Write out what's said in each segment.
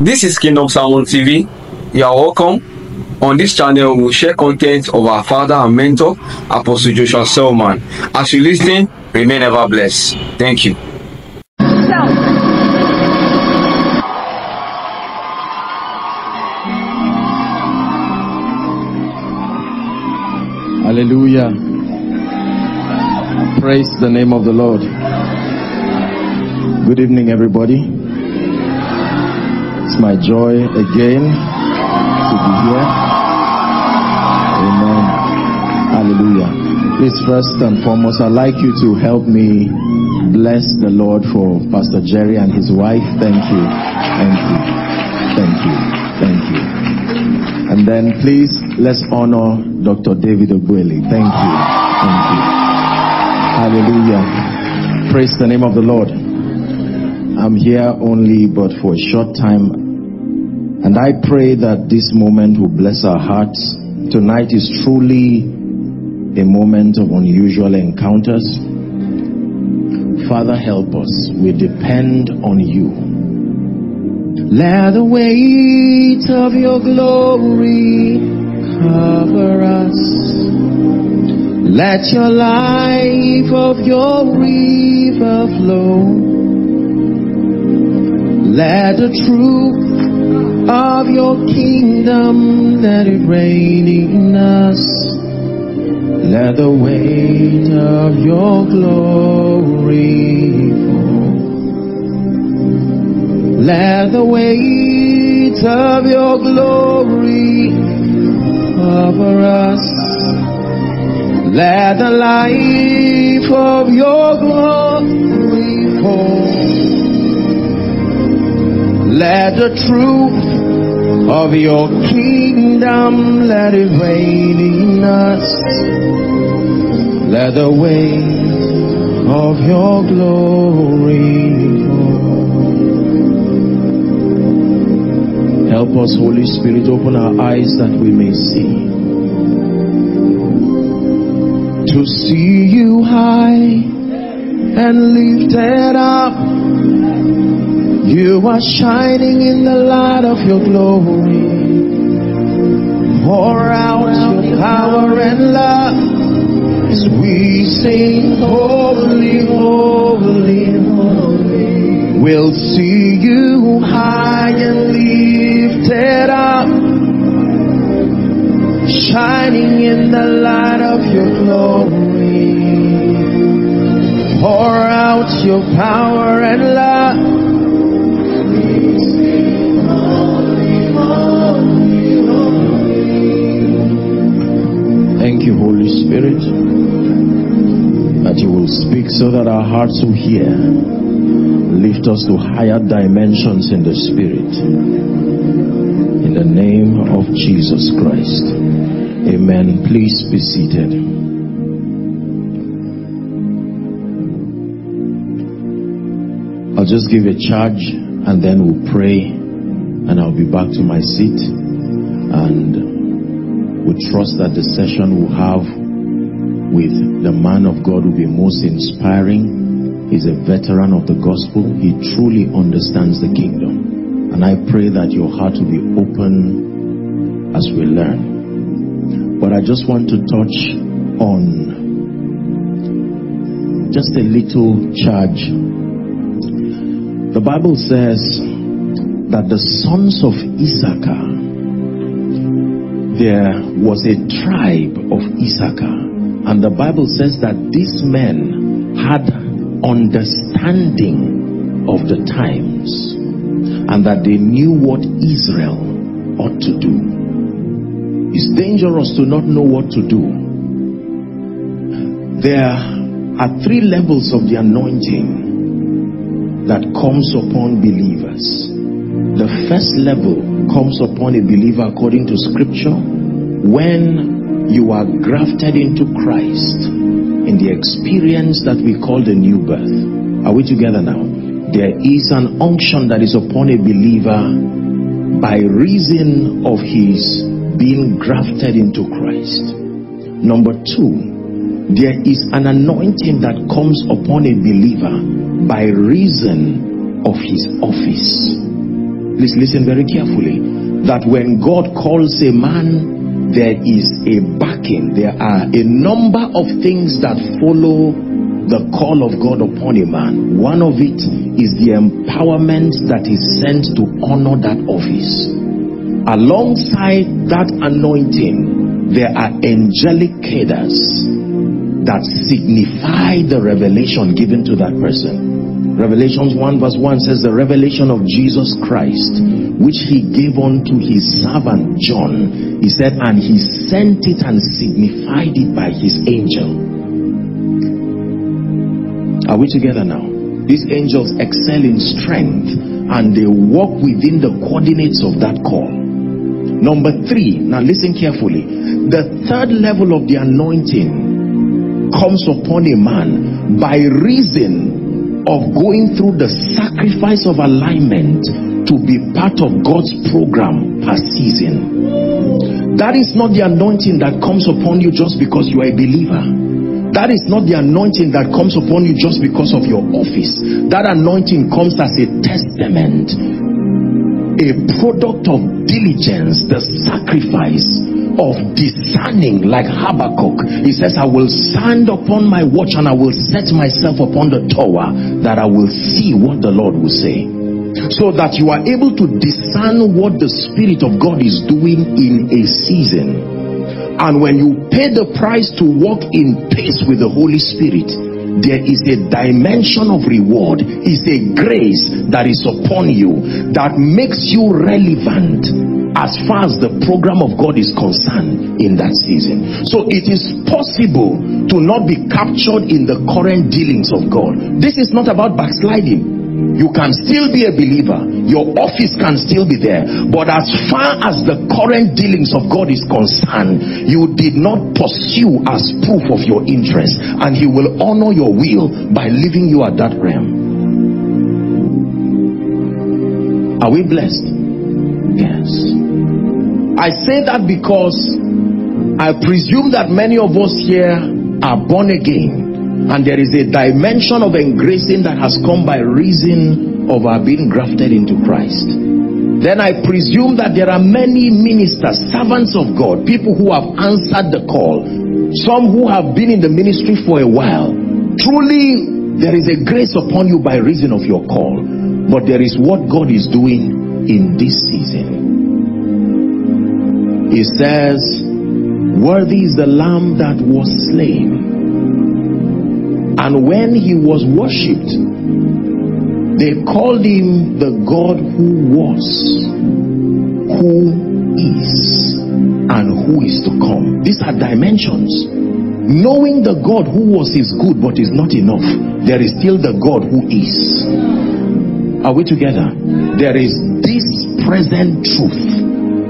This is Kingdom Salmon TV. You are welcome. On this channel, we share content of our father and mentor, Apostle Joshua Selman. As you listen, remain ever blessed. Thank you. Hallelujah. Praise the name of the Lord. Good evening, everybody. It's my joy again to be here. Amen. Hallelujah. Please, first and foremost, I'd like you to help me bless the Lord for Pastor Jerry and his wife. Thank you. Thank you. Thank you. Thank you. And then please, let's honor Dr. David Obueli. Thank you. Thank you. Hallelujah. Praise the name of the Lord. I'm here only but for a short time. And I pray that this moment will bless our hearts. Tonight is truly a moment of unusual encounters. Father, help us. We depend on you. Let the weight of your glory cover us. Let your life of your river flow. Let the truth of your kingdom let it reign in us. Let the weight of your glory fall. Let the weight of your glory cover us. Let the life of your glory fall. Let the truth of your kingdom let it reign in us. Let the weight of your glory. Help us, Holy Spirit, open our eyes that we may see. To see you high and lifted up. You are shining in the light of your glory. Pour out your power and love as we sing, Holy, Holy, Holy. We'll see you high and lifted up, shining in the light of your glory. Pour out your power and love. You, Holy Spirit, that you will speak so that our hearts will hear. Lift us to higher dimensions in the Spirit. In the name of Jesus Christ. Amen. Please be seated. I'll just give a charge and then we'll pray and I'll be back to my seat and we trust that the session we'll have with the man of God will be most inspiring. He's a veteran of the gospel. He truly understands the kingdom. And I pray that your heart will be open as we learn. But I just want to touch on just a little charge. The Bible says that the sons of Issachar, there was a tribe of Issachar. And the Bible says that these men had understanding of the times and that they knew what Israel ought to do. It's dangerous to not know what to do. There are three levels of the anointing that comes upon believers. The first level comes upon a believer according to scripture when you are grafted into Christ in the experience that we call the new birth. Are we together now? There is an unction that is upon a believer by reason of his being grafted into Christ. Number two, there is an anointing that comes upon a believer by reason of his office. Please listen very carefully, that when God calls a man, there is a backing. There are a number of things that follow the call of God upon a man. One of it is the empowerment that is sent to honor that office. Alongside that anointing, there are angelic cadres that signify the revelation given to that person. Revelations 1 verse 1 says the revelation of Jesus Christ which he gave unto his servant John. He said and he sent it and signified it by his angel. Are we together now? These angels excel in strength and they walk within the coordinates of that call. Number three, now listen carefully. The third level of the anointing comes upon a man by reason of going through the sacrifice of alignment to be part of God's program per season. That is not the anointing that comes upon you just because you are a believer. That is not the anointing that comes upon you just because of your office. That anointing comes as a testament, a product of diligence, the sacrifice of discerning, like Habakkuk. He says, I will stand upon my watch and I will set myself upon the tower that I will see what the Lord will say. So that you are able to discern what the Spirit of God is doing in a season and when you pay the price to walk in pace with the Holy Spirit, there is a dimension of reward, is a grace that is upon you that makes you relevant as far as the program of God is concerned in that season. So it is possible to not be captured in the current dealings of God. This is not about backsliding. You can still be a believer. Your office can still be there. But as far as the current dealings of God is concerned you did not pursue as proof of your interest. And he will honor your will by leaving you at that realm. Are we blessed? Yes I say that because I presume that many of us here are born again and there is a dimension of engracing that has come by reason of our being grafted into Christ then I presume that there are many ministers, servants of God, people who have answered the call, some who have been in the ministry for a while. Truly, there is a grace upon you by reason of your call, but there is what God is doing in this season. He says, Worthy is the Lamb that was slain and when he was worshipped, they called him the God who was, who is, and who is to come. These are dimensions. Knowing the God who was is good but is not enough. There is still the God who is. Are we together? There is this present truth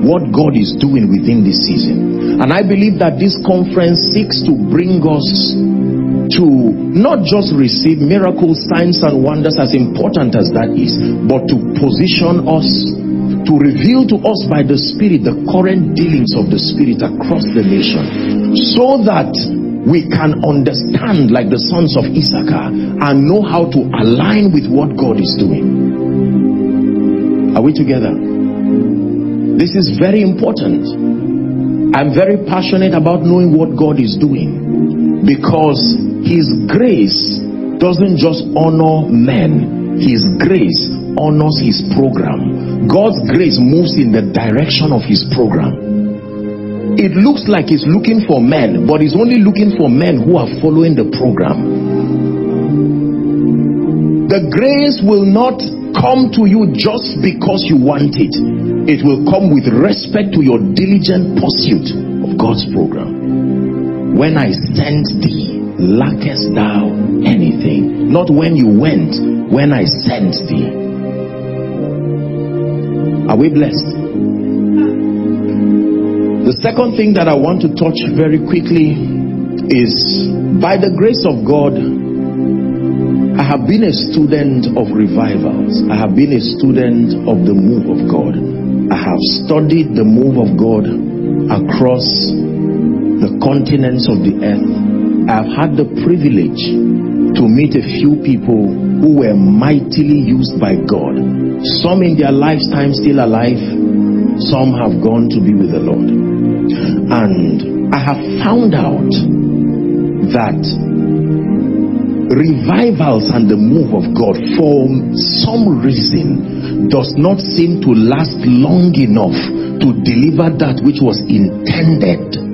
what God is doing within this season. And I believe that this conference seeks to bring us to not just receive miracles, signs, and wonders, as important as that is, but to position us, to reveal to us by the Spirit the current dealings of the Spirit across the nation, so that we can understand, like the sons of Issachar, and know how to align with what God is doing. Are we together? This is very important. I'm very passionate about knowing what God is doing because his grace doesn't just honor men. His grace honors his program. God's grace moves in the direction of his program. It looks like he's looking for men but he's only looking for men who are following the program. The grace will not come to you just because you want it it will come with respect to your diligent pursuit of god's program. When i sent thee lackest thou anything? Not when you went when i sent thee. Are we blessed? The second thing that i want to touch very quickly is by the grace of god i have been a student of revivals. I have been a student of the move of god i have studied the move of god across the continents of the earth I've had the privilege to meet a few people who were mightily used by God. Some in their lifetime still alive, some have gone to be with the Lord. And I have found out that revivals and the move of God for some reason does not seem to last long enough to deliver that which was intended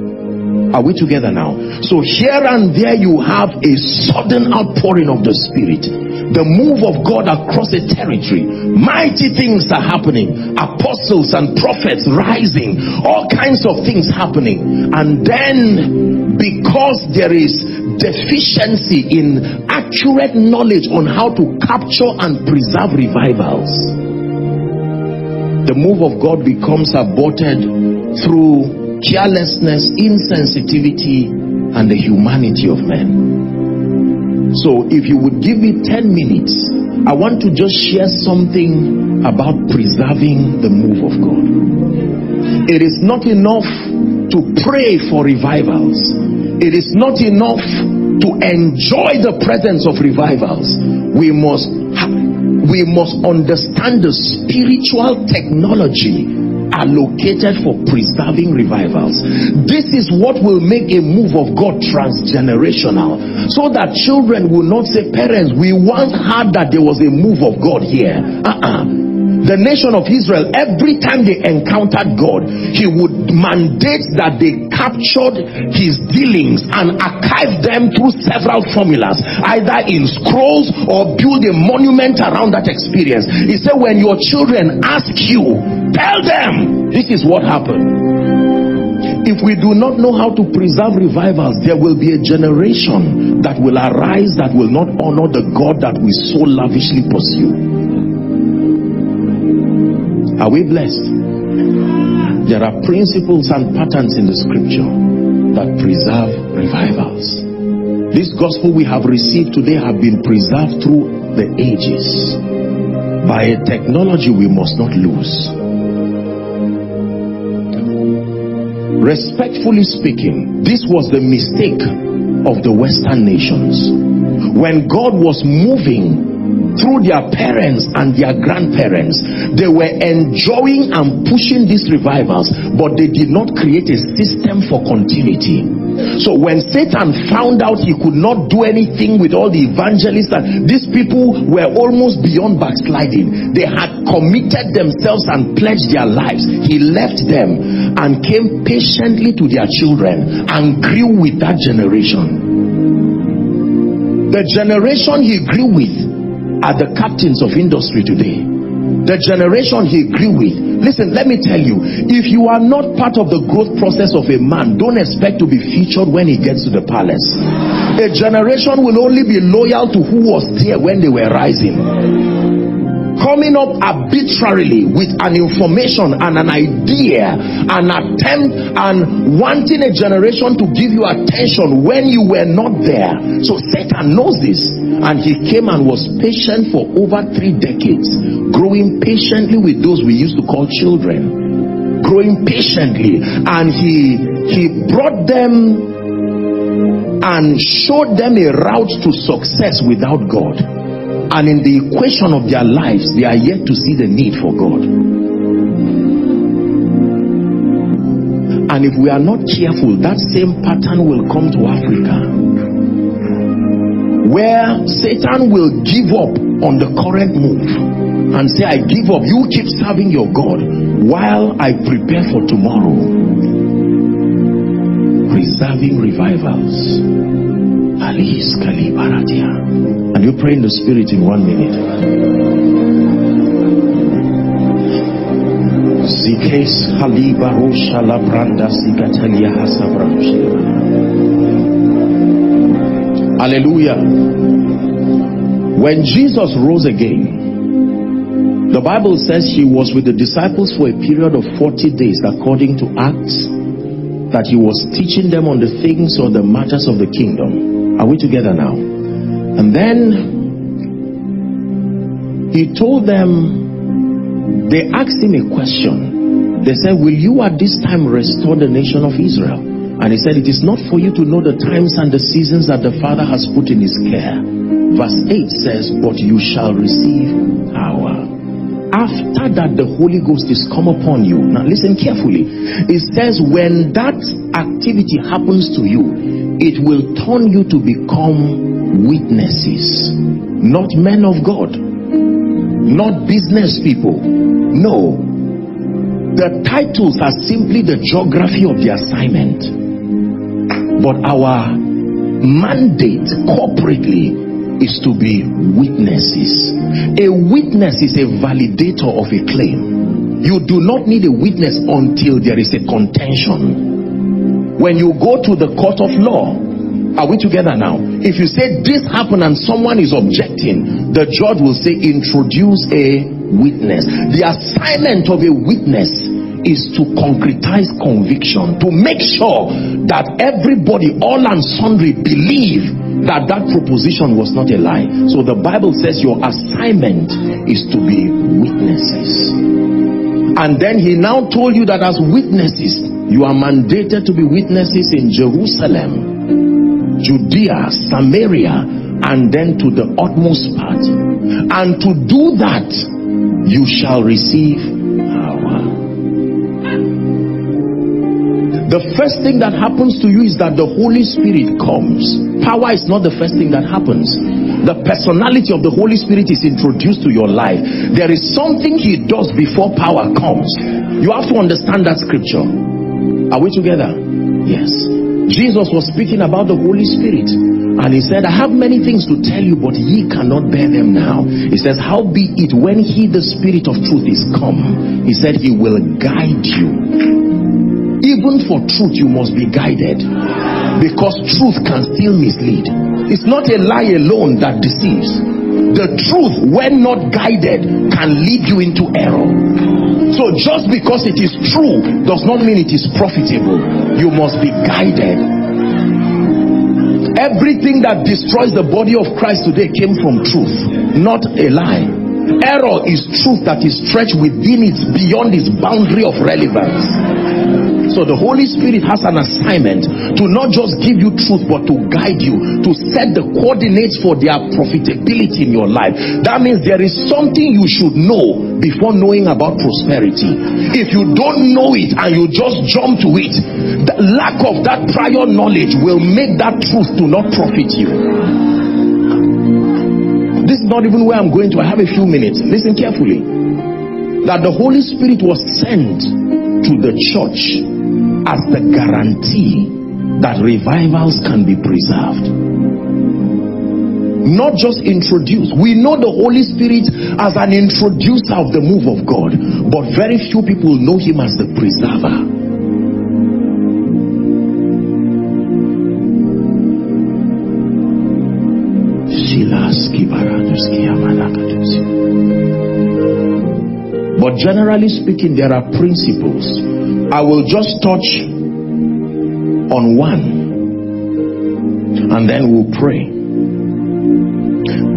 are we together now? So here and there you have a sudden outpouring of the Spirit. The move of God across a territory. Mighty things are happening. Apostles and prophets rising. All kinds of things happening. And then because there is deficiency in accurate knowledge on how to capture and preserve revivals, the move of God becomes aborted through carelessness, insensitivity, and the humanity of men. So if you would give me 10 minutes, I want to just share something about preserving the move of God. It is not enough to pray for revivals. It is not enough to enjoy the presence of revivals. We must we must understand the spiritual technology allocated for preserving revivals. This is what will make a move of God transgenerational. So that children will not say, parents, we once heard that there was a move of God here. Uh-uh the nation of Israel, every time they encountered God, he would mandate that they captured his dealings and archive them through several formulas, either in scrolls or build a monument around that experience. He said, when your children ask you, tell them this is what happened. If we do not know how to preserve revivals, there will be a generation that will arise that will not honor the God that we so lavishly pursue. Are we blessed? There are principles and patterns in the scripture that preserve revivals. This gospel we have received today have been preserved through the ages by a technology we must not lose. Respectfully speaking, this was the mistake of the Western nations. When God was moving through their parents and their grandparents. They were enjoying and pushing these revivals but they did not create a system for continuity. So when satan found out he could not do anything with all the evangelists and these people were almost beyond backsliding they had committed themselves and pledged their lives. He left them and came patiently to their children and grew with that generation. The generation he grew with are the captains of industry today. The generation he grew with. Listen let me tell you if you are not part of the growth process of a man don't expect to be featured when he gets to the palace. A generation will only be loyal to who was there when they were rising coming up arbitrarily with an information and an idea an attempt and wanting a generation to give you attention when you were not there. So satan knows this and he came and was patient for over three decades growing patiently with those we used to call children growing patiently. And he he brought them and showed them a route to success without God and in the equation of their lives they are yet to see the need for God and if we are not careful that same pattern will come to Africa where Satan will give up on the current move and say, I give up. You keep serving your God while I prepare for tomorrow. Preserving revivals. And you pray in the spirit in one minute. Zikes Halibarosha Labranda Sikatalia Hasabrahusha. Hallelujah. When Jesus rose again, the Bible says he was with the disciples for a period of 40 days according to Acts that he was teaching them on the things or the matters of the kingdom. Are we together now? And then he told them, they asked him a question. They said, will you at this time restore the nation of Israel? And he said, It is not for you to know the times and the seasons that the Father has put in his care. Verse 8 says, But you shall receive power. After that, the Holy Ghost is come upon you. Now, listen carefully. It says, When that activity happens to you, it will turn you to become witnesses, not men of God, not business people. No, the titles are simply the geography of the assignment. But our mandate corporately is to be witnesses. A witness is a validator of a claim. You do not need a witness until there is a contention. When you go to the court of law, are we together now? If you say this happened and someone is objecting, the judge will say introduce a witness. The assignment of a witness is to concretize conviction, to make sure that everybody, all and sundry, believe that that proposition was not a lie. So the Bible says your assignment is to be witnesses. And then he now told you that as witnesses, you are mandated to be witnesses in Jerusalem, Judea, Samaria, and then to the utmost part. And to do that, you shall receive power. The first thing that happens to you is that the Holy Spirit comes. Power is not the first thing that happens. The personality of the Holy Spirit is introduced to your life. There is something He does before power comes. You have to understand that scripture. Are we together? Yes. Jesus was speaking about the Holy Spirit. And he said, I have many things to tell you, but ye cannot bear them now. He says, How be it when he, the Spirit of truth, is come? He said, He will guide you even for truth you must be guided because truth can still mislead it's not a lie alone that deceives the truth when not guided can lead you into error so just because it is true does not mean it is profitable. You must be guided. Everything that destroys the body of christ today came from truth not a lie. Error is truth that is stretched within its beyond its boundary of relevance so the Holy Spirit has an assignment to not just give you truth, but to guide you, to set the coordinates for their profitability in your life. That means there is something you should know before knowing about prosperity. If you don't know it and you just jump to it, the lack of that prior knowledge will make that truth to not profit you. This is not even where I'm going to. I have a few minutes. Listen carefully. That the Holy Spirit was sent to the church as the guarantee that revivals can be preserved not just introduced. We know the Holy Spirit as an introducer of the move of God, but very few people know Him as the preserver. But generally speaking, there are principles I will just touch on one and then we'll pray.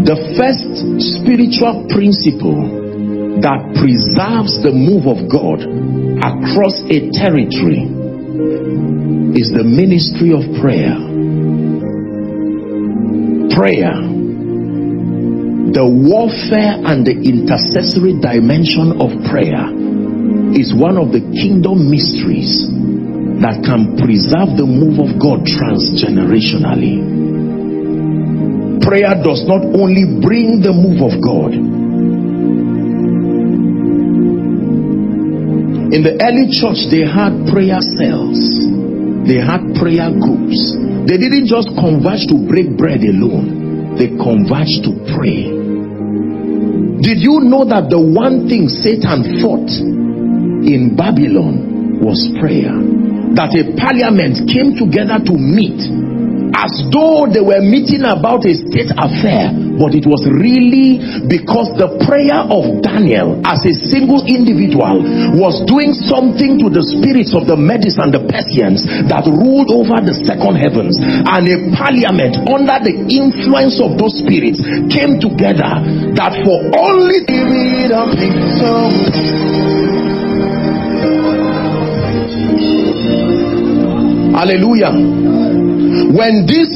The first spiritual principle that preserves the move of God across a territory is the ministry of prayer. Prayer, the warfare and the intercessory dimension of prayer is one of the kingdom mysteries that can preserve the move of God transgenerationally. Prayer does not only bring the move of God. In the early church, they had prayer cells, they had prayer groups. They didn't just converge to break bread alone, they converged to pray. Did you know that the one thing Satan fought in Babylon was prayer. That a parliament came together to meet as though they were meeting about a state affair, but it was really because the prayer of Daniel as a single individual was doing something to the spirits of the Medes and the Persians that ruled over the second heavens. And a parliament under the influence of those spirits came together that for only Hallelujah. When this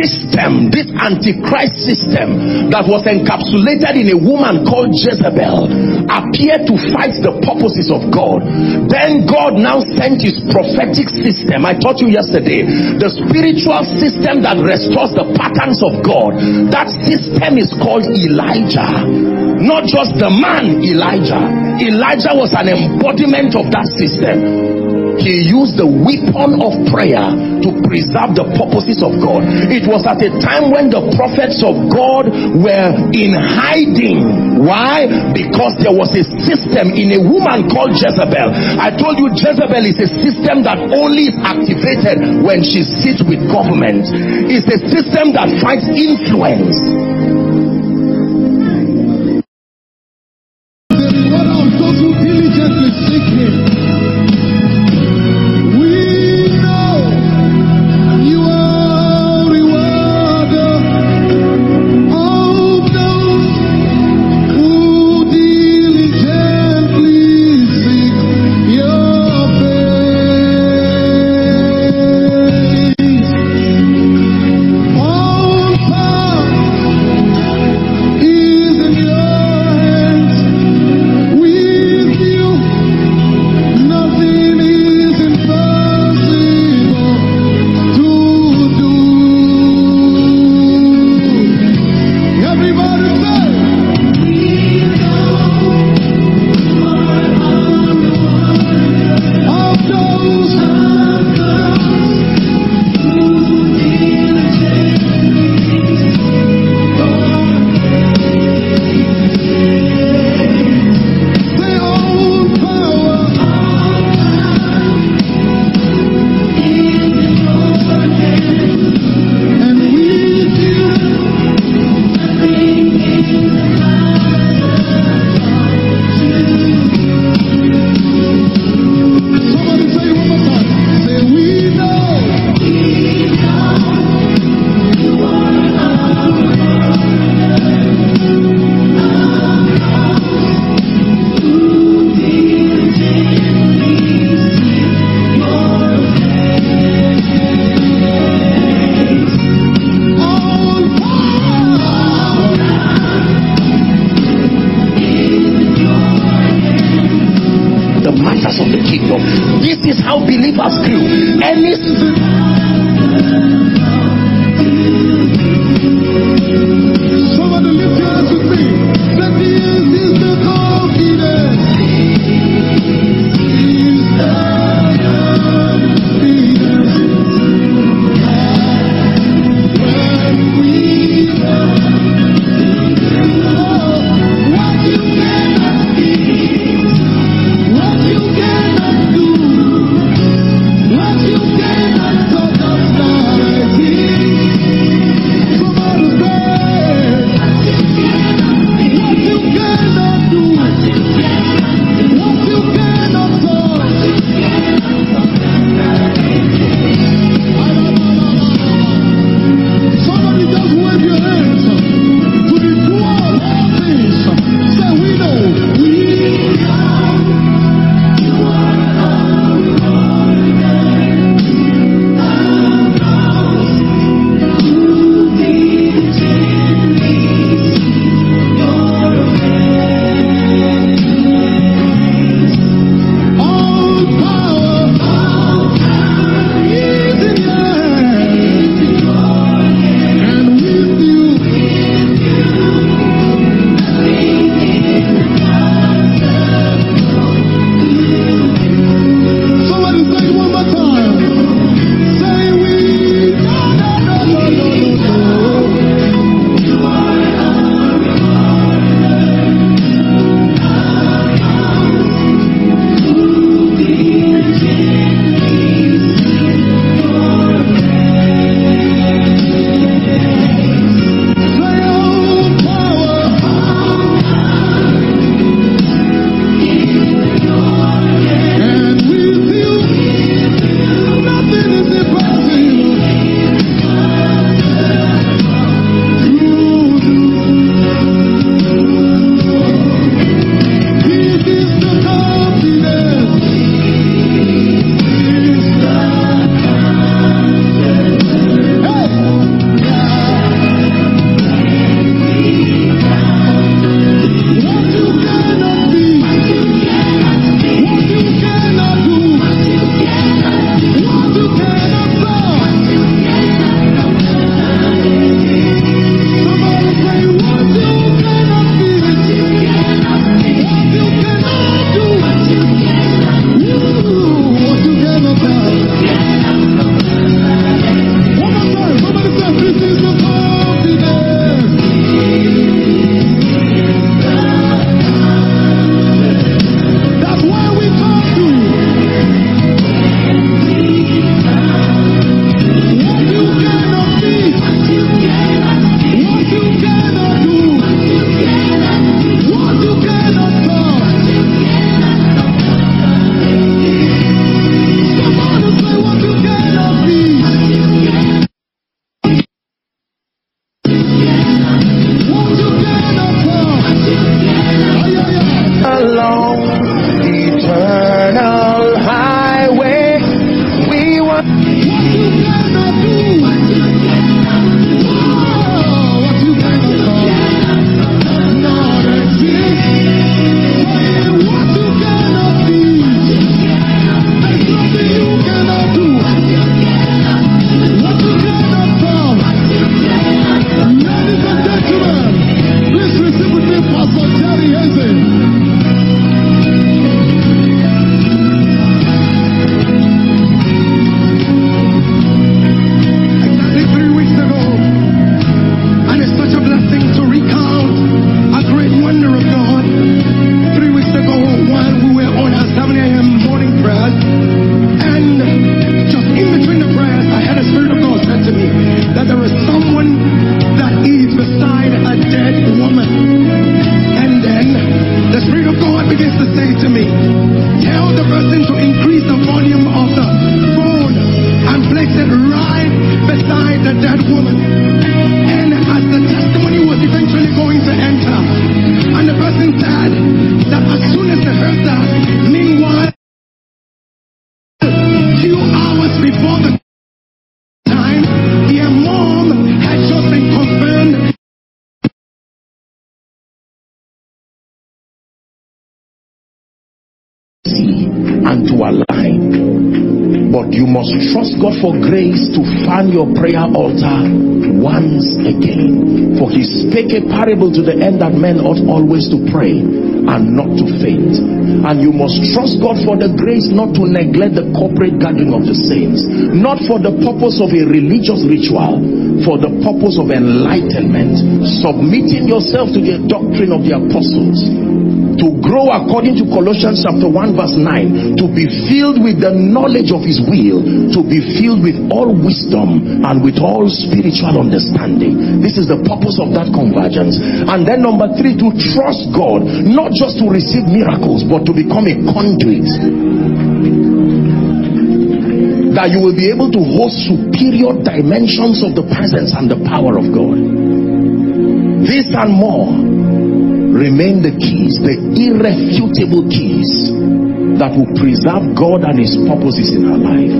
system, this antichrist system that was encapsulated in a woman called Jezebel appeared to fight the purposes of God, then God now sent his prophetic system. I taught you yesterday, the spiritual system that restores the patterns of God. That system is called Elijah. Not just the man Elijah. Elijah was an embodiment of that system he used the weapon of prayer to preserve the purposes of God. It was at a time when the prophets of God were in hiding. Why? Because there was a system in a woman called Jezebel. I told you Jezebel is a system that only is activated when she sits with government. It's a system that fights influence. This is how believers grew. Any that men ought always to pray and not to faint. And you must trust God for the grace not to neglect the corporate gathering of the saints, not for the purpose of a religious ritual, for the purpose of enlightenment, submitting yourself to the doctrine of the apostles grow according to Colossians chapter 1 verse 9 to be filled with the knowledge of his will to be filled with all wisdom and with all spiritual understanding. This is the purpose of that convergence. And then number three to trust God not just to receive miracles but to become a conduit that you will be able to host superior dimensions of the presence and the power of God. This and more remain the keys, the irrefutable keys that will preserve God and His purposes in our life.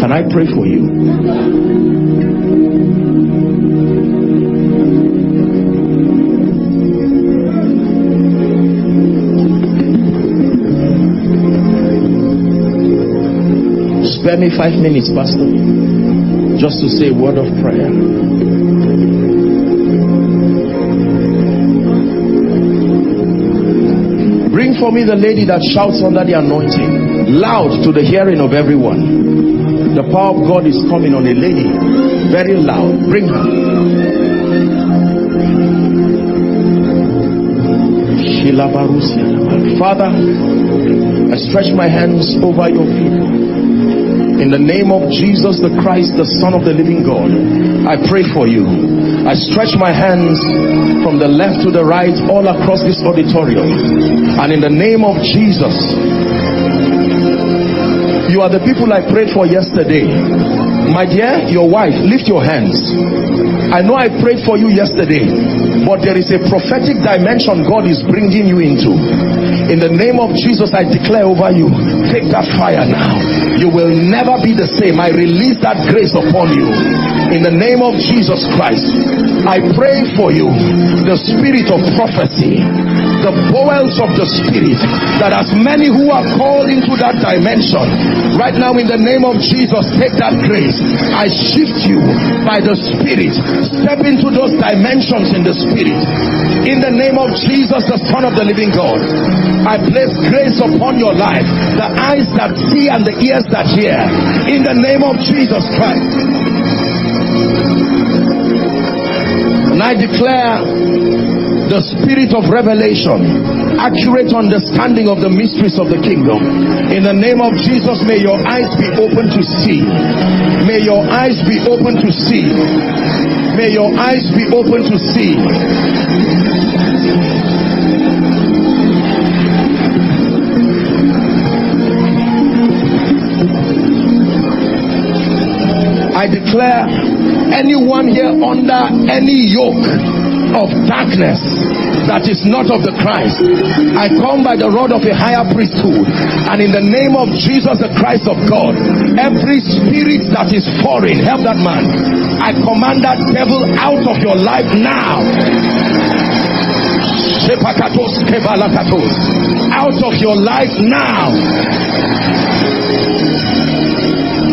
Can I pray for you? Spare me five minutes, Pastor, just to say a word of prayer. For me the lady that shouts under the anointing, loud to the hearing of everyone. The power of God is coming on a lady, very loud. Bring her. Father, I stretch my hands over your people. In the name of Jesus the Christ, the Son of the living God, I pray for you. I stretch my hands from the left to the right all across this auditorium. And in the name of Jesus, you are the people I prayed for yesterday. My dear, your wife, lift your hands. I know I prayed for you yesterday, but there is a prophetic dimension God is bringing you into. In the name of Jesus, I declare over you, take that fire now. You will never be the same. I release that grace upon you. In the name of Jesus Christ, I pray for you the spirit of prophecy, the bowels of the spirit, that as many who are called into that dimension, right now in the name of Jesus, take that grace. I shift you by the spirit. Step into those dimensions in the spirit. In the name of Jesus, the Son of the living God, I place grace upon your life, the eyes that see and the ears that hear. In the name of Jesus Christ. And I declare the spirit of revelation, accurate understanding of the mysteries of the kingdom. In the name of Jesus, may your eyes be open to see. May your eyes be open to see. May your eyes be open to see. Declare anyone here under any yoke of darkness that is not of the Christ. I come by the rod of a higher priesthood, and in the name of Jesus, the Christ of God, every spirit that is foreign, help that man. I command that devil out of your life now. Out of your life now.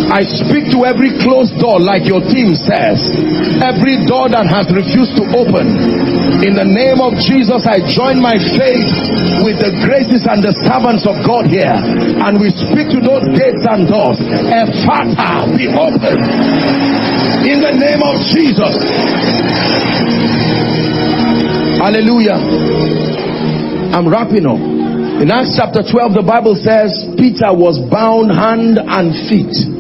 I speak to every closed door like your team says. Every door that has refused to open. In the name of Jesus, I join my faith with the graces and the servants of God here. And we speak to those gates and doors. Ephphatha, be open. In the name of Jesus. Hallelujah. I'm wrapping up. In Acts chapter 12, the Bible says Peter was bound hand and feet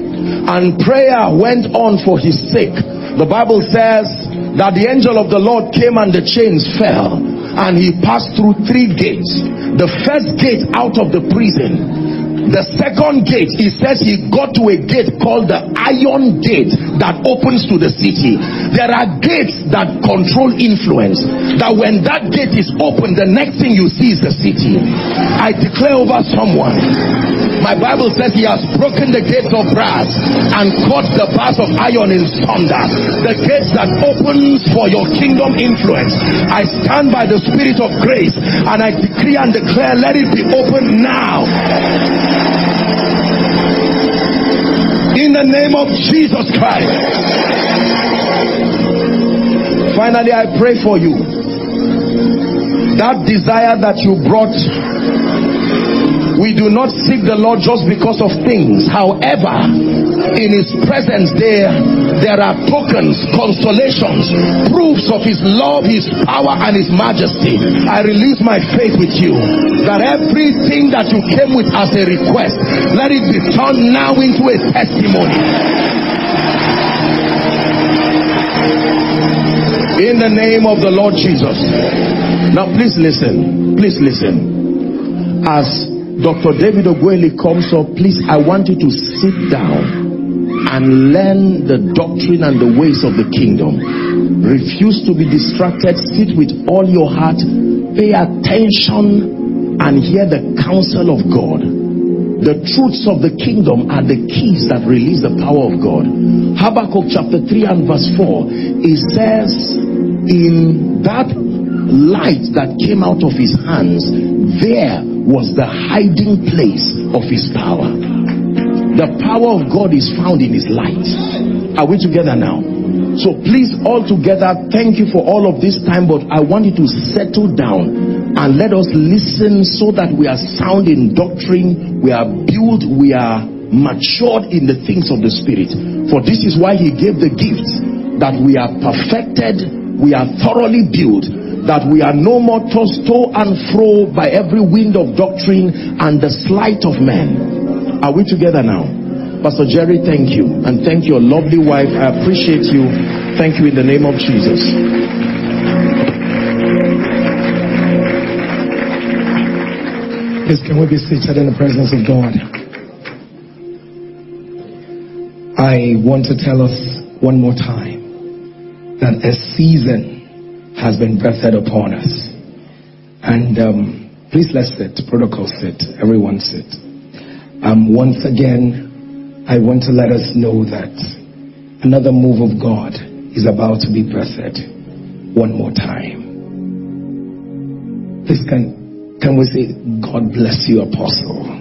and prayer went on for his sake. The Bible says that the angel of the Lord came and the chains fell and he passed through three gates. The first gate out of the prison The second gate, he says he got to a gate called the iron gate that opens to the city. There are gates that control influence. That when that gate is open, the next thing you see is the city. I declare over someone. My Bible says he has broken the gates of brass and cut the bars of iron in thunder. The gates that opens for your kingdom influence. I stand by the spirit of grace and I decree and declare, let it be open now. In the name of Jesus Christ. Finally, I pray for you. That desire that you brought we do not seek the Lord just because of things. However, in His presence, there, there are tokens, consolations, proofs of His love, His power, and His majesty. I release my faith with you that everything that you came with as a request, let it be turned now into a testimony. In the name of the Lord Jesus. Now, please listen. Please listen. As Dr. David Ogweli comes up, please, I want you to sit down and learn the doctrine and the ways of the kingdom. Refuse to be distracted. Sit with all your heart. Pay attention and hear the counsel of God. The truths of the kingdom are the keys that release the power of God. Habakkuk chapter 3 and verse 4, it says, In that light that came out of his hands, there was the hiding place of his power. The power of God is found in his light. Are we together now? So please, all together, thank you for all of this time, but I want you to settle down and let us listen so that we are sound in doctrine, we are built, we are matured in the things of the Spirit. For this is why He gave the gifts that we are perfected, we are thoroughly built, that we are no more tossed to and fro by every wind of doctrine and the sleight of men. Are we together now? Pastor Jerry, thank you. And thank your lovely wife. I appreciate you. Thank you in the name of Jesus. Please, can we be seated in the presence of God? I want to tell us one more time that a season has been breathed upon us. And um, please let's sit, protocol sit, everyone sit. Um, once again, I want to let us know that another move of God is about to be breathed one more time. Please can, can we say, God bless you, Apostle.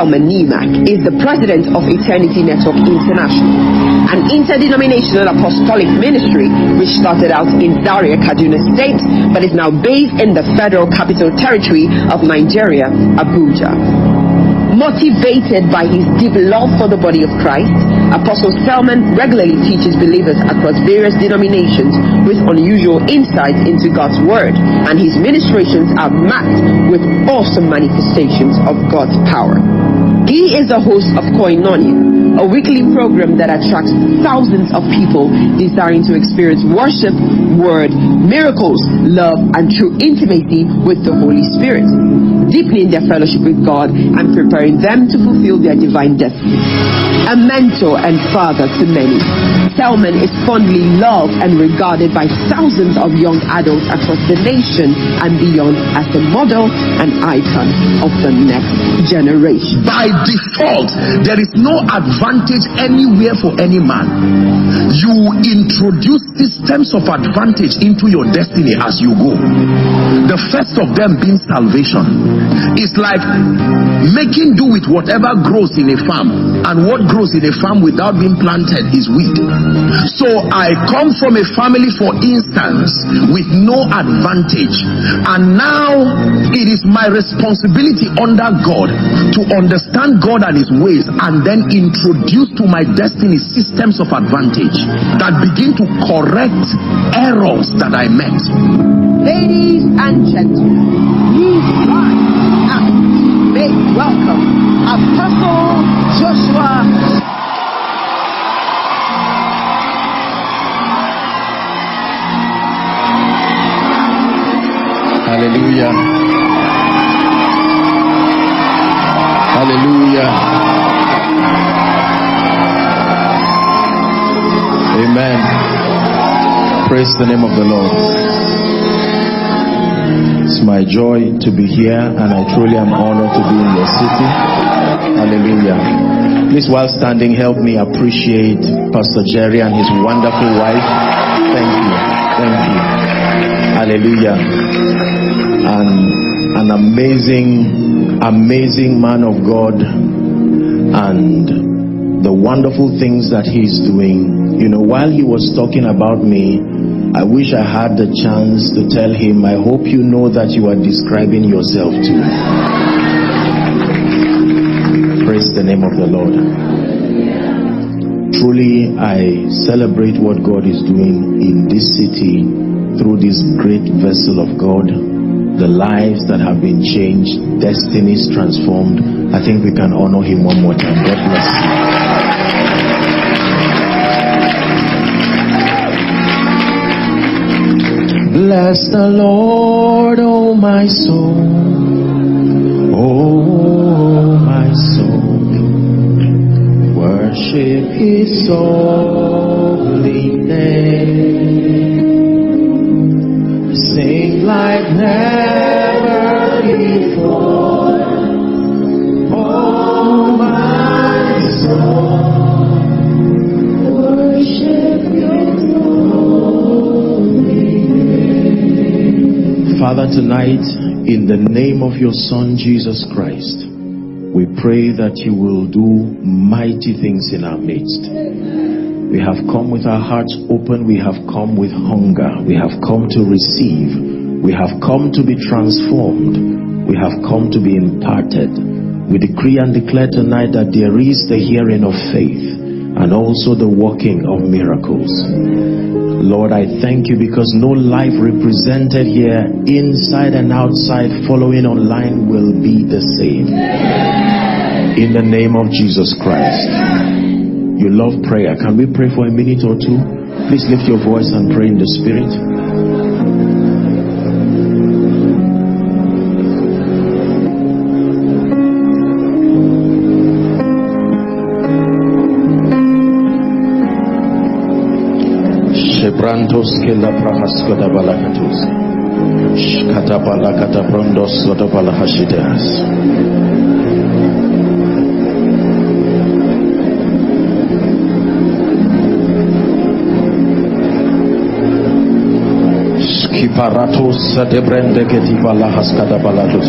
Selman Nimmak is the president of Eternity Network International, an interdenominational apostolic ministry which started out in Zaria, Kaduna State, but is now based in the Federal Capital Territory of Nigeria, Abuja. Motivated by his deep love for the body of Christ, Apostle Selman regularly teaches believers across various denominations with unusual insights into God's Word, and his ministrations are marked with awesome manifestations of God's power. He is the host of Koinonia, a weekly program that attracts thousands of people desiring to experience worship, word, miracles, love, and true intimacy with the Holy Spirit, deepening their fellowship with God and preparing them to fulfill their divine destiny. A mentor and father to many, Selman is fondly loved and regarded by thousands of young adults across the nation and beyond as a model and icon of the next generation. By default, there is no advantage anywhere for any man. You introduce systems of advantage into your destiny as you go. The first of them being salvation. It's like making do with whatever grows in a farm, and what grows in a farm without being planted is weed. So I come from a family, for instance, with no advantage, and now it is my responsibility under God to understand God and His ways and then introduce to my destiny systems of advantage that begin to correct errors that I met. Ladies and gentlemen, please rise and make welcome Apostle Joshua Hallelujah. Hallelujah. Amen. Praise the name of the Lord. It's my joy to be here, and I truly am honored to be in your city. Hallelujah. Please, while standing, help me appreciate Pastor Jerry and his wonderful wife. Thank you. Thank you. Hallelujah. And an amazing, amazing man of God and the wonderful things that he's doing. You know, while he was talking about me, I wish I had the chance to tell him, I hope you know that you are describing yourself too. Praise the name of the Lord. Truly, I celebrate what God is doing in this city through this great vessel of God. The lives that have been changed, destinies transformed. I think we can honor him one more time. God bless you. Bless the Lord, oh my soul. Oh my soul. Worship his holy name. Sing like never before. Oh my soul. Father, tonight, in the name of your Son, Jesus Christ, we pray that you will do mighty things in our midst. We have come with our hearts open. We have come with hunger. We have come to receive. We have come to be transformed. We have come to be imparted. We decree and declare tonight that there is the hearing of faith and also the working of miracles. Lord, I thank you because no life represented here, inside and outside, following online, will be the same. In the name of Jesus Christ. You love prayer. Can we pray for a minute or two? Please lift your voice and pray in the Spirit. Kadabala Katus. Katabala Katabrondos Lodobala Hashideas. Skiparatus sedebrende Ketibala Haskadabala Katus.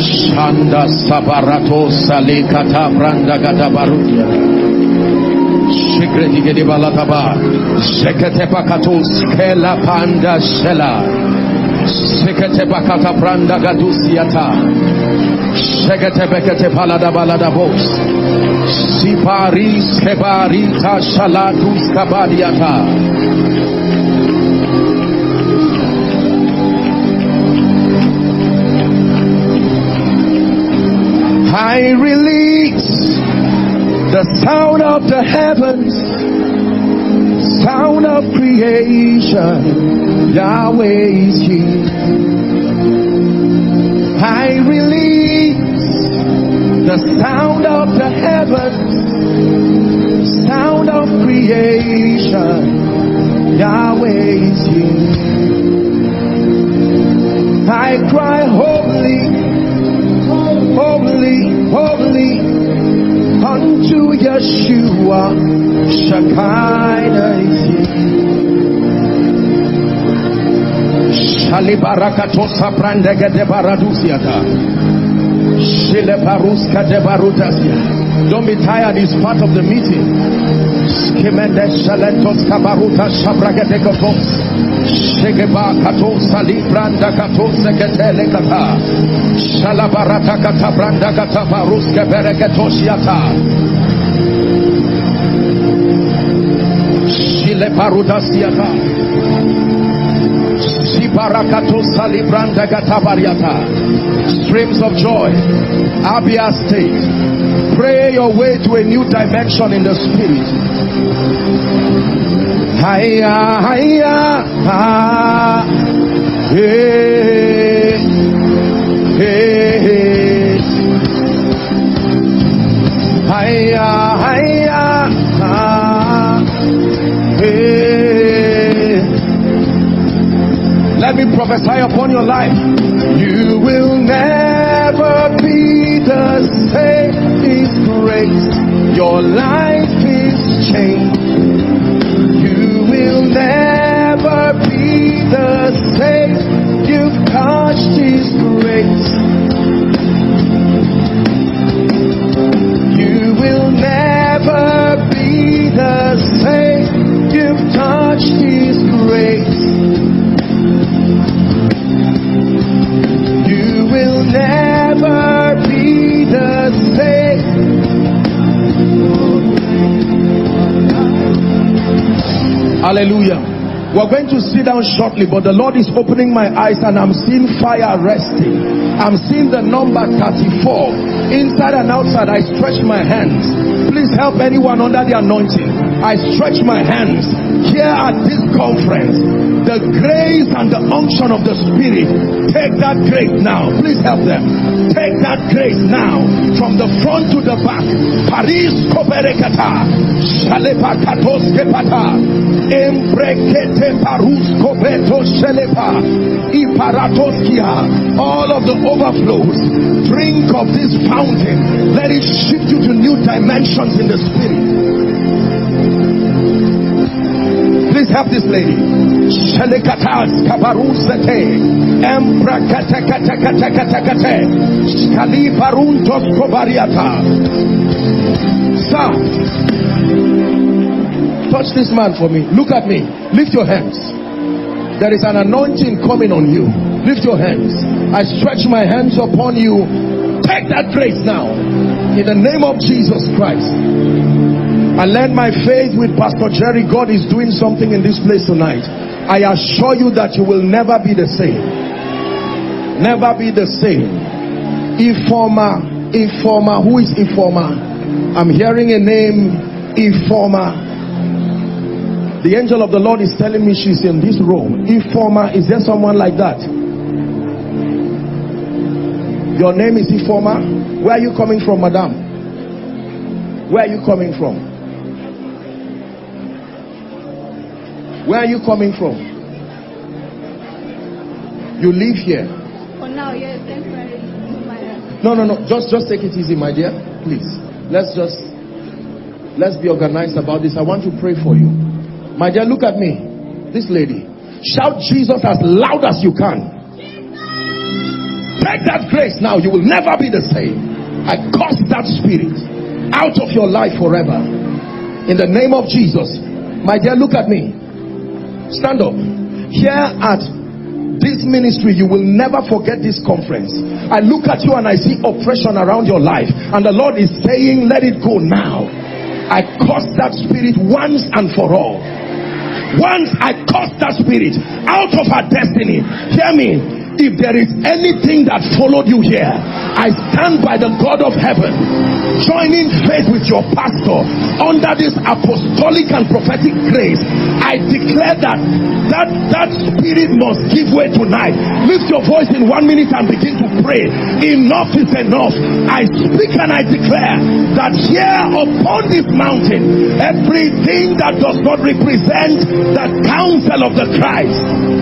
Shanda sabarato salikata branda gada barutia. Shikreti gedi balataba. Zekete pakato skela panda shela. Sekete bakata branda gadusiata. Shekete bekete palada balada bos. Siparis kebarita shalatus kabadiata. I release the sound of the heavens, sound of creation. Yahweh is here. I release the sound of the heavens, sound of creation. Yahweh is here. I cry, holy, holy, holy, unto Yeshua, Shekinah is here. Shali barakatosa brandega de baradusiata. Shile baruska de barutasia. Don't be tired, it's part of the meeting. Skimende shalentos kabaruta shabraga de gopos. Shegeba katosa libranda katosa ketele kata. Shalabarata kata branda kata baruska bereketosiata. Shile barudasiata. Sibarakato salibranda gatabariata. Streams of joy. Abia State. Pray your way to a new dimension in the spirit. Hiya, hiya, ha. Hey, hey, hey. Hiya, hiya, ha. Hey. Let me prophesy upon your life. You will never be the same. Is grace. Your life You will never be the same. You've touched His grace. You will never be the same. Hallelujah. We're going to sit down shortly, but the Lord is opening my eyes and I'm seeing fire resting. I'm seeing the number 34. Inside and outside, I stretch my hands. Please help anyone under the anointing. I stretch my hands here at this conference. The grace and the unction of the Spirit. Take that grace now. Please help them. Take that grace now. From the front to the back. Paris Koberekata. Shalepa Katos Kepata. Embrekete Parus Kobeto Shelepa. Iparatoskia. All of the overflows. Drink of this fountain. Let it shift you to new dimensions in the Spirit. Help this lady. Shalikatas kabarusete. Embrakatakatakatakate. Skalibaruntos kobariata. Sir. Touch this man for me. Look at me. Lift your hands. There is an anointing coming on you. Lift your hands. I stretch my hands upon you. Take that grace now. In the name of Jesus Christ. I lend my faith with Pastor Jerry. God is doing something in this place tonight. I assure you that you will never be the same. Never be the same. Informer, informer, who is informer? I'm hearing a name, informer. The angel of the Lord is telling me she's in this room. Informer, is there someone like that? Your name is Ifeoma. Where are you coming from, madam? Where are you coming from? Where are you coming from? You live here. For now, yes, temporarily. No, no, no. Just, just take it easy, my dear. Please. Let's just, let's be organized about this. I want to pray for you. My dear, look at me. This lady. Shout Jesus as loud as you can. Take that grace now. You will never be the same. I cast that spirit out of your life forever. In the name of Jesus. My dear, look at me. Stand up. Here at this ministry, you will never forget this conference. I look at you and I see oppression around your life. And the Lord is saying, let it go now. I cast that spirit once and for all. Once I cast that spirit out of her destiny. Hear me if there is anything that followed you here, I stand by the God of heaven, joining faith with your pastor under this apostolic and prophetic grace. I declare that that, that spirit must give way tonight. Lift your voice in one minute and begin to pray. Enough is enough. I speak and I declare that here upon this mountain, everything that does not represent the counsel of the Christ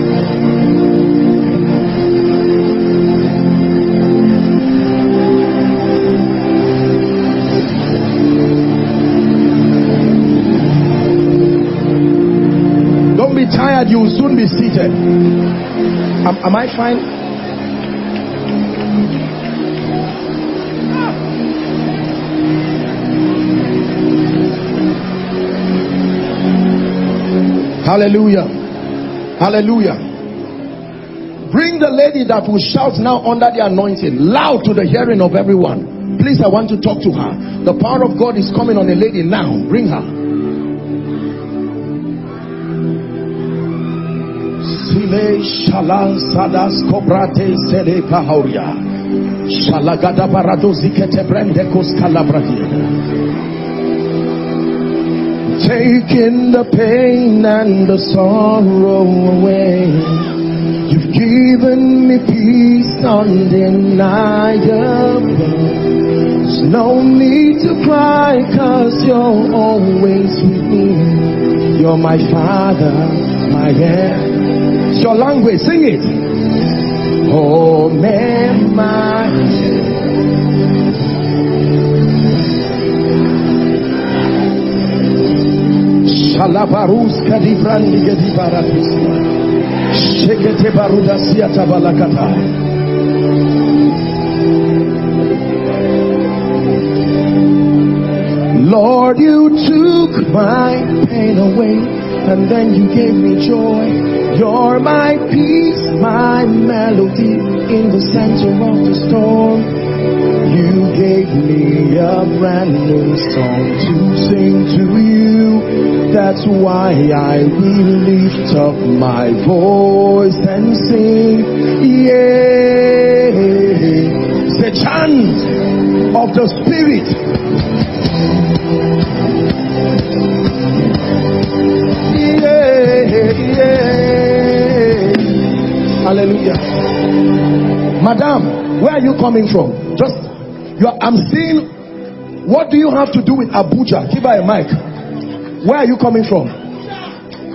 tired, you will soon be seated. Am, am I fine? Hallelujah. Hallelujah. Bring the lady that will shout now under the anointing, loud to the hearing of everyone. Please, I want to talk to her. The power of God is coming on the lady now. Bring her. Sile shalan sadas. Shalagada Taking the pain and the sorrow away. You've given me peace undeniable. There's no need to cry cause you're always with me. You're my father, my head your language. Sing it. Oh, man. Shalabaruska di brandige di baratus. Shekete baruda siata balakata. Lord, you took my pain away and then you gave me joy. You're my peace, my melody in the center of the storm. You gave me a brand new song to sing to you. That's why I will lift up my voice and sing. Yeah, the chant of the Spirit. Hallelujah. Madam, where are you coming from? Just you are, I'm seeing what do you have to do with Abuja? Give her a mic. Where are you coming from?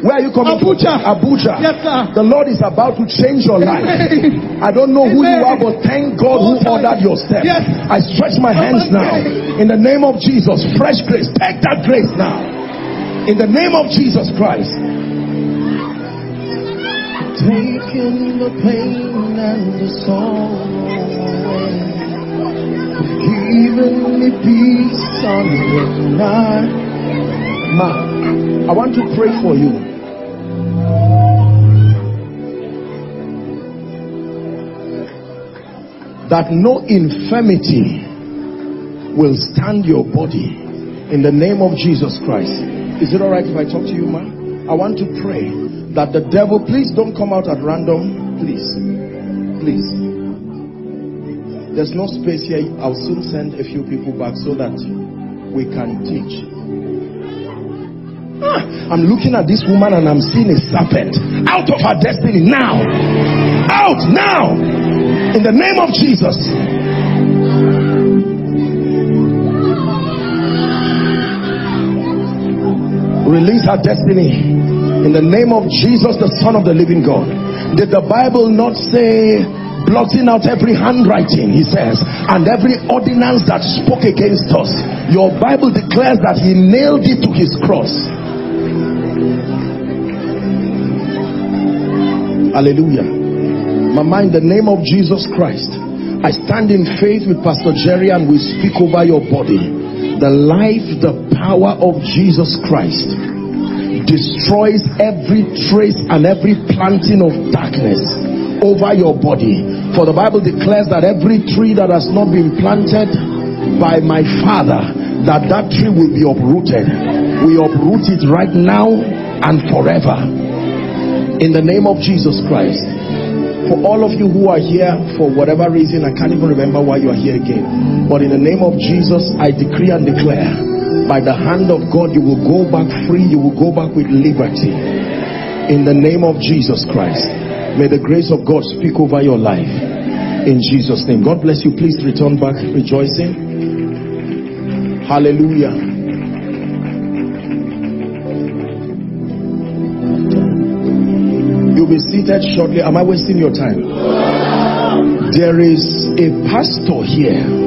Where are you coming Abuja. from? Abuja. Yes, sir. The Lord is about to change your life. I don't know who you are, but thank God who ordered your steps. Yes. I stretch my hands now. In the name of Jesus, fresh grace. Take that grace now. In the name of Jesus Christ taking the pain and the sorrow. Giving me peace on the night. Ma, I want to pray for you. That no infirmity will stand your body in the name of Jesus Christ. Is it all right if I talk to you, ma? I want to pray that the devil, please don't come out at random. Please. Please. There's no space here. I'll soon send a few people back so that we can teach. Ah, I'm looking at this woman and I'm seeing a serpent out of her destiny now. Out now. In the name of Jesus. Release her destiny in the name of Jesus, the Son of the living God. Did the Bible not say, blotting out every handwriting, he says, and every ordinance that spoke against us? Your Bible declares that he nailed it to his cross. Hallelujah. Mama, in the name of Jesus Christ, I stand in faith with Pastor Jerry and we speak over your body the life, the power of Jesus Christ destroys every trace and every planting of darkness over your body. For the Bible declares that every tree that has not been planted by my Father, that that tree will be uprooted. We uproot it right now and forever. In the name of Jesus Christ for all of you who are here for whatever reason, I can't even remember why you are here again. But in the name of Jesus, I decree and declare by the hand of God, you will go back free, you will go back with liberty. In the name of Jesus Christ, may the grace of God speak over your life. In Jesus' name. God bless you. Please return back rejoicing. Hallelujah. You'll be seated shortly. Am I wasting your time? There is a pastor here.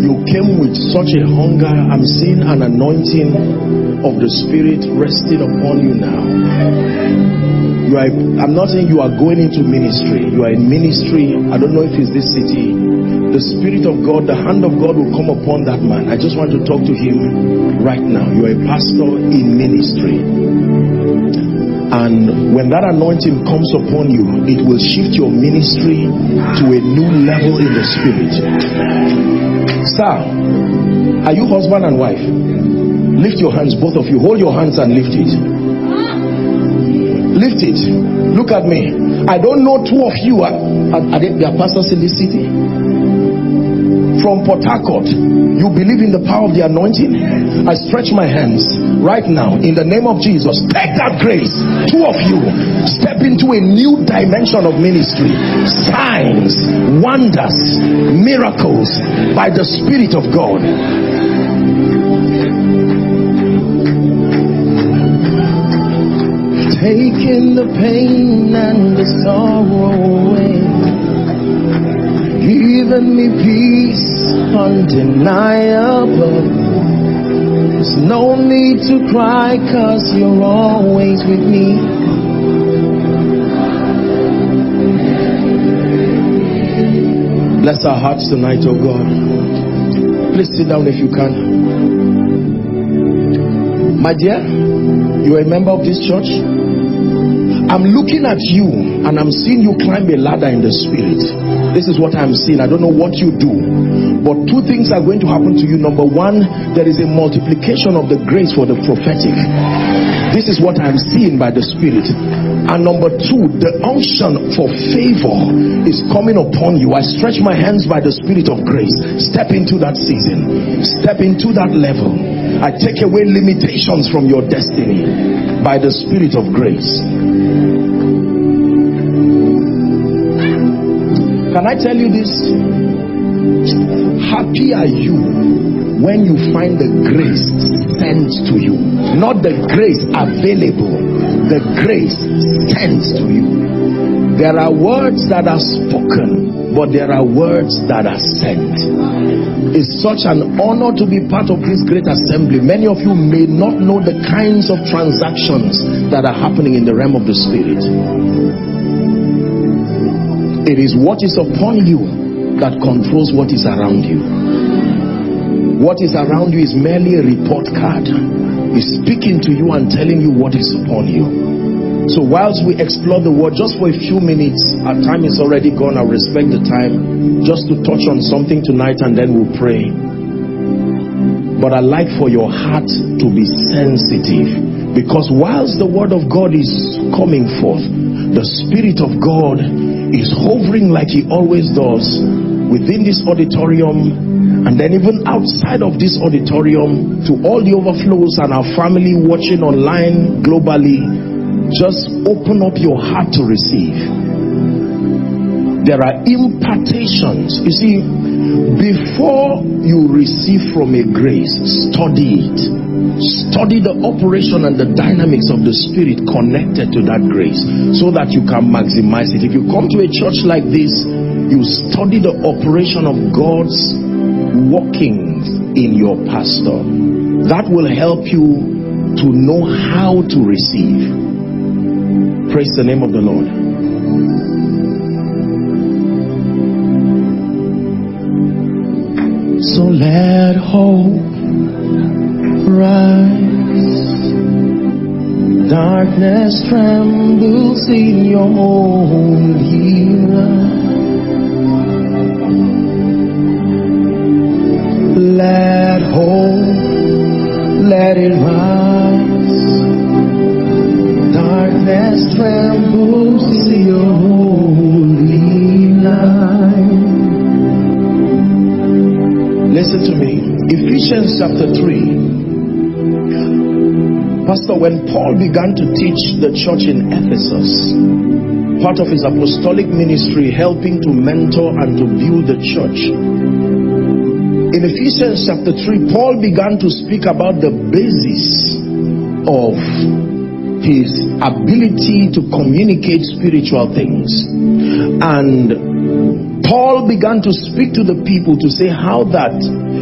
You came with such a hunger. I'm seeing an anointing of the Spirit resting upon you now. You are, I'm not saying you are going into ministry. You are in ministry. I don't know if it's this city. The Spirit of God, the hand of God will come upon that man. I just want to talk to him right now. You are a pastor in ministry. And when that anointing comes upon you, it will shift your ministry to a new level in the spirit. Sir, are you husband and wife? Lift your hands, both of you. Hold your hands and lift it. Lift it. Look at me. I don't know two of you are, are, are they, they are pastors in this city from Port Harcourt, you believe in the power of the anointing? I stretch my hands right now in the name of Jesus. Take that grace. Two of you step into a new dimension of ministry. Signs, wonders, miracles by the Spirit of God. Taking the pain and the sorrow away, giving me peace undeniable. There's no need to cry cause you're always with me. Bless our hearts tonight, oh God. Please sit down if you can. My dear, you are a member of this church? I'm looking at you and I'm seeing you climb a ladder in the spirit. This is what I'm seeing. I don't know what you do. But two things are going to happen to you. Number one, there is a multiplication of the grace for the prophetic. This is what I'm seeing by the Spirit. And number two, the unction for favor is coming upon you. I stretch my hands by the Spirit of grace. Step into that season, step into that level. I take away limitations from your destiny by the Spirit of grace. Can I tell you this? Happy are you when you find the grace sent to you. Not the grace available, the grace sent to you. There are words that are spoken, but there are words that are sent. It's such an honor to be part of this great assembly. Many of you may not know the kinds of transactions that are happening in the realm of the spirit. It is what is upon you that controls what is around you. What is around you is merely a report card. It's speaking to you and telling you what is upon you. So whilst we explore the word just for a few minutes, our time is already gone. I respect the time just to touch on something tonight and then we'll pray. But I like for your heart to be sensitive because whilst the word of God is coming forth, the Spirit of God is hovering like He always does within this auditorium and then even outside of this auditorium to all the overflows and our family watching online globally. Just open up your heart to receive. There are impartations. You see before you receive from a grace study it study the operation and the dynamics of the spirit connected to that grace so that you can maximize it. If you come to a church like this you study the operation of god's workings in your pastor. That will help you to know how to receive. Praise the name of the Lord. So let hope rise. Darkness trembles in your holy light. Let hope, let it rise darkness trembles in your holy light. Listen to me. Ephesians chapter 3. Pastor, when Paul began to teach the church in Ephesus, part of his apostolic ministry helping to mentor and to build the church. In Ephesians chapter 3, Paul began to speak about the basis of his ability to communicate spiritual things. And Paul began to speak to the people to say how that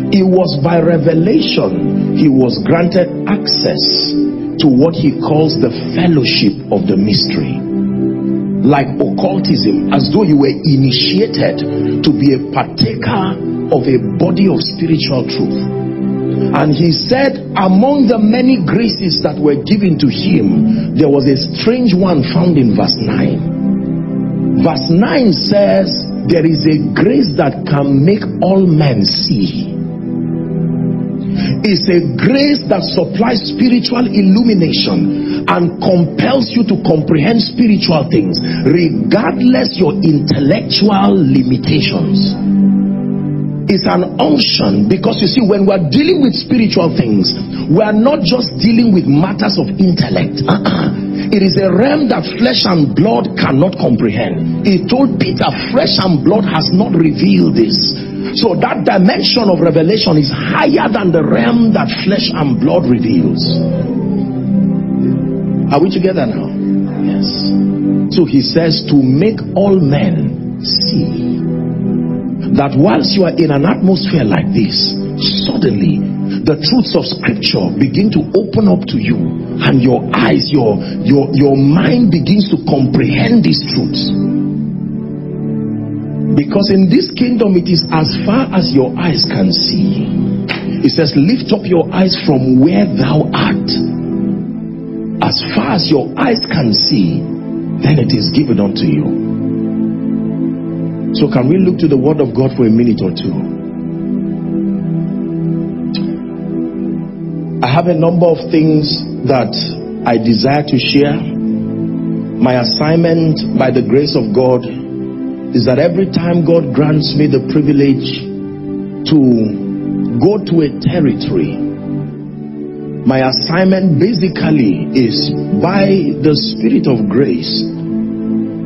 it was by revelation he was granted access to what he calls the fellowship of the mystery. Like occultism, as though you were initiated to be a partaker of a body of spiritual truth. And he said, among the many graces that were given to him, there was a strange one found in verse 9. Verse 9 says, There is a grace that can make all men see. It's a grace that supplies spiritual illumination and compels you to comprehend spiritual things, regardless your intellectual limitations. It's an unction because you see when we're dealing with spiritual things we are not just dealing with matters of intellect. Uh -uh. it is a realm that flesh and blood cannot comprehend. He told peter flesh and blood has not revealed this so that dimension of revelation is higher than the realm that flesh and blood reveals. Are we together now? Yes. So he says to make all men see that whilst you are in an atmosphere like this, suddenly the truths of scripture begin to open up to you and your eyes, your, your, your mind begins to comprehend these truths. Because in this kingdom, it is as far as your eyes can see. It says, lift up your eyes from where thou art. As far as your eyes can see, then it is given unto you. So can we look to the word of God for a minute or two? I have a number of things that I desire to share. My assignment by the grace of God is that every time God grants me the privilege to go to a territory, my assignment basically is by the Spirit of grace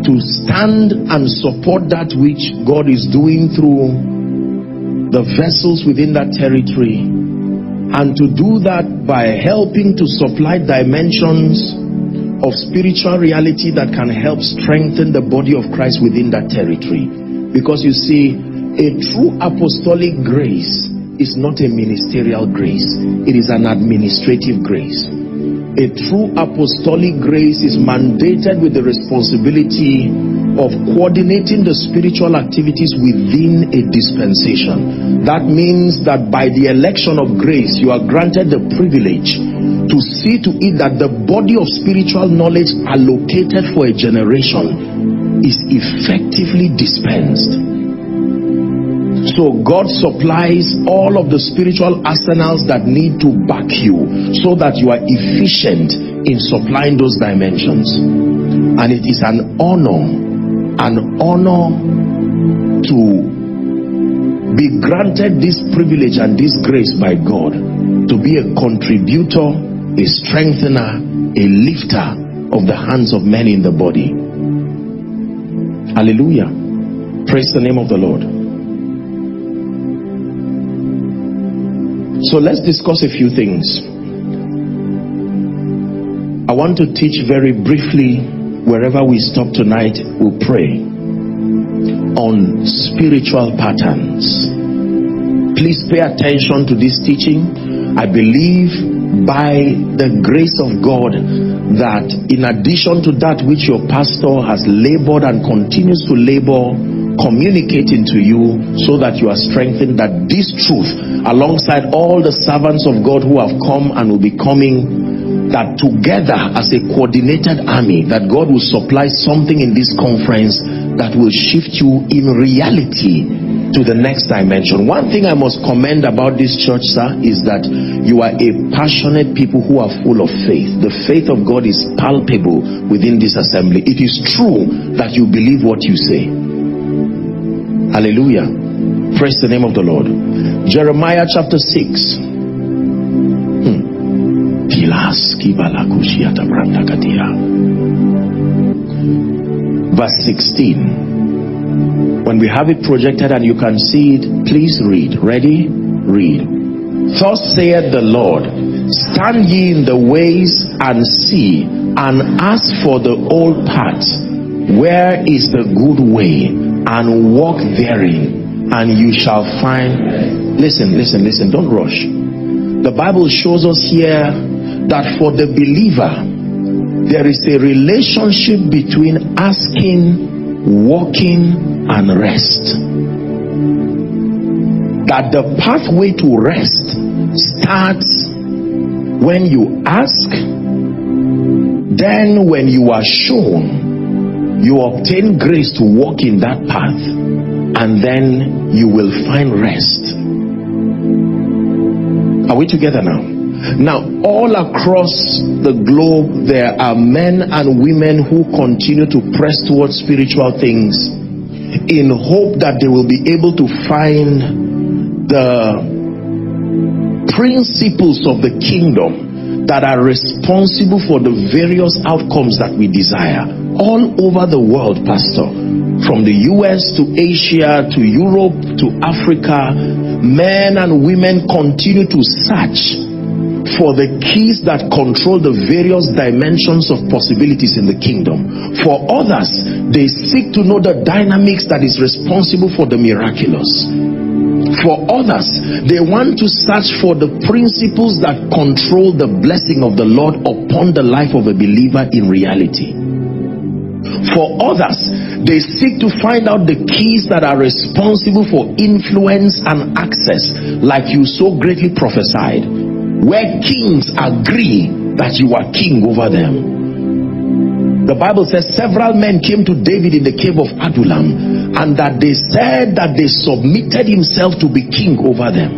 to stand and support that which God is doing through the vessels within that territory and to do that by helping to supply dimensions of spiritual reality that can help strengthen the body of Christ within that territory. Because you see a true apostolic grace is not a ministerial grace. It is an administrative grace A true apostolic grace is mandated with the responsibility of coordinating the spiritual activities within a dispensation. That means that by the election of grace, you are granted the privilege to see to it that the body of spiritual knowledge allocated for a generation is effectively dispensed. So God supplies all of the spiritual arsenals that need to back you so that you are efficient in supplying those dimensions. And it is an honor, an honor to be granted this privilege and this grace by God to be a contributor, a strengthener, a lifter of the hands of men in the body. Hallelujah. Praise the name of the Lord. So let's discuss a few things. I want to teach very briefly, wherever we stop tonight, we'll pray on spiritual patterns. Please pay attention to this teaching. I believe by the grace of God that in addition to that which your pastor has labored and continues to labor communicating to you so that you are strengthened that this truth alongside all the servants of God who have come and will be coming that together as a coordinated army that God will supply something in this conference that will shift you in reality to the next dimension. One thing I must commend about this church, sir, is that you are a passionate people who are full of faith. The faith of God is palpable within this assembly. It is true that you believe what you say. Hallelujah. Praise the name of the Lord. Jeremiah chapter 6. Hmm. Verse 16. When we have it projected and you can see it, please read. Ready? Read. Thus saith the Lord, stand ye in the ways and see and ask for the old path. Where is the good way? And walk therein and you shall find listen listen listen don't rush. The bible shows us here that for the believer there is a relationship between asking walking and rest. That the pathway to rest starts when you ask then when you are shown you obtain grace to walk in that path and then you will find rest. Are we together now? Now all across the globe there are men and women who continue to press towards spiritual things in hope that they will be able to find the principles of the kingdom that are responsible for the various outcomes that we desire all over the world, Pastor. From the US to Asia to Europe to Africa, men and women continue to search for the keys that control the various dimensions of possibilities in the kingdom. For others, they seek to know the dynamics that is responsible for the miraculous. For others, they want to search for the principles that control the blessing of the Lord upon the life of a believer in reality. For others, they seek to find out the keys that are responsible for influence and access, like you so greatly prophesied, where kings agree that you are king over them. The Bible says several men came to David in the cave of Adullam and that they said that they submitted himself to be king over them.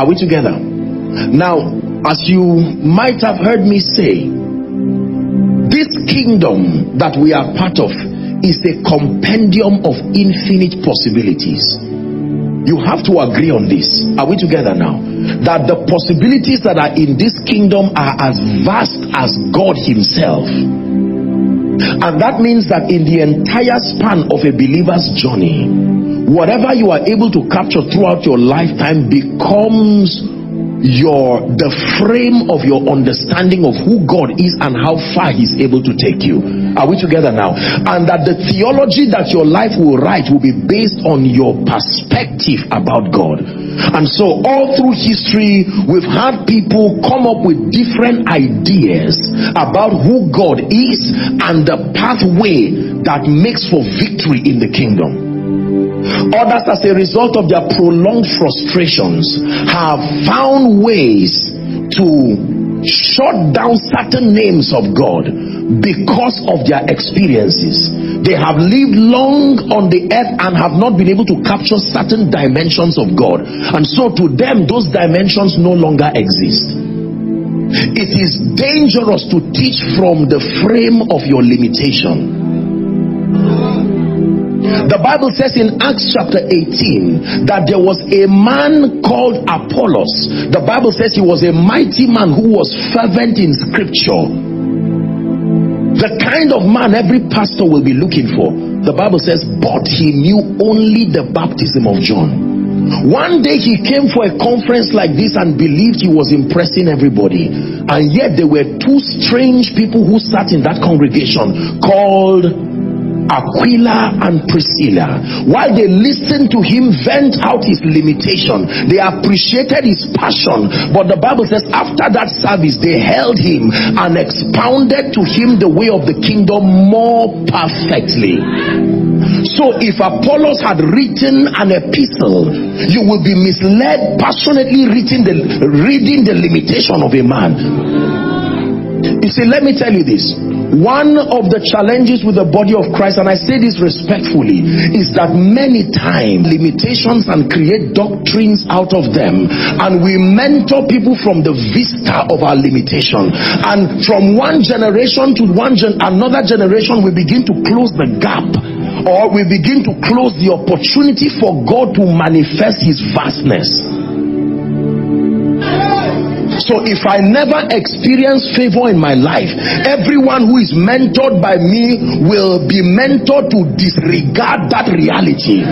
Are we together? Now, as you might have heard me say, kingdom that we are part of is a compendium of infinite possibilities. You have to agree on this. Are we together now? That the possibilities that are in this kingdom are as vast as God Himself. And that means that in the entire span of a believer's journey, whatever you are able to capture throughout your lifetime becomes your the frame of your understanding of who God is and how far he's able to take you. Are we together now? And that the theology that your life will write will be based on your perspective about God. And so all through history, we've had people come up with different ideas about who God is and the pathway that makes for victory in the kingdom. Others, as a result of their prolonged frustrations, have found ways to shut down certain names of God because of their experiences. They have lived long on the earth and have not been able to capture certain dimensions of God. And so to them, those dimensions no longer exist. It is dangerous to teach from the frame of your limitation. The Bible says in Acts chapter 18 that there was a man called Apollos. The Bible says he was a mighty man who was fervent in scripture. The kind of man every pastor will be looking for. The Bible says, but he knew only the baptism of John. One day he came for a conference like this and believed he was impressing everybody. And yet there were two strange people who sat in that congregation called Aquila and Priscilla. While they listened to him vent out his limitation, they appreciated his passion. But the Bible says after that service, they held him and expounded to him the way of the kingdom more perfectly. So if Apollos had written an epistle, you will be misled passionately reading the, reading the limitation of a man. You see, let me tell you this one of the challenges with the body of Christ, and I say this respectfully, is that many times limitations and create doctrines out of them, and we mentor people from the vista of our limitation. And from one generation to one gen another generation, we begin to close the gap or we begin to close the opportunity for God to manifest his vastness. So if I never experience favor in my life, everyone who is mentored by me will be mentored to disregard that reality.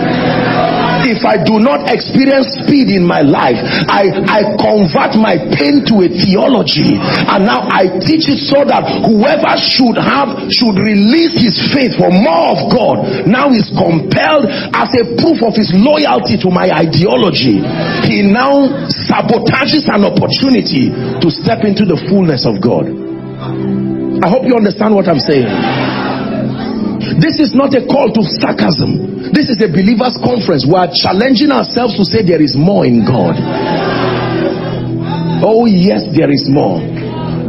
If I do not experience speed in my life, I, I convert my pain to a theology. And now I teach it so that whoever should have, should release his faith for more of God, now is compelled as a proof of his loyalty to my ideology. He now sabotages an opportunity to step into the fullness of God. I hope you understand what I'm saying. This is not a call to sarcasm. This is a believers conference. We are challenging ourselves to say there is more in God. Oh yes, there is more.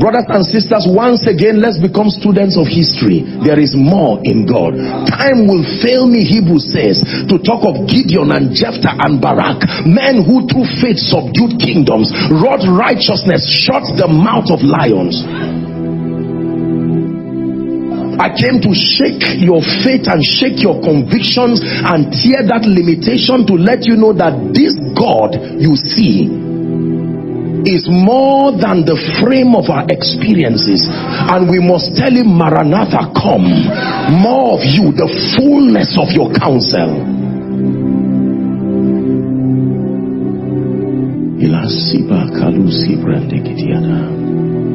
Brothers and sisters, once again, let's become students of history. There is more in God. Time will fail me, Hebrews says, to talk of Gideon and Jephthah and Barak, men who through faith subdued kingdoms, wrought righteousness, shut the mouth of lions. I came to shake your faith and shake your convictions and tear that limitation to let you know that this God you see is more than the frame of our experiences. And we must tell him maranatha come. More of you the fullness of your counsel.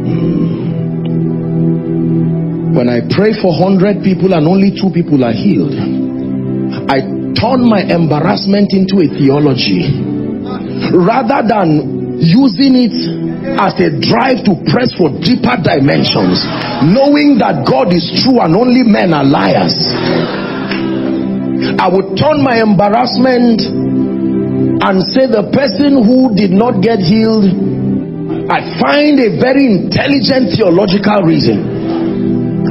Mm. when I pray for 100 people and only two people are healed I turn my embarrassment into a theology. Rather than using it as a drive to press for deeper dimensions knowing that God is true and only men are liars. I would turn my embarrassment and say the person who did not get healed I find a very intelligent theological reason.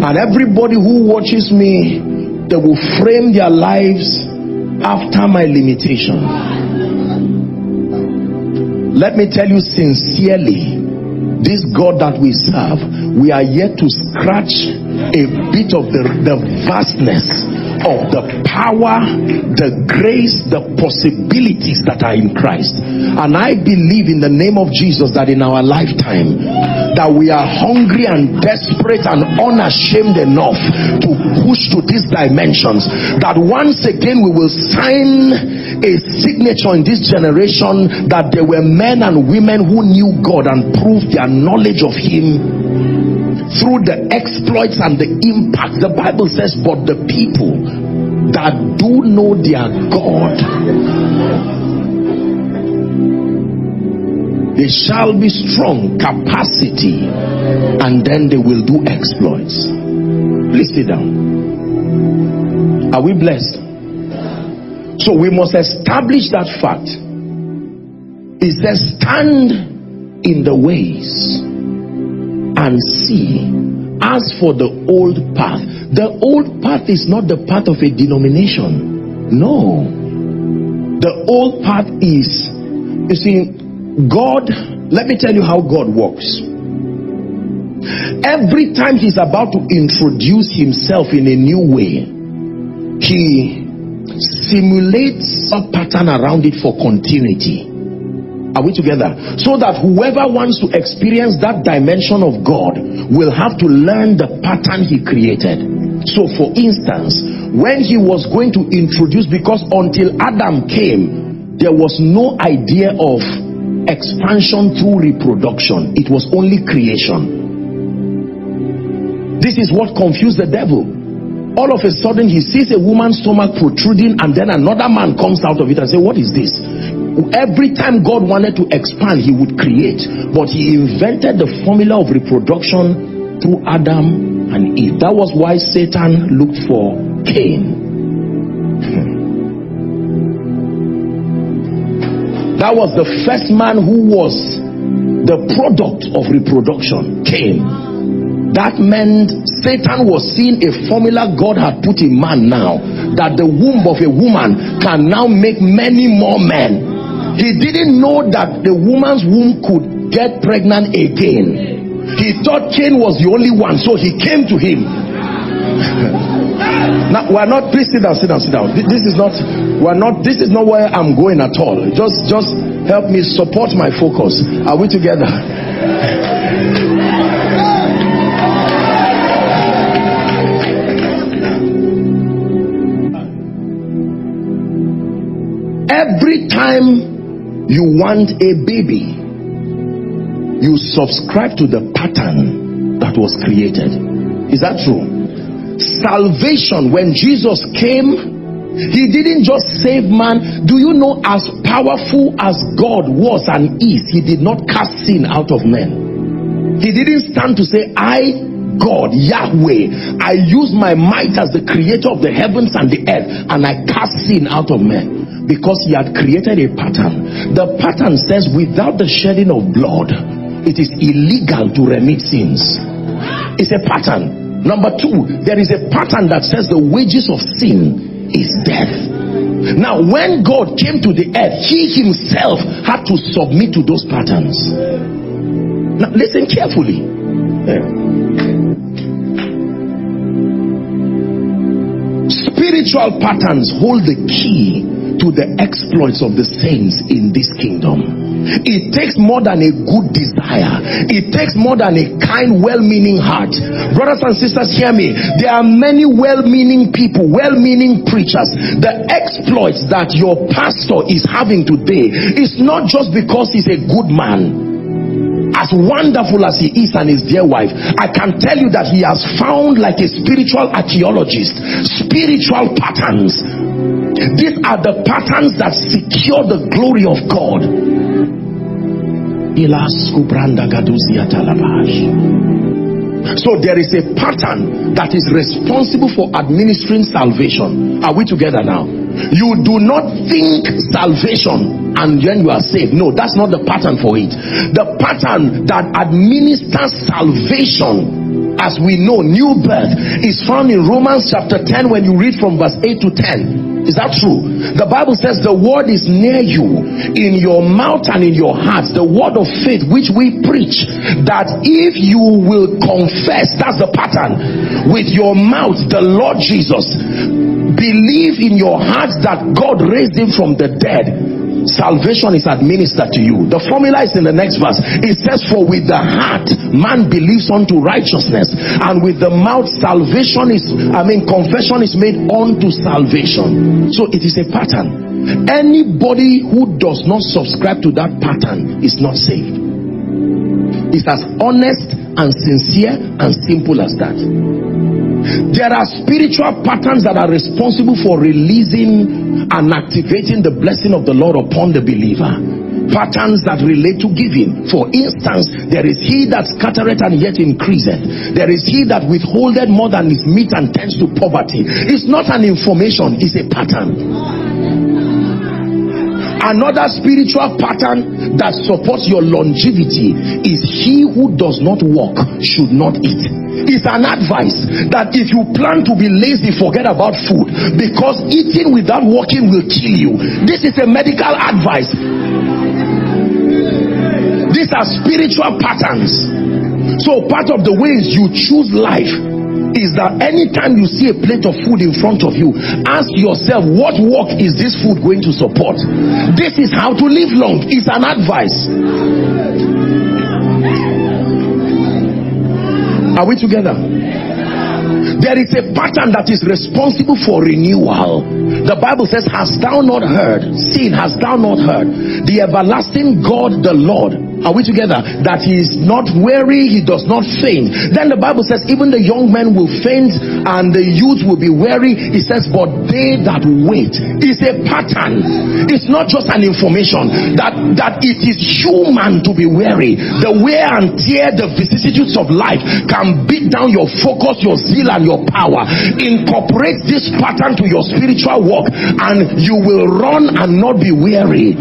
And everybody who watches me they will frame their lives after my limitation let me tell you sincerely, this God that we serve, we are yet to scratch a bit of the, the vastness of the power, the grace, the possibilities that are in Christ. And I believe in the name of Jesus that in our lifetime that we are hungry and desperate and unashamed enough to push to these dimensions that once again we will sign a signature in this generation that there were men and women who knew God and proved their knowledge of Him through the exploits and the impact. The Bible says, but the people that do know their God they shall be strong capacity and then they will do exploits. Please sit down. Are we blessed? So we must establish that fact. It says stand in the ways and see as for the old path the old path is not the path of a denomination no the old path is you see God, let me tell you how God works. Every time he's about to introduce himself in a new way, he simulates a pattern around it for continuity. Are we together? So that whoever wants to experience that dimension of God will have to learn the pattern he created. So, for instance, when he was going to introduce, because until Adam came, there was no idea of expansion through reproduction it was only creation this is what confused the devil all of a sudden he sees a woman's stomach protruding and then another man comes out of it and say what is this? Every time god wanted to expand he would create. But he invented the formula of reproduction through adam and eve. That was why satan looked for cain. That was the first man who was the product of reproduction, Cain. That meant Satan was seeing a formula God had put in man now, that the womb of a woman can now make many more men. He didn't know that the woman's womb could get pregnant again. He thought Cain was the only one, so he came to him. now we're not please sit down sit down sit down this is not we're not this is not where i'm going at all just just help me support my focus are we together time you want a baby you subscribe to the pattern that was created. Is that true? Salvation when jesus came he didn't just save man. Do you know as powerful as god was and is he did not cast sin out of men. He didn't stand to say i god yahweh i use my might as the creator of the heavens and the earth and i cast sin out of men because he had created a pattern the pattern says without the shedding of blood it is illegal to remit sins it's a pattern Number two, there is a pattern that says the wages of sin is death. Now, when God came to the earth, He Himself had to submit to those patterns. Now, listen carefully. Eh. Spiritual patterns hold the key to the exploits of the saints in this kingdom. It takes more than a good desire. It takes more than a kind, well-meaning heart. Brothers and sisters, hear me. There are many well-meaning people, well-meaning preachers. The exploits that your pastor is having today is not just because he's a good man as wonderful as he is and his dear wife i can tell you that he has found like a spiritual archaeologist spiritual patterns these are the patterns that secure the glory of god so there is a pattern that is responsible for administering salvation. Are we together now? You do not think salvation and then you are saved. No, that's not the pattern for it. The pattern that administers salvation as we know new birth is found in Romans chapter 10 when you read from verse 8 to 10 is that true the Bible says the word is near you in your mouth and in your heart the word of faith which we preach that if you will confess that's the pattern with your mouth the Lord Jesus believe in your heart that God raised him from the dead salvation is administered to you the formula is in the next verse it says for with the heart man believes unto righteousness and with the mouth salvation is i mean confession is made unto salvation so it is a pattern Anybody who does not subscribe to that pattern is not saved. It's as honest and sincere and simple as that. There are spiritual patterns that are responsible for releasing and activating the blessing of the Lord upon the believer patterns that relate to giving. For instance, there is he that scattereth and yet increaseth. There is he that withholdeth more than his meat and tends to poverty. It's not an information, it's a pattern. Another spiritual pattern that supports your longevity is he who does not walk should not eat. It's an advice that if you plan to be lazy, forget about food because eating without walking will kill you. This is a medical advice. These are spiritual patterns. So part of the ways you choose life is that anytime you see a plate of food in front of you, ask yourself, what work is this food going to support? This is how to live long. It's an advice. Are we together? There is a pattern that is responsible for renewal. The Bible says, Hast thou not heard? Seen, hast thou not heard? The everlasting God, the Lord, are we together? That he is not weary, he does not faint. Then the Bible says, even the young men will faint and the youth will be weary. He says, but they that wait is a pattern. It's not just an information that, that it is human to be weary. The wear and tear, the vicissitudes of life can beat down your focus, your zeal, and your power. Incorporate this pattern to your spiritual walk, and you will run and not be weary.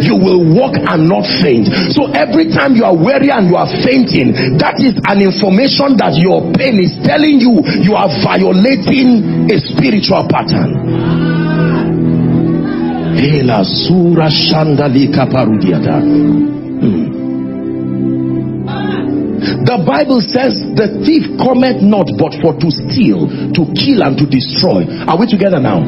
You will walk and not faint. So every every time you are weary and you are fainting that is an information that your pain is telling you you are violating a spiritual pattern hmm. The Bible says the thief cometh not but for to steal, to kill, and to destroy. Are we together now?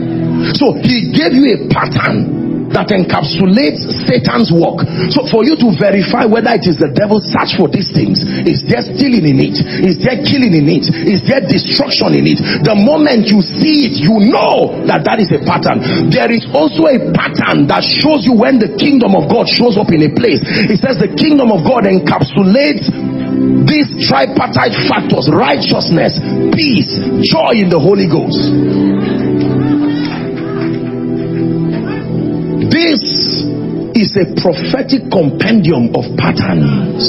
So he gave you a pattern that encapsulates Satan's work. So for you to verify whether it is the devil, search for these things. Is there stealing in it? Is there killing in it? Is there destruction in it? The moment you see it, you know that that is a pattern. There is also a pattern that shows you when the kingdom of God shows up in a place. It says the kingdom of God encapsulates these tripartite factors righteousness, peace, joy in the Holy Ghost. Is a prophetic compendium of patterns,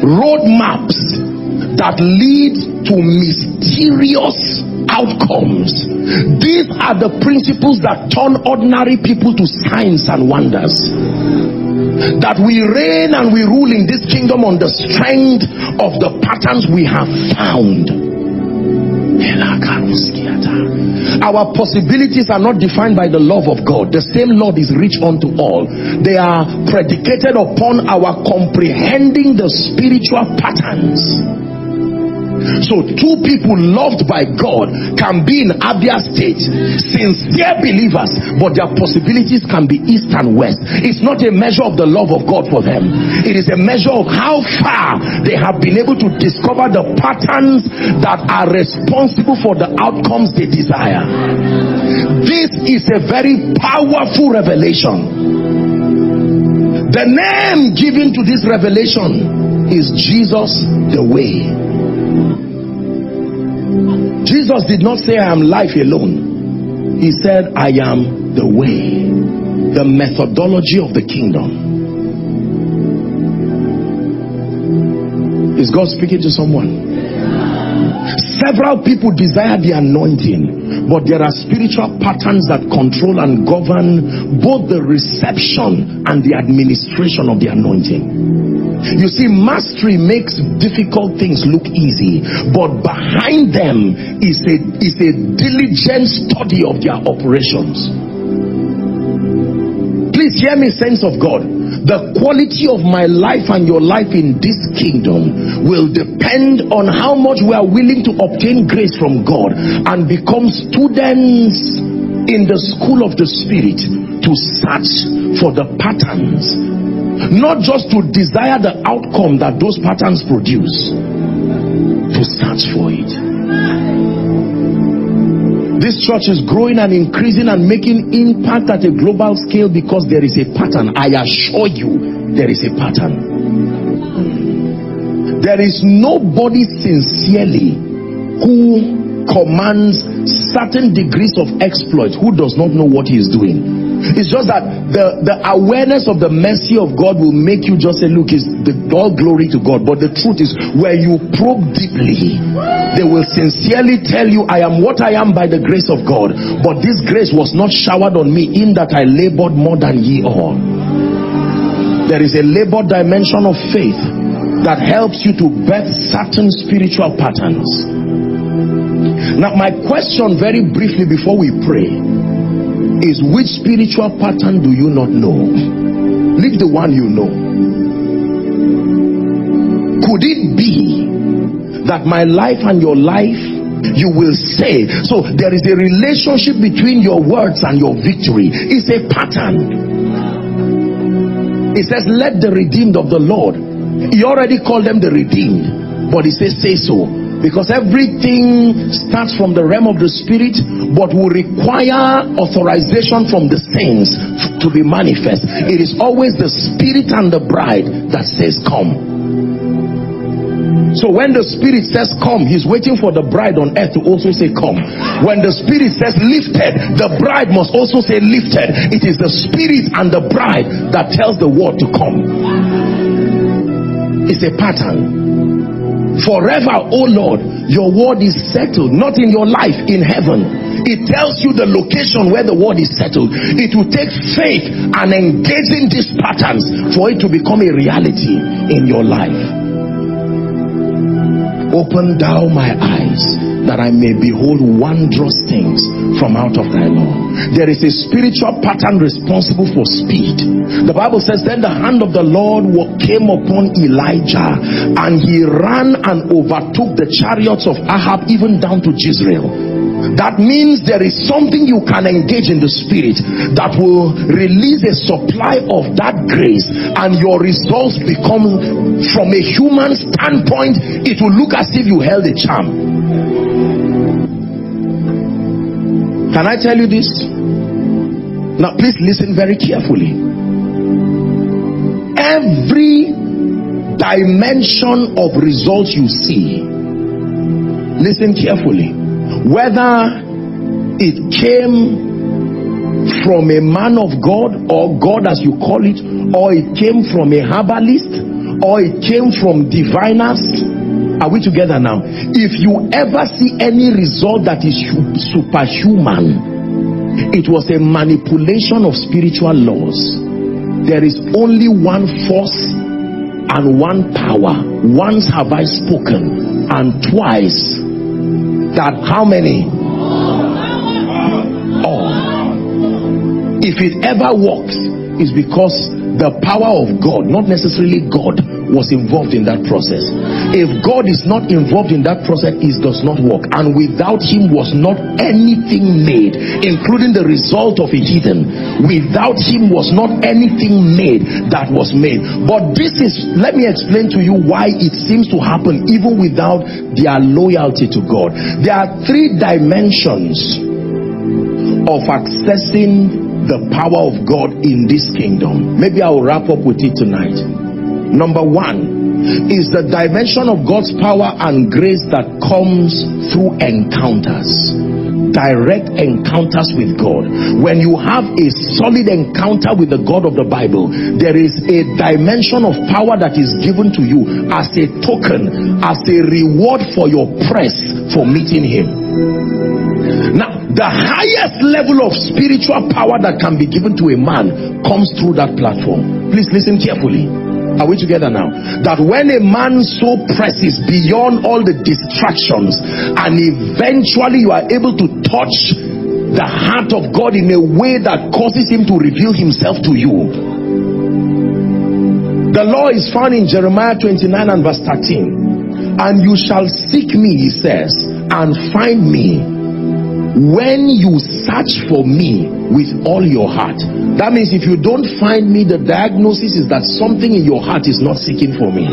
roadmaps that lead to mysterious outcomes. These are the principles that turn ordinary people to signs and wonders. That we reign and we rule in this kingdom on the strength of the patterns we have found. Our possibilities are not defined by the love of God. The same Lord is rich unto all. They are predicated upon our comprehending the spiritual patterns so two people loved by God can be in Abia State, sincere believers, but their possibilities can be east and west. It's not a measure of the love of God for them. It is a measure of how far they have been able to discover the patterns that are responsible for the outcomes they desire. This is a very powerful revelation. The name given to this revelation is Jesus the way. Jesus did not say, I am life alone. He said, I am the way, the methodology of the kingdom. Is God speaking to someone? Several people desire the anointing, but there are spiritual patterns that control and govern both the reception and the administration of the anointing. You see, mastery makes difficult things look easy, but behind them is a, is a diligent study of their operations. Please hear me, sense of God the quality of my life and your life in this kingdom will depend on how much we are willing to obtain grace from God and become students in the school of the spirit to search for the patterns not just to desire the outcome that those patterns produce to search for it This church is growing and increasing and making impact at a global scale because there is a pattern. I assure you, there is a pattern. There is nobody sincerely who commands certain degrees of exploit who does not know what he is doing. It's just that the, the awareness of the mercy of God will make you just say, look, is the all glory to God. But the truth is, where you probe deeply, they will sincerely tell you, I am what I am by the grace of God. But this grace was not showered on me in that I labored more than ye all. There is a labor dimension of faith that helps you to birth certain spiritual patterns. Now, my question very briefly before we pray is which spiritual pattern do you not know? Leave the one you know. Could it be that my life and your life you will say so there is a relationship between your words and your victory it's a pattern it says let the redeemed of the lord he already called them the redeemed but he says say so because everything starts from the realm of the spirit but will require authorization from the saints to be manifest it is always the spirit and the bride that says come so when the spirit says come, he's waiting for the bride on earth to also say come. When the spirit says lifted, the bride must also say lifted. It is the spirit and the bride that tells the word to come. It's a pattern. Forever, oh Lord, your word is settled, not in your life, in heaven. It tells you the location where the word is settled. It will take faith and engaging these patterns for it to become a reality in your life. Open thou my eyes that I may behold wondrous things from out of thy law. There is a spiritual pattern responsible for speed. The Bible says, Then the hand of the Lord came upon Elijah, and he ran and overtook the chariots of Ahab, even down to Jezreel that means there is something you can engage in the spirit that will release a supply of that grace and your results become from a human standpoint it will look as if you held a charm. Can i tell you this? Now please listen very carefully. Every dimension of results you see listen carefully whether it came from a man of God or God as you call it or it came from a herbalist or it came from diviners. Are we together now? If you ever see any result that is superhuman it was a manipulation of spiritual laws. There is only one force and one power. Once have I spoken and twice that how many? All. If it ever works is because the power of God not necessarily God was involved in that process. If God is not involved in that process it does not work. And without him was not anything made including the result of a heathen. Without him was not anything made that was made. But this is let me explain to you why it seems to happen even without their loyalty to God. There are three dimensions of accessing the power of God in this kingdom. Maybe I'll wrap up with it tonight number one is the dimension of God's power and grace that comes through encounters. Direct encounters with God. When you have a solid encounter with the God of the Bible there is a dimension of power that is given to you as a token as a reward for your press for meeting him. Now the highest level of spiritual power that can be given to a man comes through that platform. Please listen carefully are we together now? That when a man so presses beyond all the distractions and eventually you are able to touch the heart of God in a way that causes him to reveal himself to you. The law is found in Jeremiah 29 and verse 13. And you shall seek me, he says, and find me when you search for me with all your heart that means if you don't find me the diagnosis is that something in your heart is not seeking for me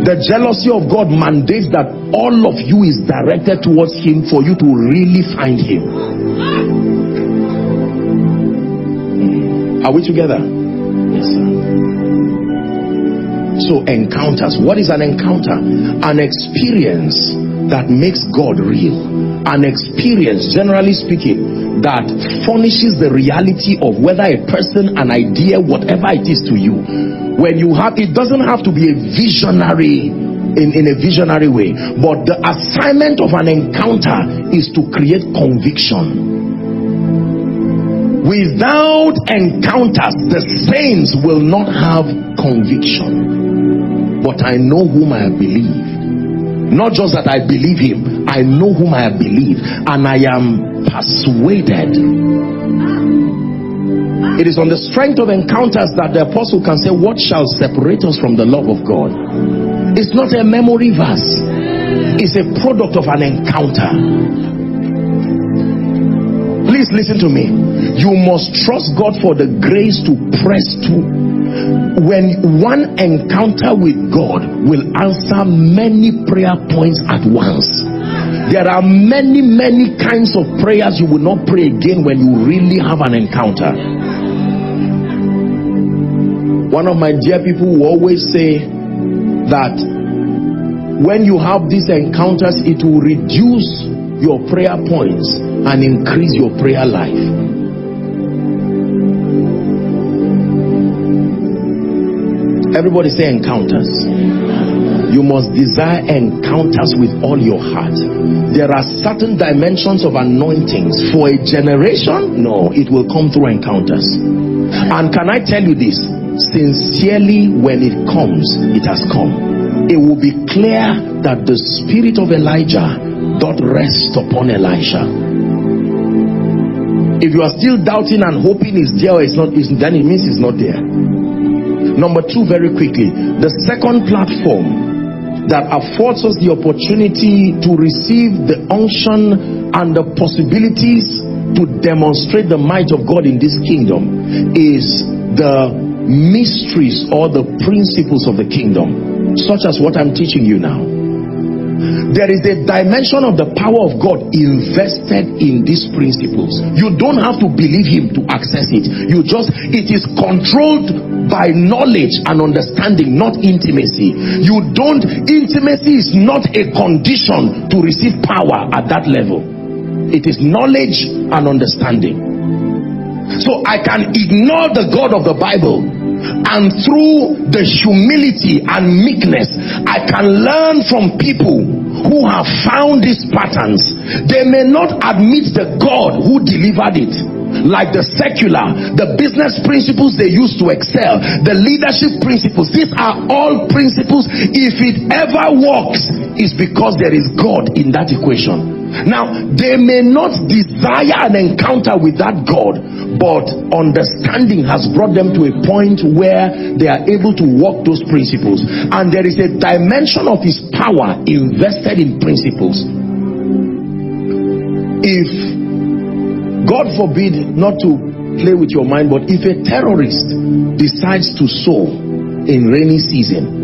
The jealousy of God mandates that all of you is directed towards Him for you to really find Him. Are we together? Yes, sir. So, encounters. What is an encounter? An experience that makes God real. An experience, generally speaking, that furnishes the reality of whether a person, an idea, whatever it is to you. When you have, it doesn't have to be a visionary in, in a visionary way, but the assignment of an encounter is to create conviction. Without encounters, the saints will not have conviction. But I know whom I believe. not just that I believe him, I know whom I have believed, and I am persuaded. It is on the strength of encounters that the apostle can say, What shall separate us from the love of God? It's not a memory verse, it's a product of an encounter. Please listen to me. You must trust God for the grace to press through when one encounter with God will answer many prayer points at once. There are many, many kinds of prayers you will not pray again when you really have an encounter. One of my dear people will always say that when you have these encounters, it will reduce your prayer points and increase your prayer life. Everybody say encounters. You must desire encounters with all your heart. There are certain dimensions of anointings. For a generation, no, it will come through encounters. And can I tell you this? Sincerely, when it comes, it has come. It will be clear that the spirit of Elijah doth rest upon Elisha. If you are still doubting and hoping it's there or it's not, it's, then it means it's not there. Number two, very quickly, the second platform that affords us the opportunity to receive the unction and the possibilities to demonstrate the might of God in this kingdom is the mysteries or the principles of the kingdom, such as what I'm teaching you now there is a dimension of the power of God invested in these principles. You don't have to believe Him to access it. You just, it is controlled by knowledge and understanding, not intimacy. You don't, intimacy is not a condition to receive power at that level. It is knowledge and understanding. So I can ignore the God of the Bible and through the humility and meekness I can learn from people who have found these patterns they may not admit the God who delivered it like the secular, the business principles they use to excel, the leadership principles. These are all principles. If it ever works, it's because there is God in that equation. Now, they may not desire an encounter with that God, but understanding has brought them to a point where they are able to walk those principles. And there is a dimension of His power invested in principles. If, God forbid, not to play with your mind, but if a terrorist decides to sow in rainy season,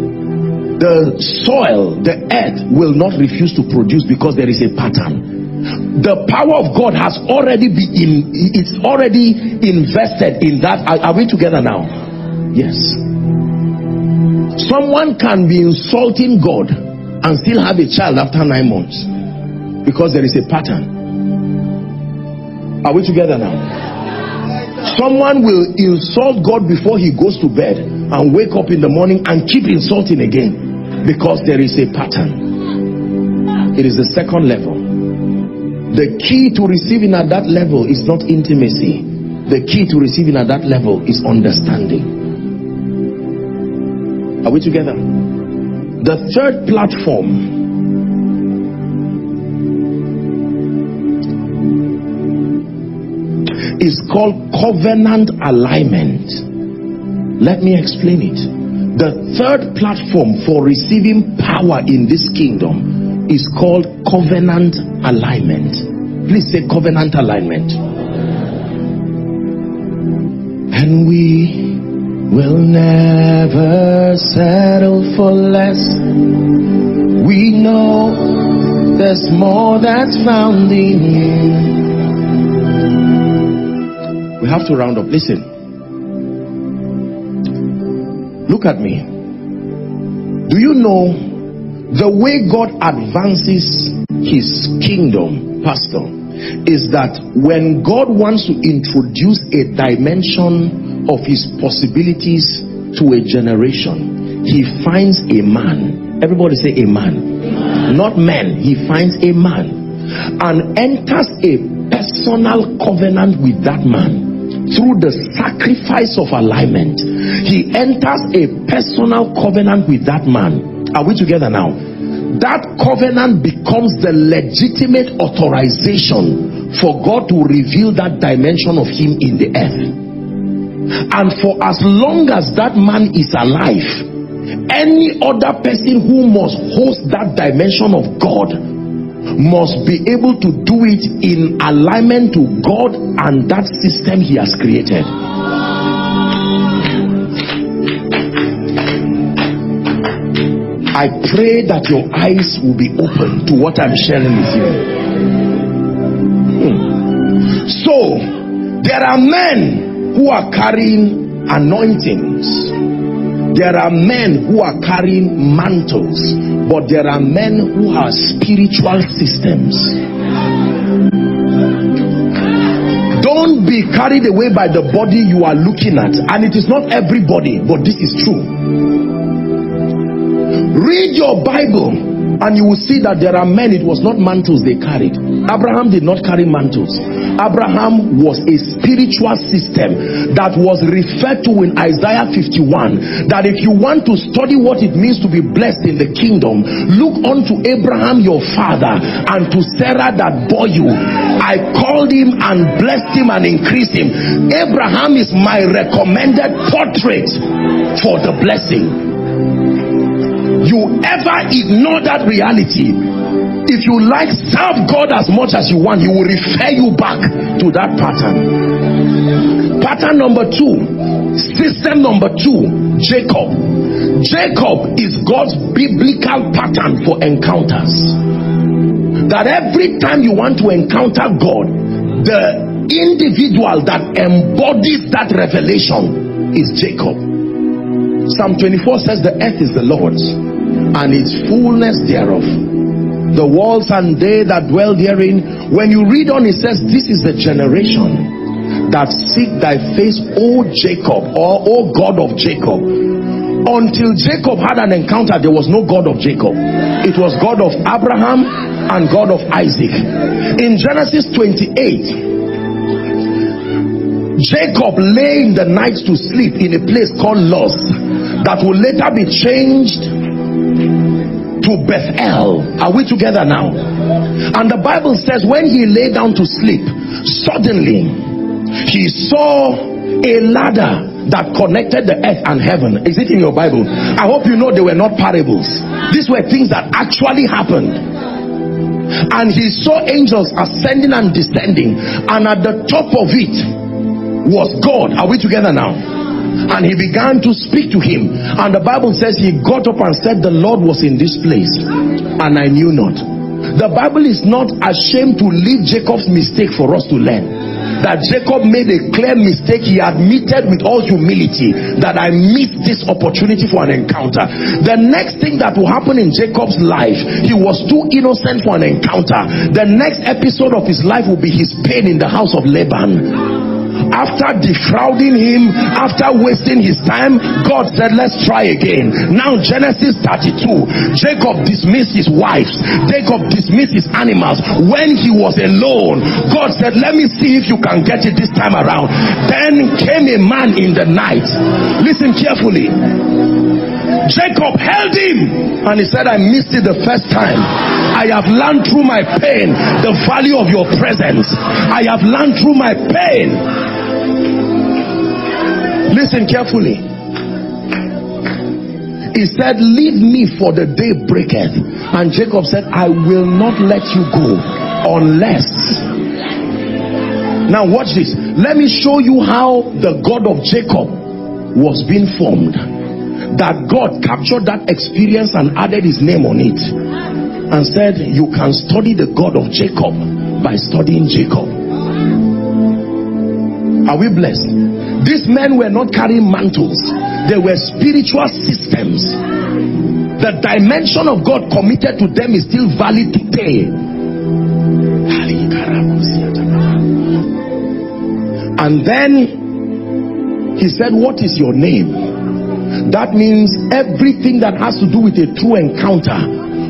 the soil, the earth will not refuse to produce because there is a pattern. The power of God has already been in, it's already invested in that. Are, are we together now? Yes. Someone can be insulting God and still have a child after nine months because there is a pattern. Are we together now? Someone will insult God before he goes to bed and wake up in the morning and keep insulting again because there is a pattern. It is the second level. The key to receiving at that level is not intimacy. The key to receiving at that level is understanding. Are we together? The third platform is called covenant alignment. Let me explain it. The third platform for receiving power in this kingdom is called covenant alignment. Please say covenant alignment. And we will never settle for less. We know there's more that's found in you. We have to round up. Listen. Look at me. Do you know the way God advances his kingdom, Pastor, is that when God wants to introduce a dimension of his possibilities to a generation, he finds a man. Everybody say a man. Not men. He finds a man and enters a personal covenant with that man through the sacrifice of alignment he enters a personal covenant with that man. Are we together now? That covenant becomes the legitimate authorization for God to reveal that dimension of him in the earth. And for as long as that man is alive any other person who must host that dimension of God must be able to do it in alignment to God and that system he has created. I pray that your eyes will be open to what I'm sharing with you. Hmm. So, there are men who are carrying anointings there are men who are carrying mantles, but there are men who have spiritual systems. Don't be carried away by the body you are looking at. And it is not everybody, but this is true. Read your Bible and you will see that there are men it was not mantles they carried. Abraham did not carry mantles. Abraham was a spiritual system that was referred to in isaiah 51 that if you want to study what it means to be blessed in the kingdom look unto abraham your father and to sarah that bore you. I called him and blessed him and increased him. Abraham is my recommended portrait for the blessing you ever ignore that reality? If you like serve God as much as you want he will refer you back to that pattern. Pattern number two system number two Jacob. Jacob is God's biblical pattern for encounters. That every time you want to encounter God the individual that embodies that revelation is Jacob. Psalm 24 says the earth is the Lord's and its fullness thereof. The walls and they that dwell therein when you read on it says this is the generation that seek thy face o jacob or o god of jacob. Until jacob had an encounter there was no god of jacob. It was god of abraham and god of isaac. In genesis 28 jacob lay in the night to sleep in a place called luz that will later be changed to Bethel. Are we together now? And the Bible says when he lay down to sleep, suddenly he saw a ladder that connected the earth and heaven. Is it in your Bible? I hope you know they were not parables. These were things that actually happened. And he saw angels ascending and descending, and at the top of it was God. Are we together now? And he began to speak to him and the bible says he got up and said the lord was in this place and i knew not the bible is not ashamed to leave jacob's mistake for us to learn that Jacob made a clear mistake. He admitted with all humility that I missed this opportunity for an encounter. The next thing that will happen in Jacob's life, he was too innocent for an encounter. The next episode of his life will be his pain in the house of Laban after defrauding him after wasting his time god said let's try again. Now genesis 32 jacob dismissed his wives jacob dismissed his animals. When he was alone god said let me see if you can get it this time around. Then came a man in the night. Listen carefully. Jacob held him and he said, I missed it the first time. I have learned through my pain the value of your presence. I have learned through my pain Listen carefully. He said, Leave me for the day breaketh. And Jacob said, I will not let you go unless. Now, watch this. Let me show you how the God of Jacob was being formed that God captured that experience and added his name on it and said you can study the God of Jacob by studying Jacob are we blessed these men were not carrying mantles. They were spiritual systems. The dimension of God committed to them is still valid today. And then he said what is your name? That means everything that has to do with a true encounter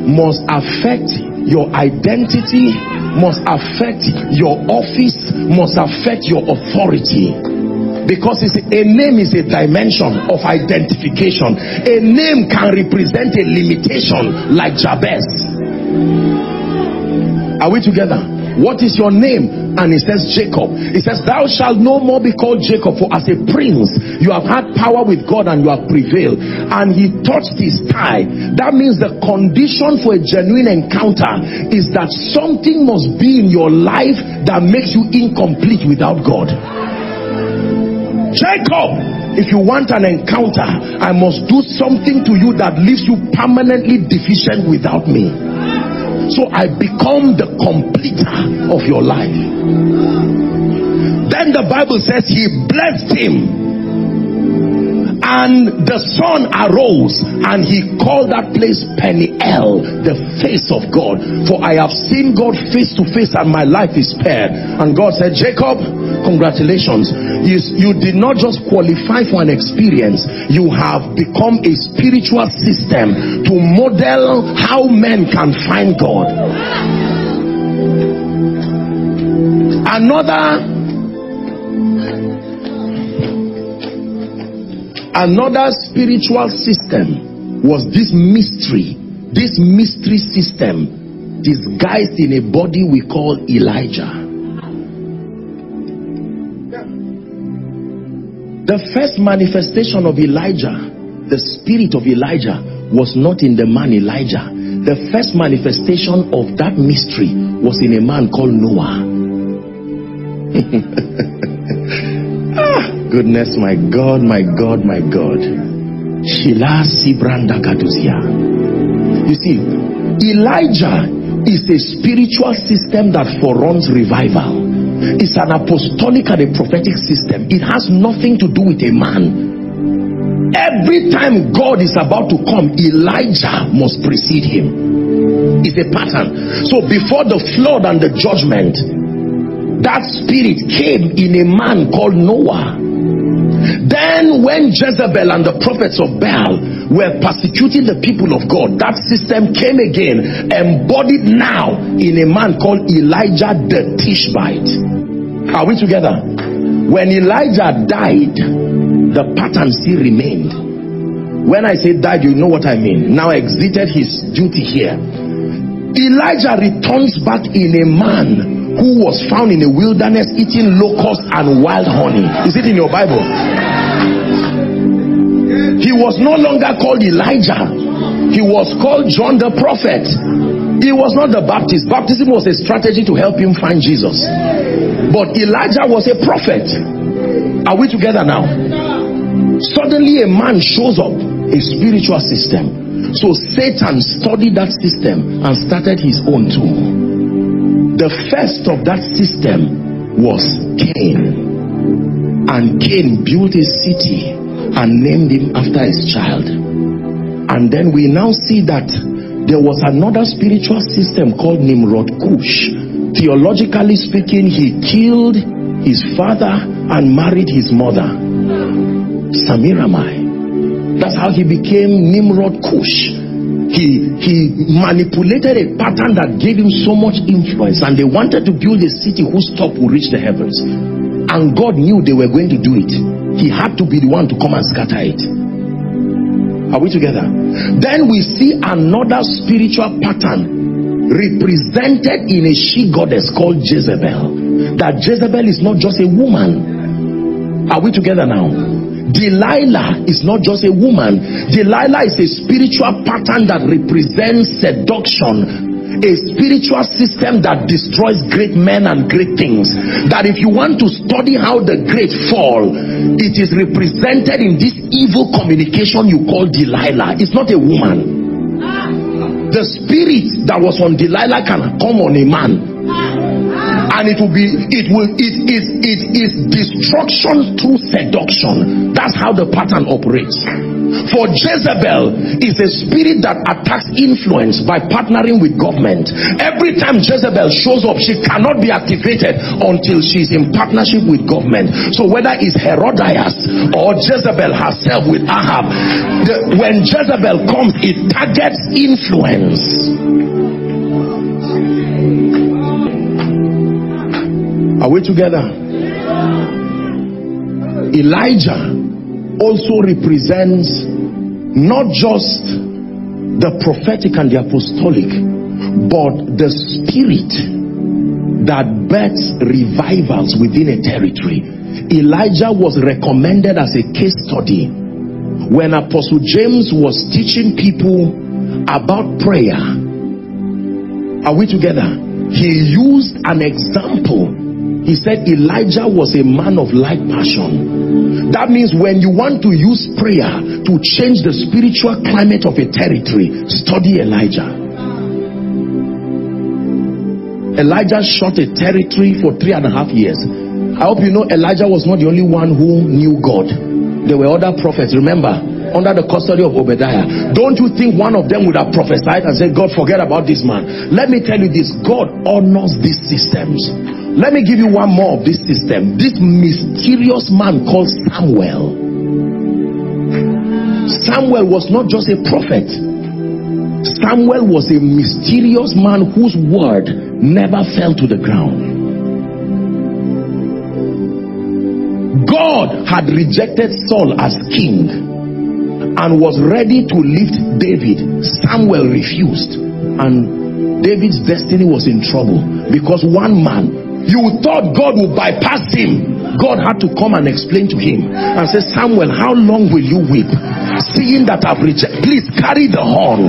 must affect your identity must affect your office must affect your authority because a name is a dimension of identification. A name can represent a limitation like Jabez. Are we together? What is your name? And he says Jacob. He says thou shalt no more be called Jacob for as a prince you have had power with God and you have prevailed. And he touched his thigh. That means the condition for a genuine encounter is that something must be in your life that makes you incomplete without God Jacob if you want an encounter I must do something to you that leaves you permanently deficient without me. So I become the completer of your life. Then the Bible says he blessed him and the sun arose and he called that place Peniel the face of God. For I have seen God face to face and my life is spared. And God said Jacob congratulations. You, you did not just qualify for an experience. You have become a spiritual system to model how men can find God. Another another spiritual system was this mystery this mystery system disguised in a body we call Elijah. The first manifestation of Elijah the spirit of Elijah was not in the man Elijah. The first manifestation of that mystery was in a man called Noah goodness my god my god my god. Shila sibranda you see elijah is a spiritual system that foreruns revival. It's an apostolic and a prophetic system. It has nothing to do with a man. Every time god is about to come elijah must precede him. It's a pattern. So before the flood and the judgment that spirit came in a man called noah then when Jezebel and the prophets of Baal were persecuting the people of God, that system came again, embodied now in a man called Elijah the Tishbite. Are we together? When Elijah died, the pattern still remained. When I say died, you know what I mean. Now exited his duty here. Elijah returns back in a man who was found in the wilderness eating locusts and wild honey. Is it in your Bible? He was no longer called Elijah. He was called John the prophet. He was not the Baptist. Baptism was a strategy to help him find Jesus. But Elijah was a prophet. Are we together now? Suddenly a man shows up, a spiritual system. So Satan studied that system and started his own too the first of that system was Cain. And Cain built a city and named him after his child. And then we now see that there was another spiritual system called Nimrod Kush. Theologically speaking he killed his father and married his mother. Samiramai that's how he became Nimrod Kush he he manipulated a pattern that gave him so much influence and they wanted to build a city whose top will reach the heavens. And God knew they were going to do it. He had to be the one to come and scatter it. Are we together? Then we see another spiritual pattern represented in a she goddess called Jezebel. That Jezebel is not just a woman. Are we together now Delilah is not just a woman. Delilah is a spiritual pattern that represents seduction. a spiritual system that destroys great men and great things that if you want to study how the great fall it is represented in this evil communication you call delilah it's not a woman the spirit that was on delilah can come on a man and it will be it will it is it is destruction through seduction. That's how the pattern operates. For Jezebel is a spirit that attacks influence by partnering with government. Every time Jezebel shows up she cannot be activated until she's in partnership with government. So whether it's Herodias or Jezebel herself with Ahab the, when Jezebel comes it targets influence Are we together? Elijah also represents not just the prophetic and the apostolic, but the spirit that births revivals within a territory. Elijah was recommended as a case study when Apostle James was teaching people about prayer. Are we together? He used an example he said Elijah was a man of like passion. That means when you want to use prayer to change the spiritual climate of a territory, study Elijah. Elijah shot a territory for three and a half years. I hope you know Elijah was not the only one who knew God. There were other prophets, remember, under the custody of Obadiah. Don't you think one of them would have prophesied and said, God, forget about this man? Let me tell you this God honors these systems. Let me give you one more of this system. This mysterious man called Samuel. Samuel was not just a prophet. Samuel was a mysterious man whose word never fell to the ground. God had rejected Saul as king and was ready to lift David. Samuel refused and David's destiny was in trouble because one man you thought God would bypass him. God had to come and explain to him and say, Samuel, how long will you weep? Seeing that I've rejected, please carry the horn.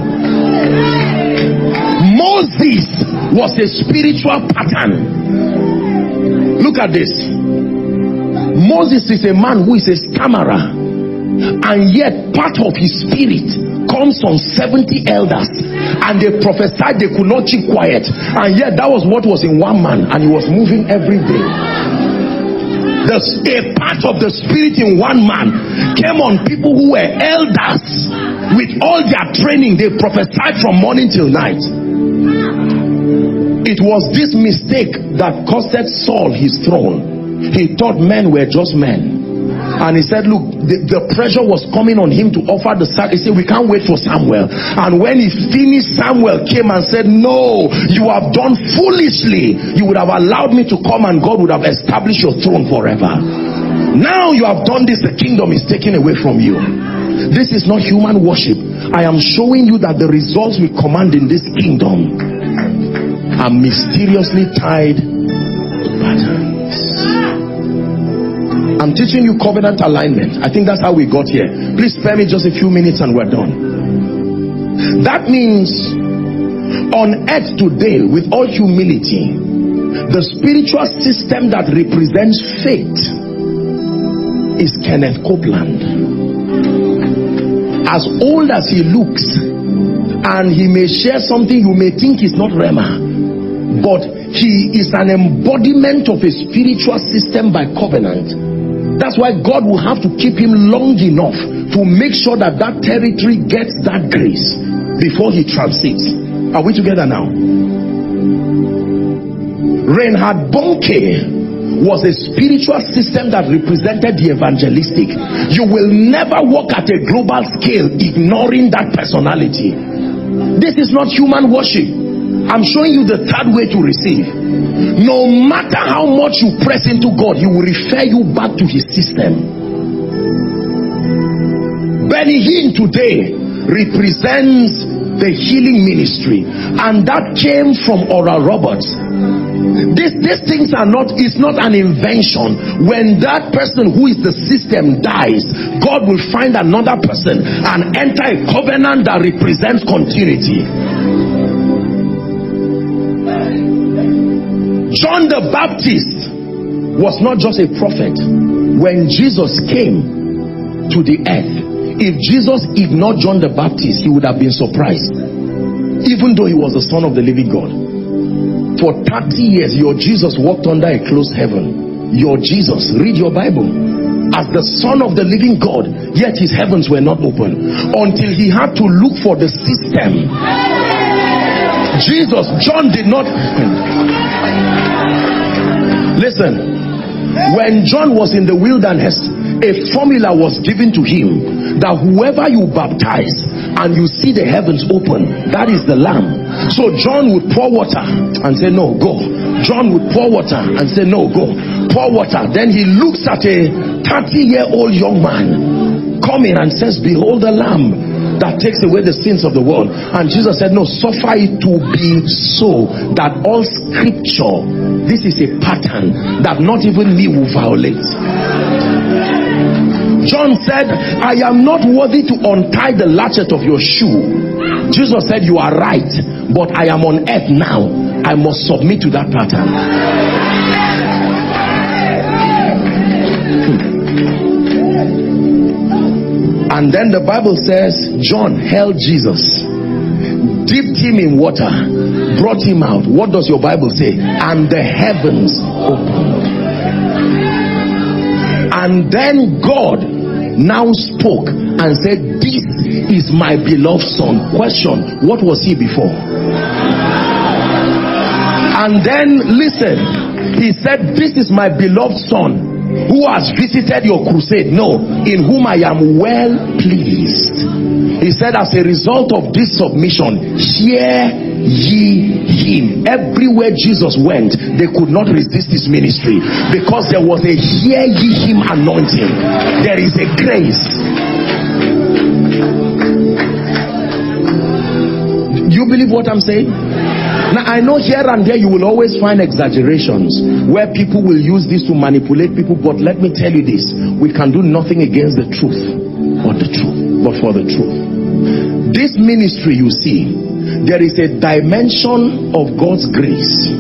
Moses was a spiritual pattern. Look at this. Moses is a man who is a stammerer, and yet part of his spirit comes from 70 elders and they prophesied they could not keep quiet. And yet that was what was in one man and he was moving every day. The, a part of the spirit in one man came on people who were elders. With all their training they prophesied from morning till night. It was this mistake that costed Saul his throne. He thought men were just men and he said look the, the, pressure was coming on him to offer the sacrifice he said we can't wait for samuel. And when he finished samuel came and said no you have done foolishly. You would have allowed me to come and god would have established your throne forever. Now you have done this the kingdom is taken away from you. This is not human worship. I am showing you that the results we command in this kingdom are mysteriously tied I'm teaching you covenant alignment. I think that's how we got here. Please spare me just a few minutes and we're done. That means on earth today, with all humility, the spiritual system that represents faith is Kenneth Copeland. As old as he looks, and he may share something you may think is not Rhema, but he is an embodiment of a spiritual system by covenant that's why God will have to keep him long enough to make sure that that territory gets that grace before he transits. Are we together now? Reinhard Bonnke was a spiritual system that represented the evangelistic. You will never work at a global scale ignoring that personality. This is not human worship. I'm showing you the third way to receive. No matter how much you press into God, He will refer you back to His system. Benny Hinn today represents the healing ministry, and that came from Oral Roberts. These, these things are not, it's not an invention. When that person who is the system dies, God will find another person and enter a covenant that represents continuity. John the Baptist was not just a prophet. When Jesus came to the earth, if Jesus ignored John the Baptist, he would have been surprised. Even though he was the son of the living God. For 30 years, your Jesus walked under a closed heaven. Your Jesus, read your Bible as the son of the living God yet his heavens were not open until he had to look for the system Jesus John did not listen when John was in the wilderness a formula was given to him that whoever you baptize and you see the heavens open that is the lamb. So John would pour water and say no go. John would pour water and say no go. Pour water. Then he looks at a 30 year old young man coming and says behold the lamb that takes away the sins of the world. And jesus said no suffer it to be so that all scripture this is a pattern that not even me will violate. John said i am not worthy to untie the latchet of your shoe. Jesus said you are right but i am on earth now. I must submit to that pattern And then the Bible says, John held Jesus, dipped him in water, brought him out. What does your Bible say? And the heavens opened. And then God now spoke and said, This is my beloved son. Question What was he before? And then listen, he said, This is my beloved son who has visited your crusade? No. In whom i am well pleased. He said as a result of this submission hear ye him. Everywhere jesus went they could not resist his ministry because there was a hear ye him anointing. There is a grace. Do you believe what i'm saying now, I know here and there you will always find exaggerations where people will use this to manipulate people, but let me tell you this we can do nothing against the truth or the truth, but for the truth. This ministry you see, there is a dimension of God's grace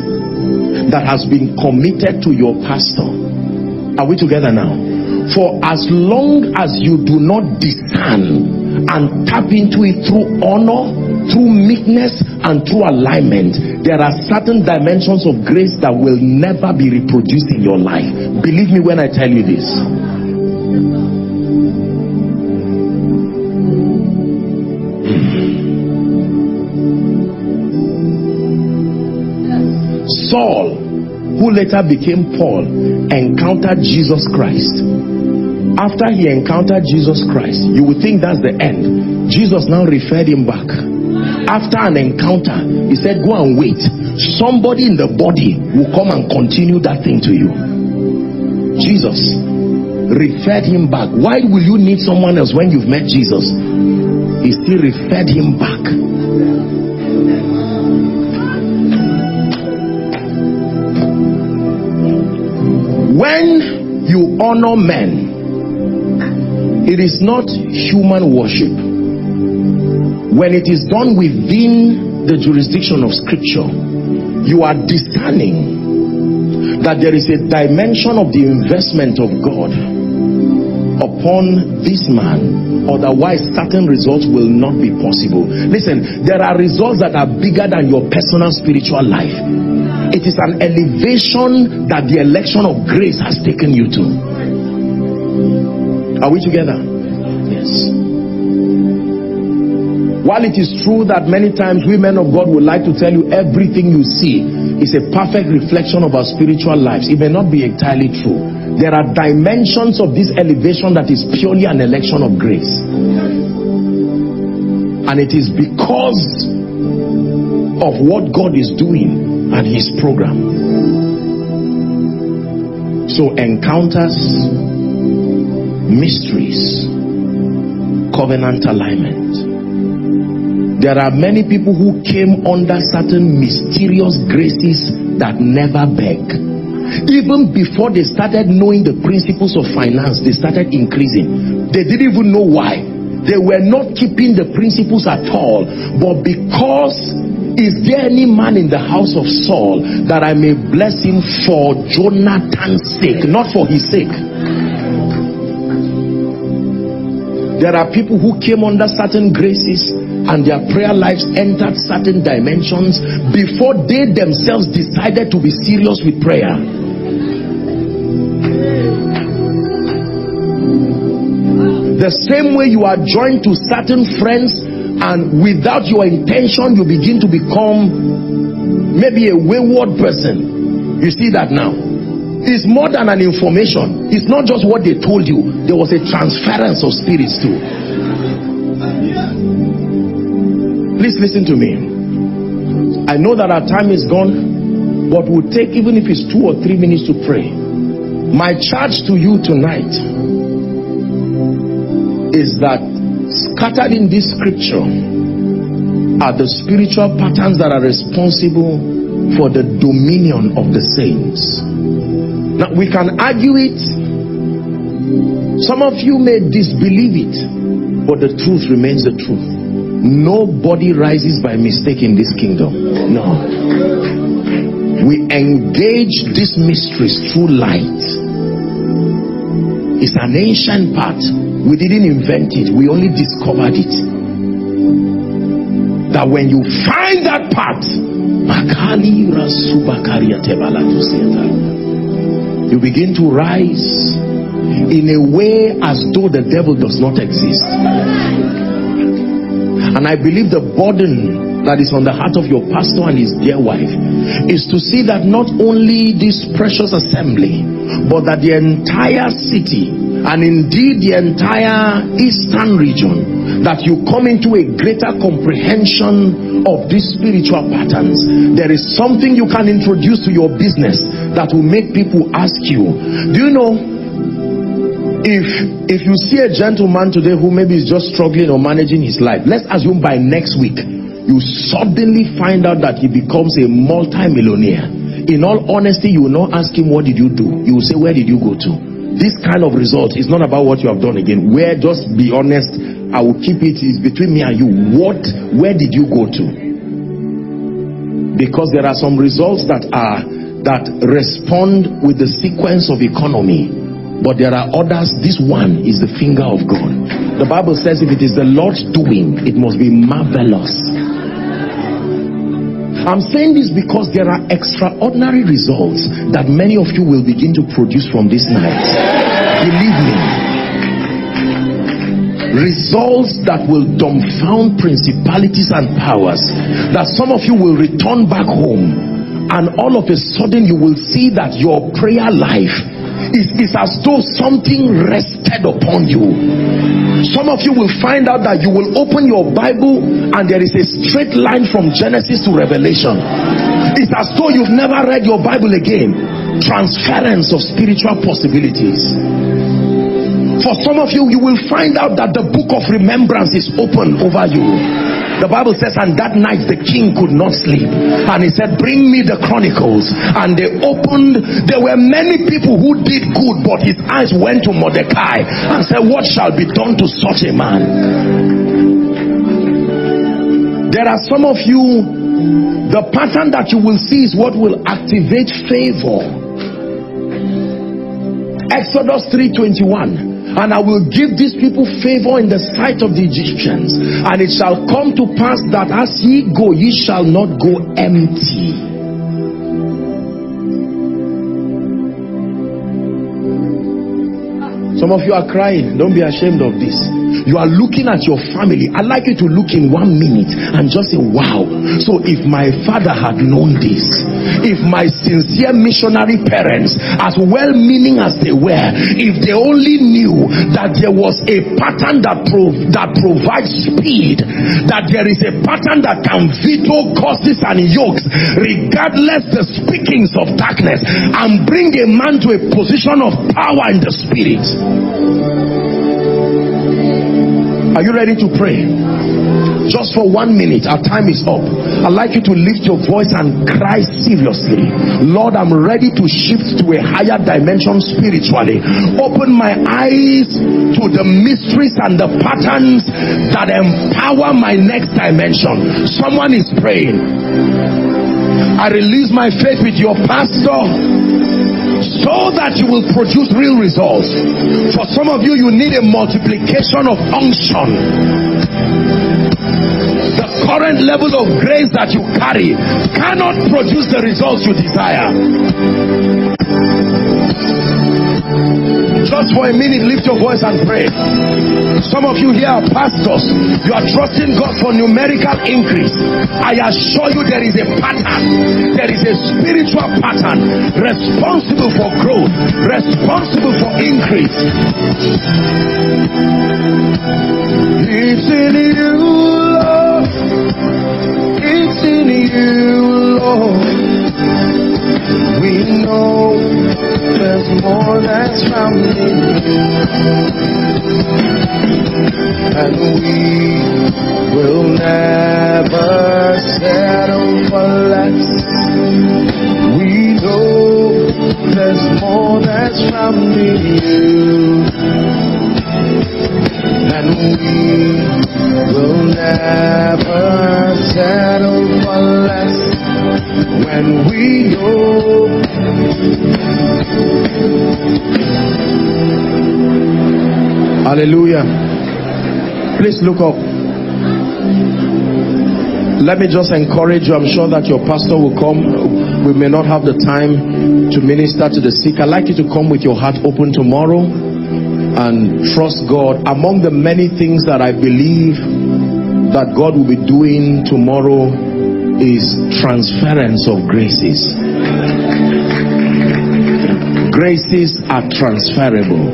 that has been committed to your pastor. Are we together now? For as long as you do not discern and tap into it through honor, through meekness, and through alignment there are certain dimensions of grace that will never be reproduced in your life believe me when i tell you this Saul, who later became Paul, encountered Jesus Christ. After he encountered Jesus Christ, you would think that's the end. Jesus now referred him back after an encounter he said go and wait. Somebody in the body will come and continue that thing to you. Jesus referred him back. Why will you need someone else when you've met jesus? He still referred him back. When you honor men it is not human worship when it is done within the jurisdiction of scripture you are discerning that there is a dimension of the investment of God upon this man. Otherwise certain results will not be possible. Listen there are results that are bigger than your personal spiritual life. It is an elevation that the election of grace has taken you to. Are we together while it is true that many times we men of God would like to tell you everything you see is a perfect reflection of our spiritual lives, it may not be entirely true. There are dimensions of this elevation that is purely an election of grace. And it is because of what God is doing and his program. So encounters, mysteries, covenant alignment there are many people who came under certain mysterious graces that never beg even before they started knowing the principles of finance they started increasing they didn't even know why They were not keeping the principles at all. But because is there any man in the house of Saul that I may bless him for Jonathan's sake, not for his sake? There are people who came under certain graces and their prayer lives entered certain dimensions before they themselves decided to be serious with prayer. The same way you are joined to certain friends and without your intention you begin to become maybe a wayward person. You see that now. It's more than an information. It's not just what they told you. There was a transference of spirits too. Please listen to me. I know that our time is gone, but we'll take even if it's two or three minutes to pray. My charge to you tonight is that scattered in this scripture are the spiritual patterns that are responsible for the dominion of the saints. Now we can argue it. Some of you may disbelieve it, but the truth remains the truth. Nobody rises by mistake in this kingdom. No. We engage these mysteries through light. It's an ancient path. We didn't invent it, we only discovered it. That when you find that path, you begin to rise in a way as though the devil does not exist. And I believe the burden that is on the heart of your pastor and his dear wife is to see that not only this precious assembly, but that the entire city and indeed the entire eastern region that you come into a greater comprehension of these spiritual patterns. There is something you can introduce to your business that will make people ask you do you know if if you see a gentleman today who maybe is just struggling or managing his life let's assume by next week you suddenly find out that he becomes a multi-millionaire. In all honesty you will not ask him what did you do? You will say where did you go to? This kind of result is not about what you have done again. Where just be honest i will keep it is between me and you. What where did you go to? Because there are some results that are that respond with the sequence of economy but there are others this one is the finger of god the bible says if it is the lord's doing it must be marvelous I'm saying this because there are extraordinary results that many of you will begin to produce from this night. Believe me. Results that will dumbfound principalities and powers. That some of you will return back home and all of a sudden you will see that your prayer life is, is as though something rested upon you. Some of you will find out that you will open your Bible and there is a straight line from Genesis to Revelation. It's as though you've never read your Bible again. Transference of spiritual possibilities. For some of you, you will find out that the book of remembrance is open over you the Bible says, and that night the king could not sleep. And he said, bring me the chronicles. And they opened, there were many people who did good, but his eyes went to Mordecai and said, what shall be done to such a man? There are some of you, the pattern that you will see is what will activate favor. Exodus 321 and I will give these people favor in the sight of the Egyptians. And it shall come to pass that as ye go, ye shall not go empty. Some of you are crying. Don't be ashamed of this. You are looking at your family. I'd like you to look in one minute and just say, wow. So if my father had known this, if my sincere missionary parents, as well meaning as they were, if they only knew that there was a pattern that, prov that provides speed, that there is a pattern that can veto causes and yokes, regardless the speakings of darkness, and bring a man to a position of power in the spirit. Are you ready to pray? Just for one minute, our time is up. I'd like you to lift your voice and cry seriously. Lord, I'm ready to shift to a higher dimension spiritually. Open my eyes to the mysteries and the patterns that empower my next dimension. Someone is praying. I release my faith with your pastor so that you will produce real results. For some of you, you need a multiplication of unction. The current level of grace that you carry cannot produce the results you desire. Just for a minute, lift your voice and pray. Some of you here are pastors. You are trusting God for numerical increase. I assure you there is a pattern. There is a spiritual pattern responsible for growth, responsible for increase. It's in you, Lord. It's in you, Lord. We know there's more that's found in you. And we will never settle for less. We know there's more that's found in you. And we will never settle when we know. Hallelujah. Please look up. Let me just encourage you. I'm sure that your pastor will come. We may not have the time to minister to the sick. I'd like you to come with your heart open tomorrow and trust God. Among the many things that I believe that God will be doing tomorrow is transference of graces. Graces are transferable.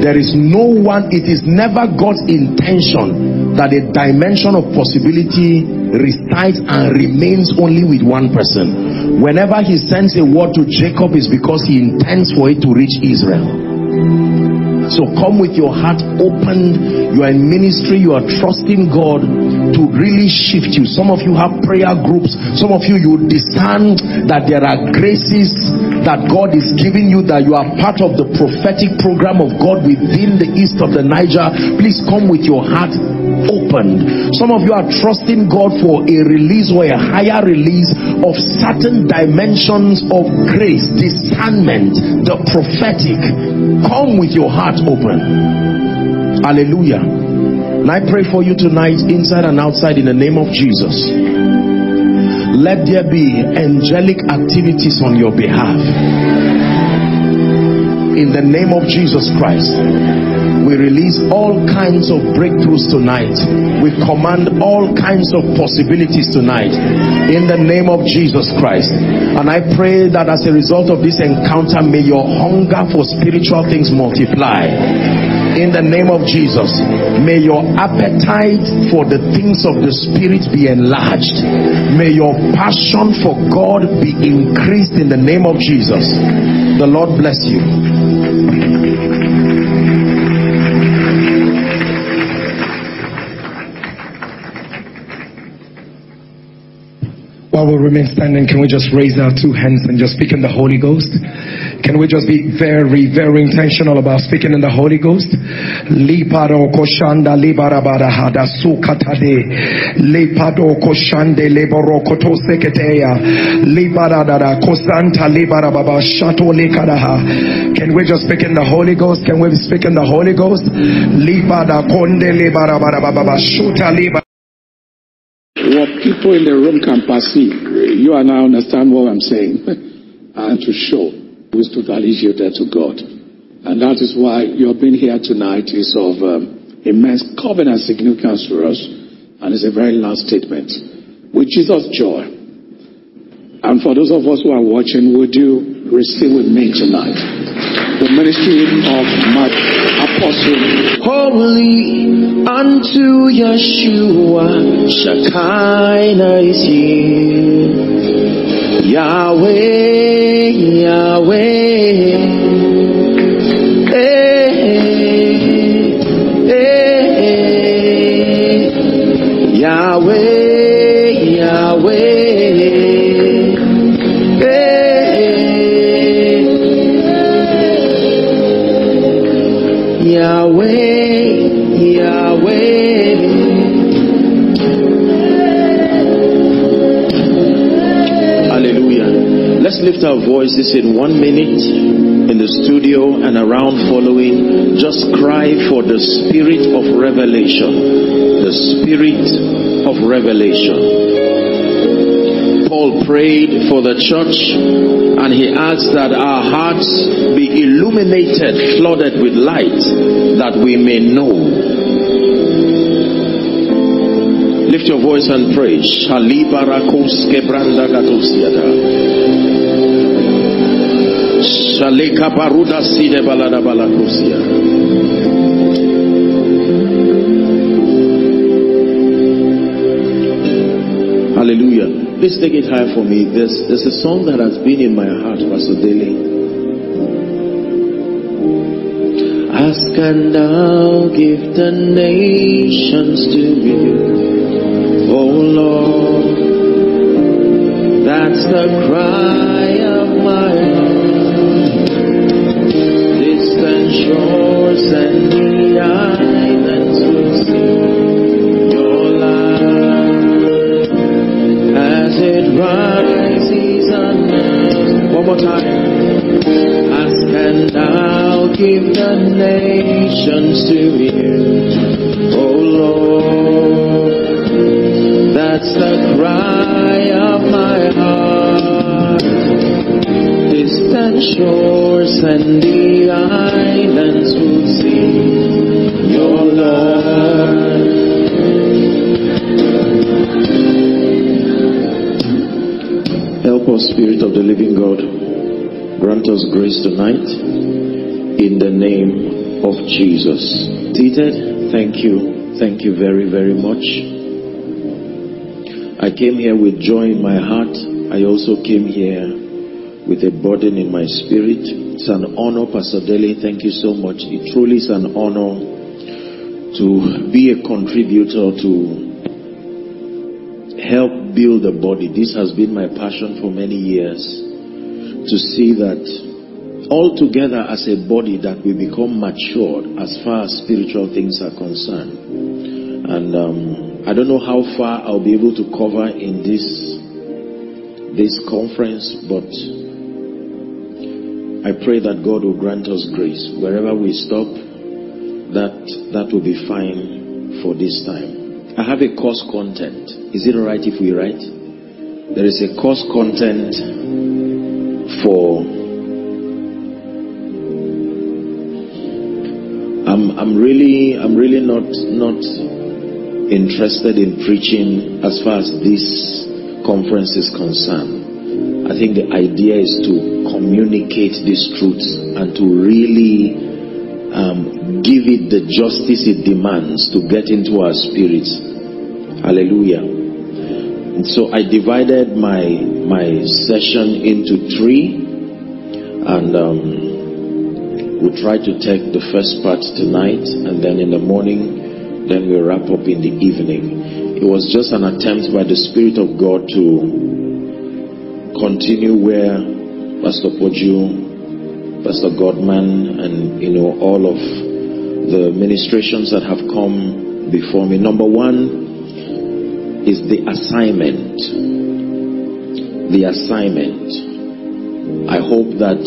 There is no one, it is never God's intention that a dimension of possibility resides and remains only with one person. Whenever he sends a word to Jacob is because he intends for it to reach Israel. So come with your heart open. You are in ministry. You are trusting God to really shift you. Some of you have prayer groups. Some of you, you discern that there are graces that God is giving you, that you are part of the prophetic program of God within the east of the Niger. Please come with your heart opened. Some of you are trusting God for a release or a higher release of certain dimensions of grace, discernment, the prophetic. Come with your heart open. Hallelujah. And I pray for you tonight, inside and outside, in the name of Jesus. Let there be angelic activities on your behalf. In the name of Jesus Christ, we release all kinds of breakthroughs tonight. We command all kinds of possibilities tonight. In the name of Jesus Christ. And I pray that as a result of this encounter, may your hunger for spiritual things multiply in the name of Jesus. May your appetite for the things of the Spirit be enlarged. May your passion for God be increased in the name of Jesus. The Lord bless you. While we remain standing, can we just raise our two hands and just speak in the Holy Ghost? Can we just be very, very intentional about speaking in the Holy Ghost? Can we just speak in the Holy Ghost? Can we speak in the Holy Ghost? What people in the room can perceive, you and I understand what I'm saying, and to show is totally yielded to God. And that is why your being here tonight is of um, immense covenant significance for us, and it's a very last statement. With Jesus' joy, and for those of us who are watching, would you receive with me tonight the ministry of my apostle Holy unto Yeshua, Shekinah is here. Yahweh, Yahweh. Eh, eh, Yahweh, lift our voices in one minute in the studio and around following. Just cry for the spirit of revelation. The spirit of revelation. Paul prayed for the church and he asked that our hearts be illuminated, flooded with light, that we may know. Lift your voice and pray. Balada balakosia. Hallelujah. Please take it high for me. There's, there's a song that has been in my heart, Pastor Dele. Ask and I'll give the nations to you, oh Lord. That's the cry shores and the islands will your as it rises on One more time. Ask and I'll give the nations to you, oh Lord. That's the cry of my heart. Distant shores and the islands will see your love. Help us, Spirit of the living God. Grant us grace tonight in the name of Jesus. Seated, thank you. Thank you very, very much. I came here with joy in my heart. I also came here with a burden in my spirit. It's an honor, Pastor Dele. Thank you so much. It truly is an honor to be a contributor to help build the body. This has been my passion for many years to see that all together as a body that we become matured as far as spiritual things are concerned. And um, I don't know how far I'll be able to cover in this this conference, but I pray that God will grant us grace. Wherever we stop, that that will be fine for this time. I have a course content. Is it alright if we write? There is a course content for I'm I'm really I'm really not not interested in preaching as far as this conference is concerned. I think the idea is to communicate these truths and to really um, give it the justice it demands to get into our spirits. Hallelujah. And so I divided my my session into three, and um, we'll try to take the first part tonight, and then in the morning, then we'll wrap up in the evening. It was just an attempt by the Spirit of God to continue where Pastor Poju, Pastor Godman, and you know all of the ministrations that have come before me. Number one is the assignment. The assignment. I hope that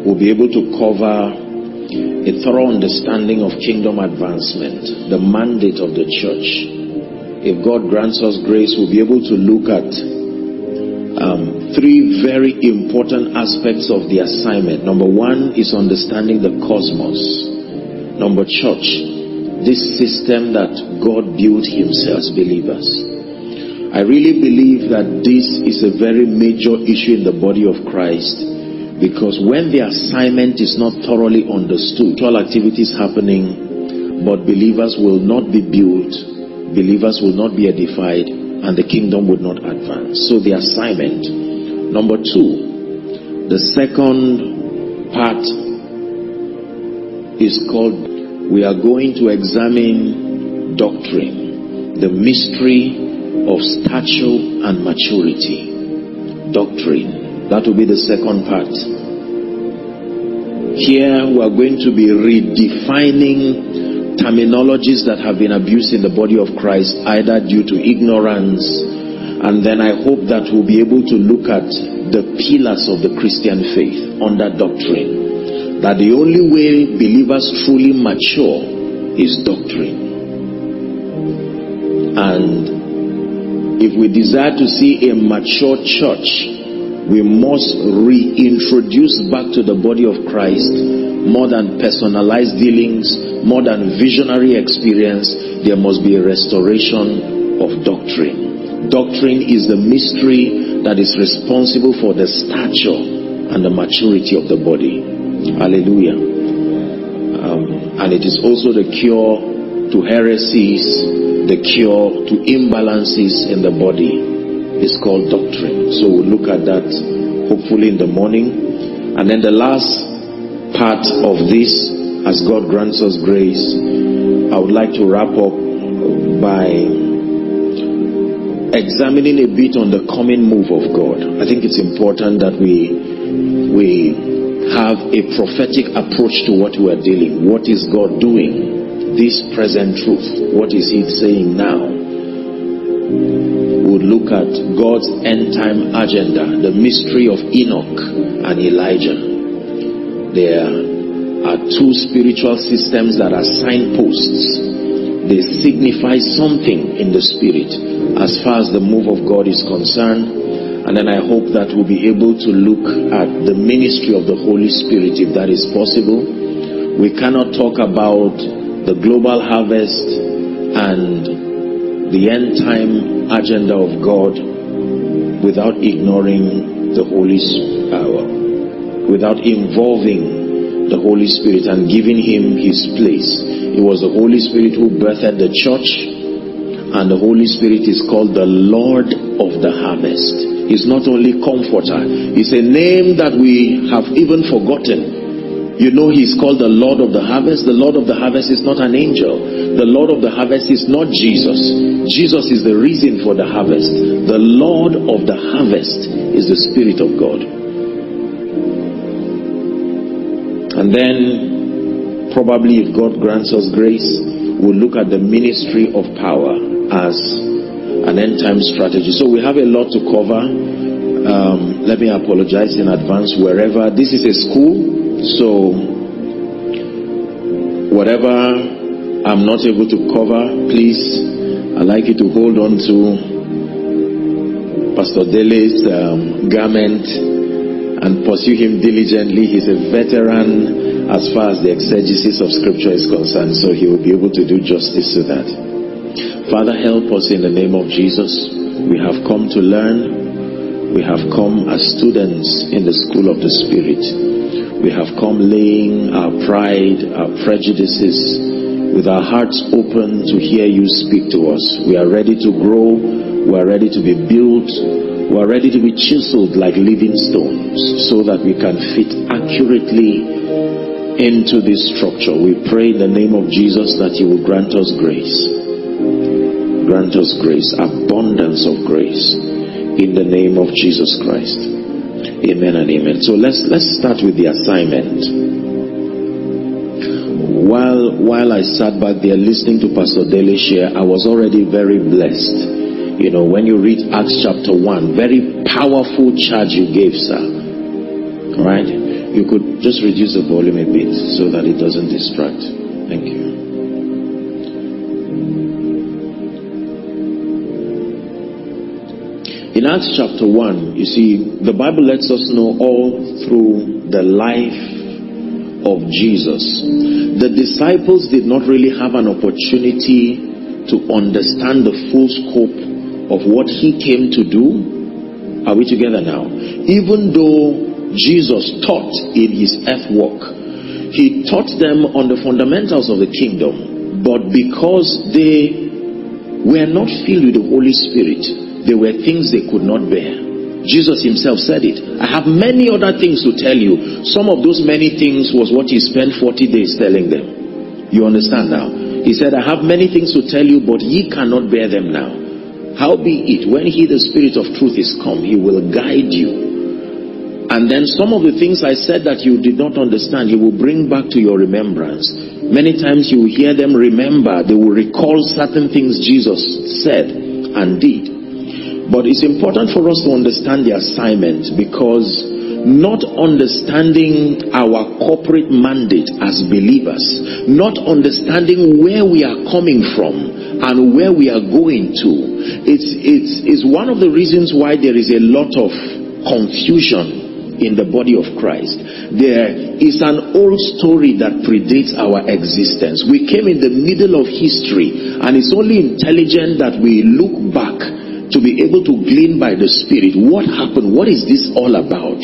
we'll be able to cover a thorough understanding of kingdom advancement, the mandate of the church. If God grants us grace, we'll be able to look at um, three very important aspects of the assignment. Number one is understanding the cosmos. Number church, this system that God built himself as believers. I really believe that this is a very major issue in the body of Christ because when the assignment is not thoroughly understood, all activities happening, but believers will not be built, believers will not be edified, and the kingdom would not advance. So the assignment. Number two, the second part is called we are going to examine doctrine the mystery of stature and maturity. Doctrine. That will be the second part. Here we are going to be redefining terminologies that have been abused in the body of Christ, either due to ignorance, and then I hope that we'll be able to look at the pillars of the Christian faith under doctrine. That the only way believers truly mature is doctrine. And if we desire to see a mature church, we must reintroduce back to the body of Christ more than personalized dealings, more than visionary experience. There must be a restoration of doctrine. Doctrine is the mystery that is responsible for the stature and the maturity of the body. Hallelujah. Um, and it is also the cure to heresies, the cure to imbalances in the body It's called doctrine. So we'll look at that hopefully in the morning. And then the last part of this, as God grants us grace, I would like to wrap up by examining a bit on the coming move of God. I think it's important that we we have a prophetic approach to what we are dealing. What is God doing? This present truth. What is He saying now? would look at God's end time agenda, the mystery of Enoch and Elijah. There are two spiritual systems that are signposts. They signify something in the spirit as far as the move of God is concerned. And then I hope that we'll be able to look at the ministry of the Holy Spirit if that is possible. We cannot talk about the global harvest and the end time agenda of God without ignoring the Holy power, uh, without involving the Holy Spirit and giving him his place. It was the Holy Spirit who birthed the church, and the Holy Spirit is called the Lord of the harvest. He's not only comforter, it's a name that we have even forgotten you know he's called the Lord of the harvest. The Lord of the harvest is not an angel. The Lord of the harvest is not Jesus. Jesus is the reason for the harvest. The Lord of the harvest is the Spirit of God. And then, probably if God grants us grace, we'll look at the ministry of power as an end time strategy. So we have a lot to cover. Um, let me apologize in advance wherever. This is a school so, whatever I'm not able to cover, please, I'd like you to hold on to Pastor Dele's um, garment and pursue him diligently. He's a veteran as far as the exegesis of scripture is concerned, so he will be able to do justice to that. Father, help us in the name of Jesus. We have come to learn. We have come as students in the school of the Spirit. We have come laying our pride, our prejudices, with our hearts open to hear you speak to us. We are ready to grow. We are ready to be built. We are ready to be chiseled like living stones so that we can fit accurately into this structure. We pray in the name of Jesus that you will grant us grace. Grant us grace, abundance of grace in the name of Jesus Christ. Amen and amen. So let's let's start with the assignment. While while I sat back there listening to Pastor Dele share, I was already very blessed. You know, when you read Acts chapter 1, very powerful charge you gave, sir. All right? You could just reduce the volume a bit so that it doesn't distract. In Acts chapter 1, you see, the Bible lets us know all through the life of Jesus. The disciples did not really have an opportunity to understand the full scope of what he came to do. Are we together now? Even though Jesus taught in his earth walk, he taught them on the fundamentals of the kingdom, but because they were not filled with the Holy Spirit, there were things they could not bear. Jesus himself said it. I have many other things to tell you. Some of those many things was what he spent 40 days telling them. You understand now? He said, I have many things to tell you, but ye cannot bear them now. How be it, when he, the Spirit of truth, is come, he will guide you. And then some of the things I said that you did not understand, he will bring back to your remembrance. Many times you will hear them remember, they will recall certain things Jesus said and did. But it's important for us to understand the assignment because not understanding our corporate mandate as believers, not understanding where we are coming from and where we are going to, it's, it's, it's one of the reasons why there is a lot of confusion in the body of Christ. There is an old story that predates our existence. We came in the middle of history and it's only intelligent that we look back to be able to glean by the Spirit what happened, what is this all about?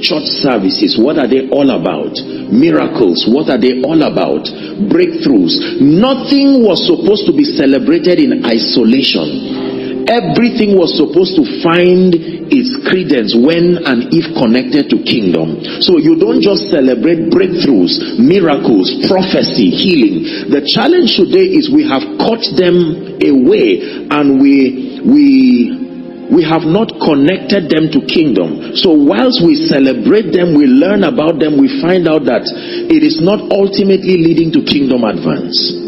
church services, what are they all about? Miracles, what are they all about? Breakthroughs. Nothing was supposed to be celebrated in isolation. Everything was supposed to find its credence when and if connected to kingdom. So you don't just celebrate breakthroughs, miracles, prophecy, healing. The challenge today is we have caught them away and we we we have not connected them to kingdom. So whilst we celebrate them, we learn about them, we find out that it is not ultimately leading to kingdom advance.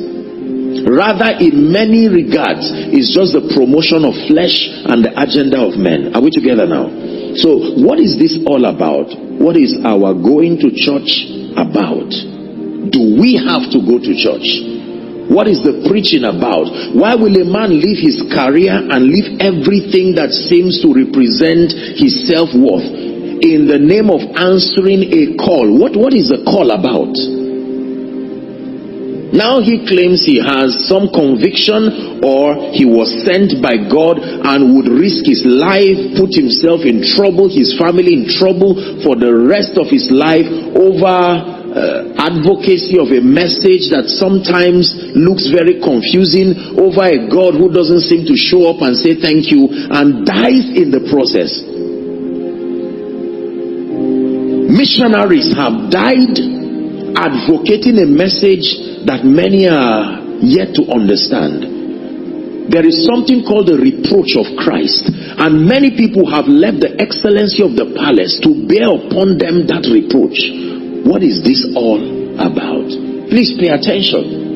Rather, in many regards, it's just the promotion of flesh and the agenda of men. Are we together now? So, what is this all about? What is our going to church about? Do we have to go to church? What is the preaching about? Why will a man leave his career and leave everything that seems to represent his self worth in the name of answering a call? What, what is the call about? Now he claims he has some conviction or he was sent by God and would risk his life, put himself in trouble, his family in trouble for the rest of his life over uh, advocacy of a message that sometimes looks very confusing over a God who doesn't seem to show up and say thank you and dies in the process. Missionaries have died advocating a message that many are yet to understand. There is something called the reproach of Christ, and many people have left the excellency of the palace to bear upon them that reproach. What is this all about? Please pay attention.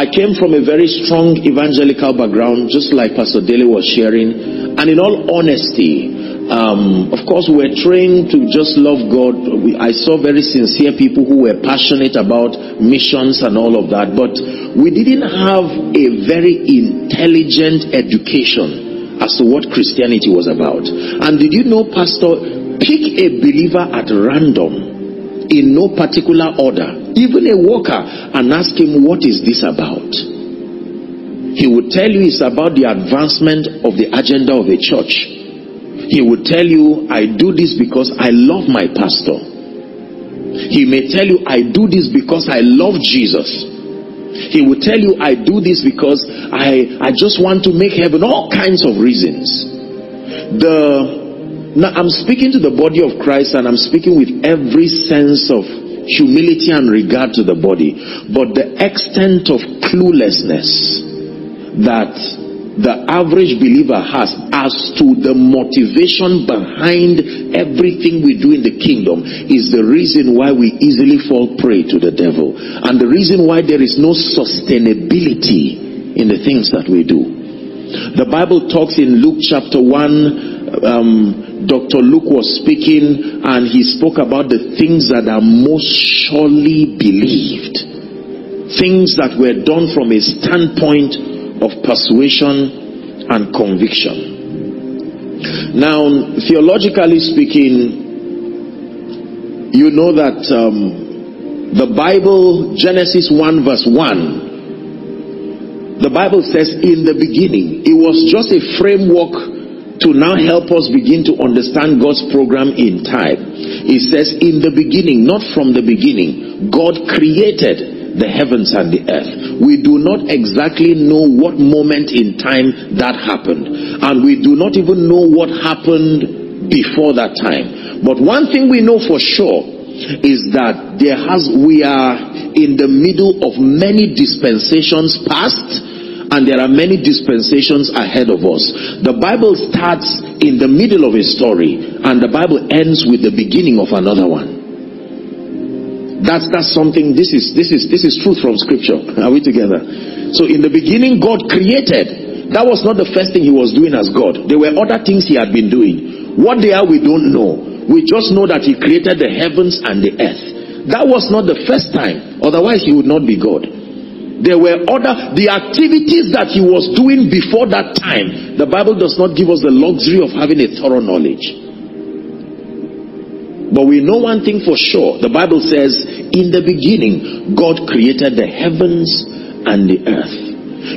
I came from a very strong evangelical background, just like Pastor Dele was sharing. And in all honesty, um, of course, we were trained to just love God. We, I saw very sincere people who were passionate about missions and all of that, but we didn't have a very intelligent education as to what Christianity was about. And did you know, Pastor, pick a believer at random in no particular order, even a worker, and ask him, What is this about? He would tell you it's about the advancement of the agenda of a church. He will tell you, I do this because I love my pastor. He may tell you, I do this because I love Jesus. He will tell you, I do this because I, I just want to make heaven. All kinds of reasons. The now, I'm speaking to the body of Christ and I'm speaking with every sense of humility and regard to the body. But the extent of cluelessness that the average believer has as to the motivation behind everything we do in the kingdom is the reason why we easily fall prey to the devil. And the reason why there is no sustainability in the things that we do. The Bible talks in Luke chapter 1, um, Dr. Luke was speaking and he spoke about the things that are most surely believed. Things that were done from a standpoint of persuasion and conviction. Now, theologically speaking, you know that um, the Bible, Genesis 1 verse 1, the Bible says in the beginning, it was just a framework to now help us begin to understand God's program in time. It says, in the beginning, not from the beginning, God created the heavens and the earth. We do not exactly know what moment in time that happened. And we do not even know what happened before that time. But one thing we know for sure is that there has we are in the middle of many dispensations past and there are many dispensations ahead of us. The Bible starts in the middle of a story and the Bible ends with the beginning of another one. That's that's something this is this is this is truth from scripture. Are we together? So in the beginning God created. That was not the first thing he was doing as God. There were other things he had been doing. What they are we don't know. We just know that he created the heavens and the earth. That was not the first time. Otherwise, he would not be God. There were other, the activities that he was doing before that time. The Bible does not give us the luxury of having a thorough knowledge. But we know one thing for sure. The Bible says, in the beginning, God created the heavens and the earth.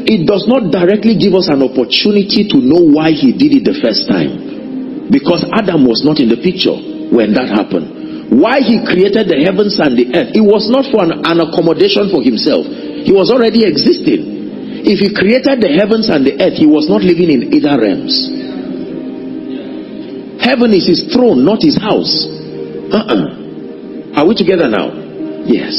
It does not directly give us an opportunity to know why he did it the first time. Because Adam was not in the picture when that happened. Why he created the heavens and the earth, it was not for an, an accommodation for himself. He was already existing. If he created the heavens and the earth, he was not living in either realms. Heaven is his throne, not his house. Uh-uh. Are we together now? Yes.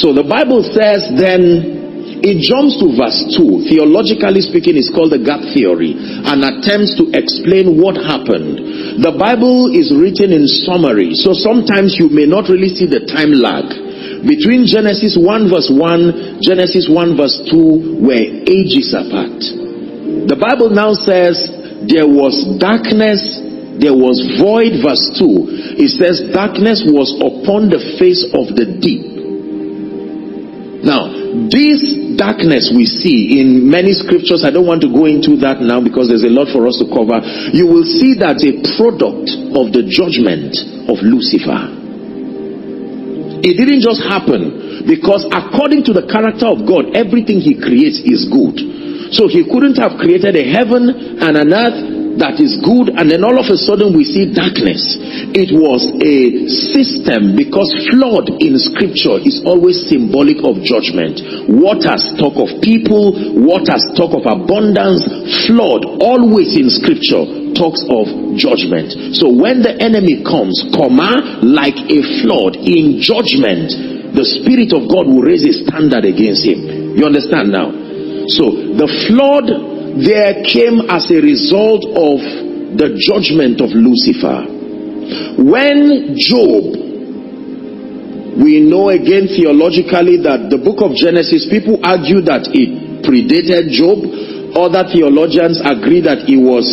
So the Bible says then it jumps to verse 2. Theologically speaking, it's called the gap theory and attempts to explain what happened. The Bible is written in summary, so sometimes you may not really see the time lag. Between Genesis 1 verse 1, Genesis 1 verse 2 were ages apart. The Bible now says there was darkness, there was void, verse 2. It says darkness was upon the face of the deep. Now, this darkness we see in many scriptures, I don't want to go into that now because there's a lot for us to cover. You will see that a product of the judgment of Lucifer. It didn't just happen because according to the character of God, everything he creates is good. So he couldn't have created a heaven and an earth that is good and then all of a sudden we see darkness. It was a system because flood in scripture is always symbolic of judgment. Waters talk of people, waters talk of abundance, flood always in scripture talks of judgment. So when the enemy comes, comma, like a flood in judgment, the Spirit of God will raise a standard against him. You understand now? So the flood there came as a result of the judgment of Lucifer. When Job, we know again theologically that the book of Genesis, people argue that it predated Job. Other theologians agree that it was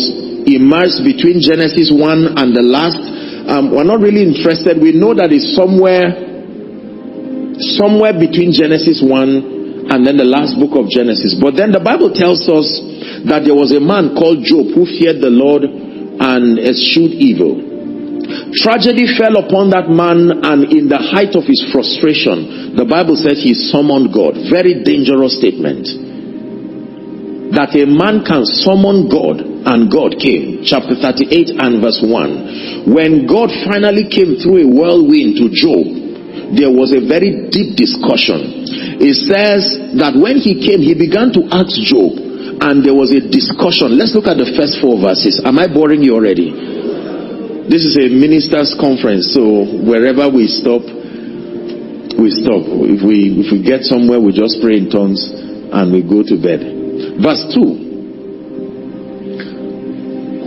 immersed between Genesis 1 and the last. Um, we're not really interested. We know that it's somewhere, somewhere between Genesis 1 and then the last book of Genesis. But then the Bible tells us that there was a man called Job who feared the Lord and eschewed evil. Tragedy fell upon that man, and in the height of his frustration, the Bible says he summoned God. Very dangerous statement. That a man can summon God, and God came. Chapter 38 and verse 1. When God finally came through a whirlwind to Job, there was a very deep discussion. It says that when he came, he began to ask Job, and there was a discussion. Let's look at the first four verses. Am I boring you already? This is a ministers' conference, so wherever we stop, we stop. If we if we get somewhere, we just pray in tongues and we go to bed. Verse 2.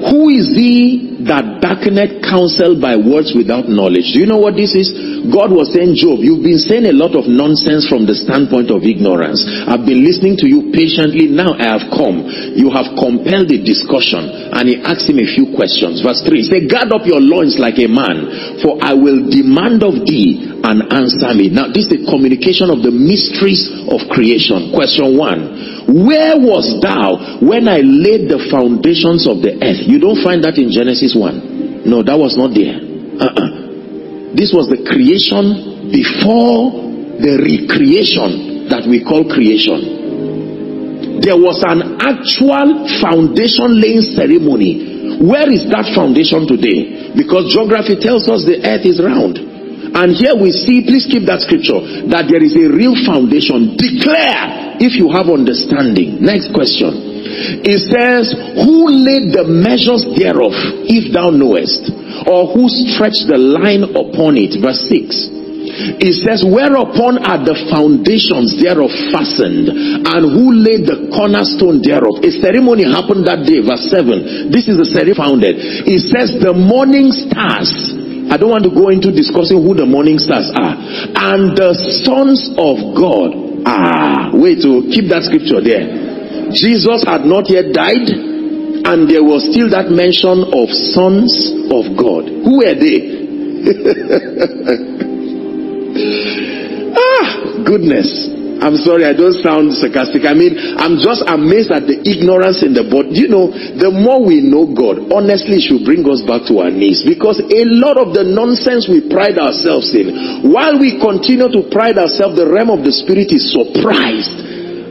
Who is he that darkeneth counsel by words without knowledge? Do you know what this is? God was saying, Job, you've been saying a lot of nonsense from the standpoint of ignorance. I've been listening to you patiently. Now I have come. You have compelled a discussion. And he asked him a few questions. Verse 3 Say, guard up your loins like a man, for I will demand of thee and answer me. Now, this is the communication of the mysteries of creation. Question 1. Where was thou when I laid the foundations of the earth? You don't find that in Genesis 1. No, that was not there. Uh-uh. This was the creation before the recreation that we call creation. There was an actual foundation laying ceremony. Where is that foundation today? Because geography tells us the earth is round. And here we see, please keep that scripture, that there is a real foundation. Declare if you have understanding. Next question. It says, Who laid the measures thereof, if thou knowest? or who stretched the line upon it. Verse 6. It says, Whereupon are the foundations thereof fastened, and who laid the cornerstone thereof? A ceremony happened that day, verse 7. This is the ceremony founded. It says, The morning stars. I don't want to go into discussing who the morning stars are. And the sons of God. are. wait to keep that scripture there. Jesus had not yet died, and there was still that mention of sons of God. Who were they? ah, goodness. I'm sorry, I don't sound sarcastic. I mean, I'm just amazed at the ignorance in the body. You know, the more we know God, honestly, should bring us back to our knees because a lot of the nonsense we pride ourselves in, while we continue to pride ourselves, the realm of the spirit is surprised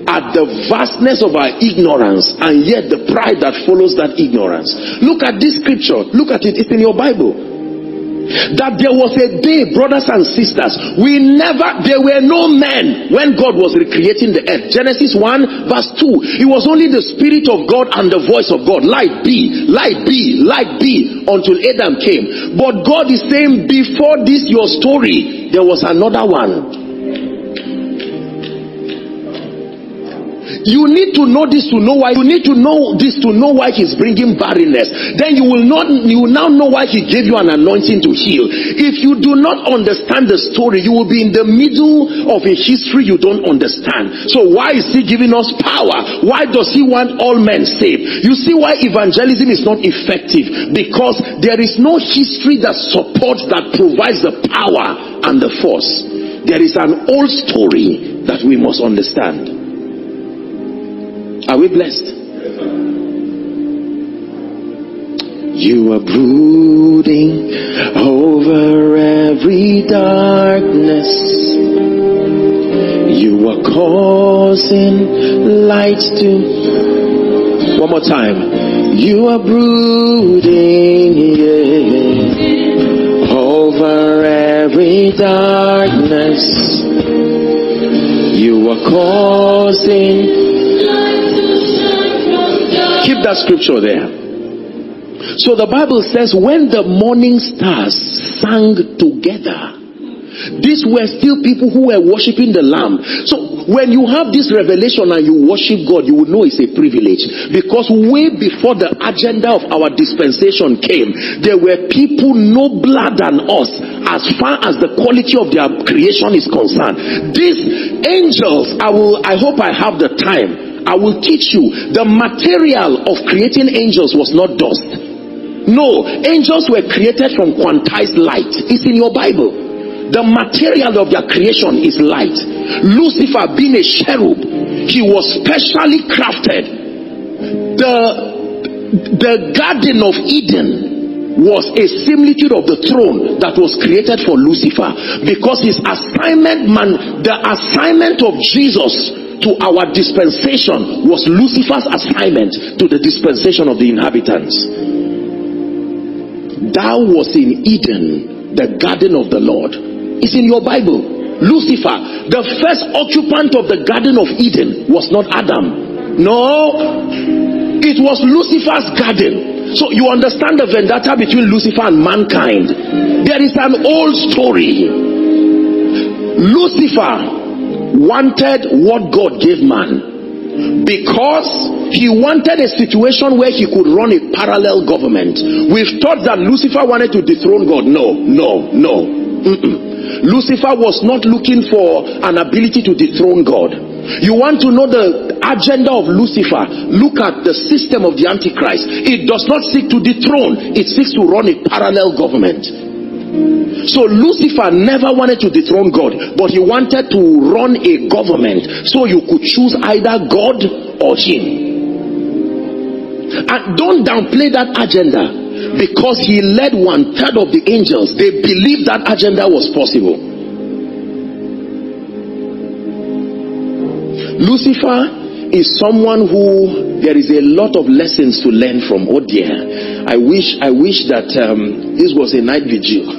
at the vastness of our ignorance and yet the pride that follows that ignorance. Look at this scripture. Look at it. It's in your Bible that there was a day, brothers and sisters, we never, there were no men when God was recreating the earth. Genesis 1 verse 2. It was only the Spirit of God and the voice of God. Light be, light be, light be until Adam came. But God is saying, before this your story, there was another one. You need to know this to know why. You need to know this to know why he's bringing barrenness. Then you will not. You will now know why he gave you an anointing to heal. If you do not understand the story, you will be in the middle of a history you don't understand. So why is he giving us power? Why does he want all men saved? You see why evangelism is not effective because there is no history that supports that provides the power and the force. There is an old story that we must understand. Are we blessed? You are brooding over every darkness. You are causing light to. One more time. You are brooding yeah, over every darkness. You are causing That scripture there. So the Bible says, when the morning stars sang together, these were still people who were worshiping the Lamb. So when you have this revelation and you worship God, you will know it's a privilege. Because way before the agenda of our dispensation came, there were people nobler than us as far as the quality of their creation is concerned. These angels, I will I hope I have the time I will teach you the material of creating angels was not dust. No, angels were created from quantized light. It's in your Bible. The material of their creation is light. Lucifer, being a cherub, he was specially crafted. The, the Garden of Eden was a similitude of the throne that was created for Lucifer because his assignment man the assignment of Jesus to our dispensation was Lucifer's assignment to the dispensation of the inhabitants. Thou was in Eden, the garden of the Lord. It's in your Bible. Lucifer, the first occupant of the garden of Eden was not Adam. No, it was Lucifer's garden. So you understand the vendetta between Lucifer and mankind. There is an old story. Lucifer wanted what God gave man because he wanted a situation where he could run a parallel government. We've thought that Lucifer wanted to dethrone God. No, no, no. Mm-mm. Lucifer was not looking for an ability to dethrone God. You want to know the agenda of Lucifer? Look at the system of the Antichrist. It does not seek to dethrone, it seeks to run a parallel government. So Lucifer never wanted to dethrone God, but he wanted to run a government so you could choose either God or him. And don't downplay that agenda because he led one third of the angels. They believed that agenda was possible. Lucifer is someone who there is a lot of lessons to learn from. Oh dear, I wish I wish that um, this was a night vigil.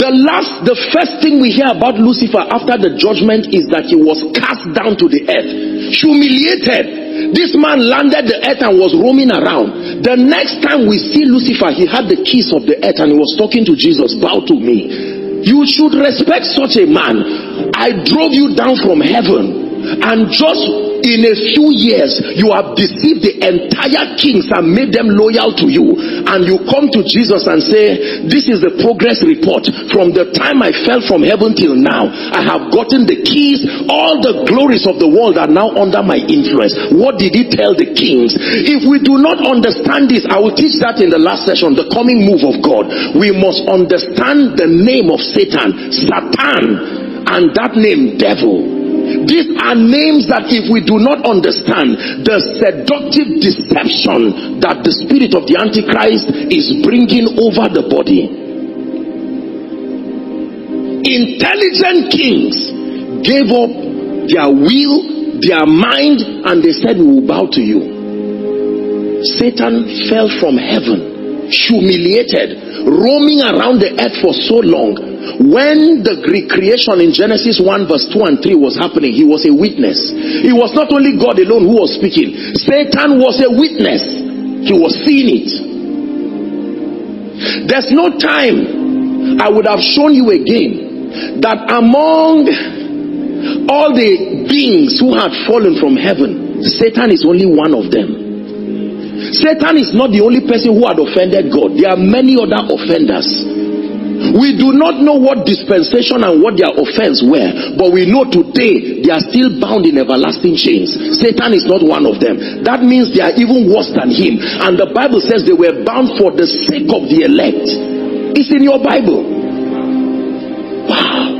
The last, the first thing we hear about Lucifer after the judgment is that he was cast down to the earth, humiliated. This man landed the earth and was roaming around. The next time we see Lucifer, he had the keys of the earth and he was talking to Jesus, bow to me. You should respect such a man. I drove you down from heaven and just in a few years you have deceived the entire kings and made them loyal to you. And you come to jesus and say this is the progress report. From the time i fell from heaven till now i have gotten the keys. All the glories of the world are now under my influence. What did he tell the kings? If we do not understand this i will teach that in the last session the coming move of god. We must understand the name of satan satan and that name devil these are names that if we do not understand the seductive deception that the spirit of the Antichrist is bringing over the body. Intelligent kings gave up their will, their mind, and they said, We will bow to you. Satan fell from heaven, humiliated, roaming around the earth for so long when the creation in Genesis 1 verse 2 and 3 was happening, he was a witness. It was not only God alone who was speaking. Satan was a witness. He was seeing it. There's no time I would have shown you again that among all the beings who had fallen from heaven, Satan is only one of them. Satan is not the only person who had offended God. There are many other offenders. We do not know what dispensation and what their offense were, but we know today they are still bound in everlasting chains. Satan is not one of them. That means they are even worse than him. And the Bible says they were bound for the sake of the elect. It's in your Bible. Wow.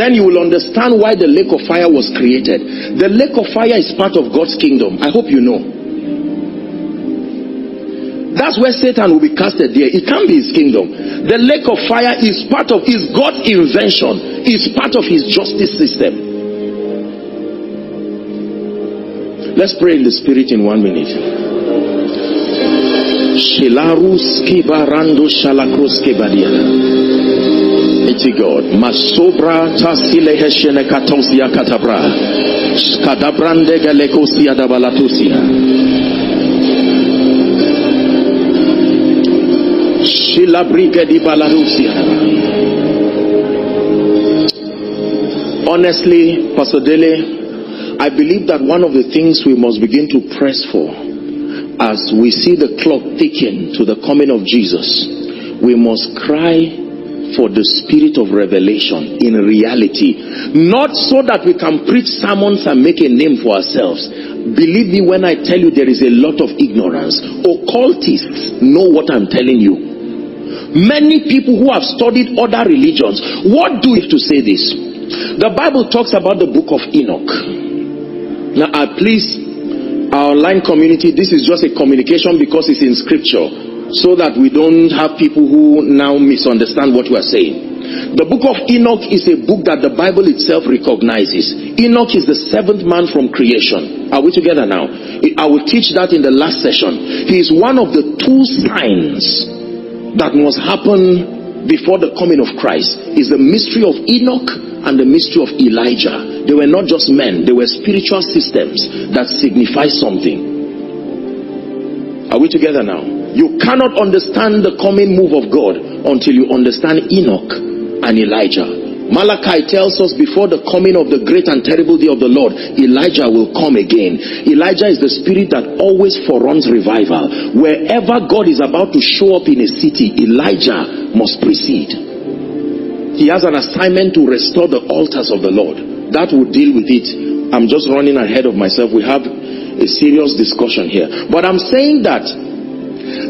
then you will understand why the lake of fire was created. The lake of fire is part of God's kingdom. I hope you know. That's where Satan will be casted there. It can't be his kingdom. The lake of fire is part of is God's invention, is part of his justice system. Let's pray in the spirit in one minute. Shilaruski barando shalakruski badiana. Eti God. Masobra tasile heshene katosia katabra. Kadabrande galekosia dabalatusia. Honestly, Pastor Dele, I believe that one of the things we must begin to press for as we see the clock ticking to the coming of Jesus, we must cry for the spirit of revelation in reality. Not so that we can preach sermons and make a name for ourselves. Believe me when I tell you there is a lot of ignorance. Occultists know what I'm telling you Many people who have studied other religions, what do you to say this? The Bible talks about the book of Enoch. Now, uh, please, our online community, this is just a communication because it's in scripture so that we don't have people who now misunderstand what we are saying. The book of Enoch is a book that the Bible itself recognizes. Enoch is the seventh man from creation. Are we together now? I will teach that in the last session. He is one of the two signs that must happen before the coming of Christ is the mystery of Enoch and the mystery of Elijah. They were not just men, they were spiritual systems that signify something. Are we together now? You cannot understand the coming move of God until you understand Enoch and Elijah. Malachi tells us before the coming of the great and terrible day of the Lord, Elijah will come again. Elijah is the spirit that always foreruns revival. Wherever God is about to show up in a city, Elijah must precede. He has an assignment to restore the altars of the Lord. That will deal with it. I'm just running ahead of myself. We have a serious discussion here. But I'm saying that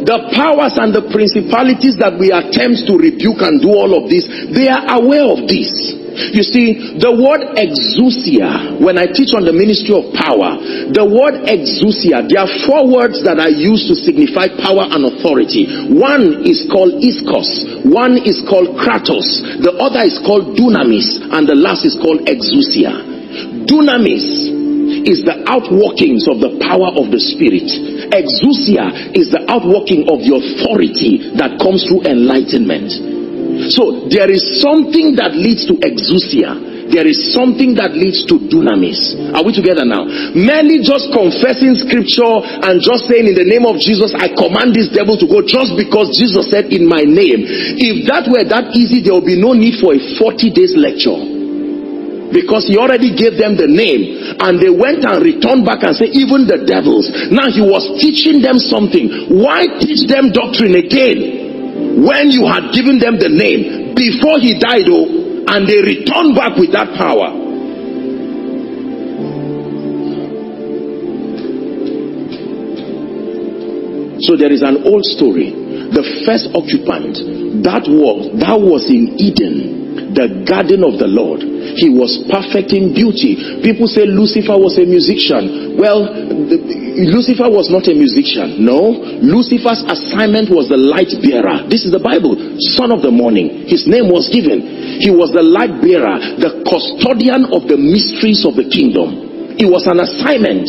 the powers and the principalities that we attempt to rebuke and do all of this, they are aware of this. You see, the word exousia, when I teach on the ministry of power, the word exousia, there are four words that are used to signify power and authority. One is called iskos, one is called kratos, the other is called dunamis, and the last is called exousia. Dunamis is the outworkings of the power of the spirit. Exousia is the outworking of the authority that comes through enlightenment. So there is something that leads to exousia there is something that leads to dunamis. Are we together now? Merely just confessing scripture and just saying in the name of Jesus, I command this devil to go just because Jesus said in my name. If that were that easy, there will be no need for a 40 days lecture because he already gave them the name. And they went and returned back and said even the devils. Now he was teaching them something. Why teach them doctrine again? When you had given them the name. Before he died oh and they returned back with that power. So there is an old story. The first occupant, that was that was in Eden, the garden of the Lord. He was perfect in beauty. People say Lucifer was a musician. Well, the, Lucifer was not a musician. No. Lucifer's assignment was the light bearer. This is the Bible. Son of the morning. His name was given. He was the light bearer, the custodian of the mysteries of the kingdom. It was an assignment.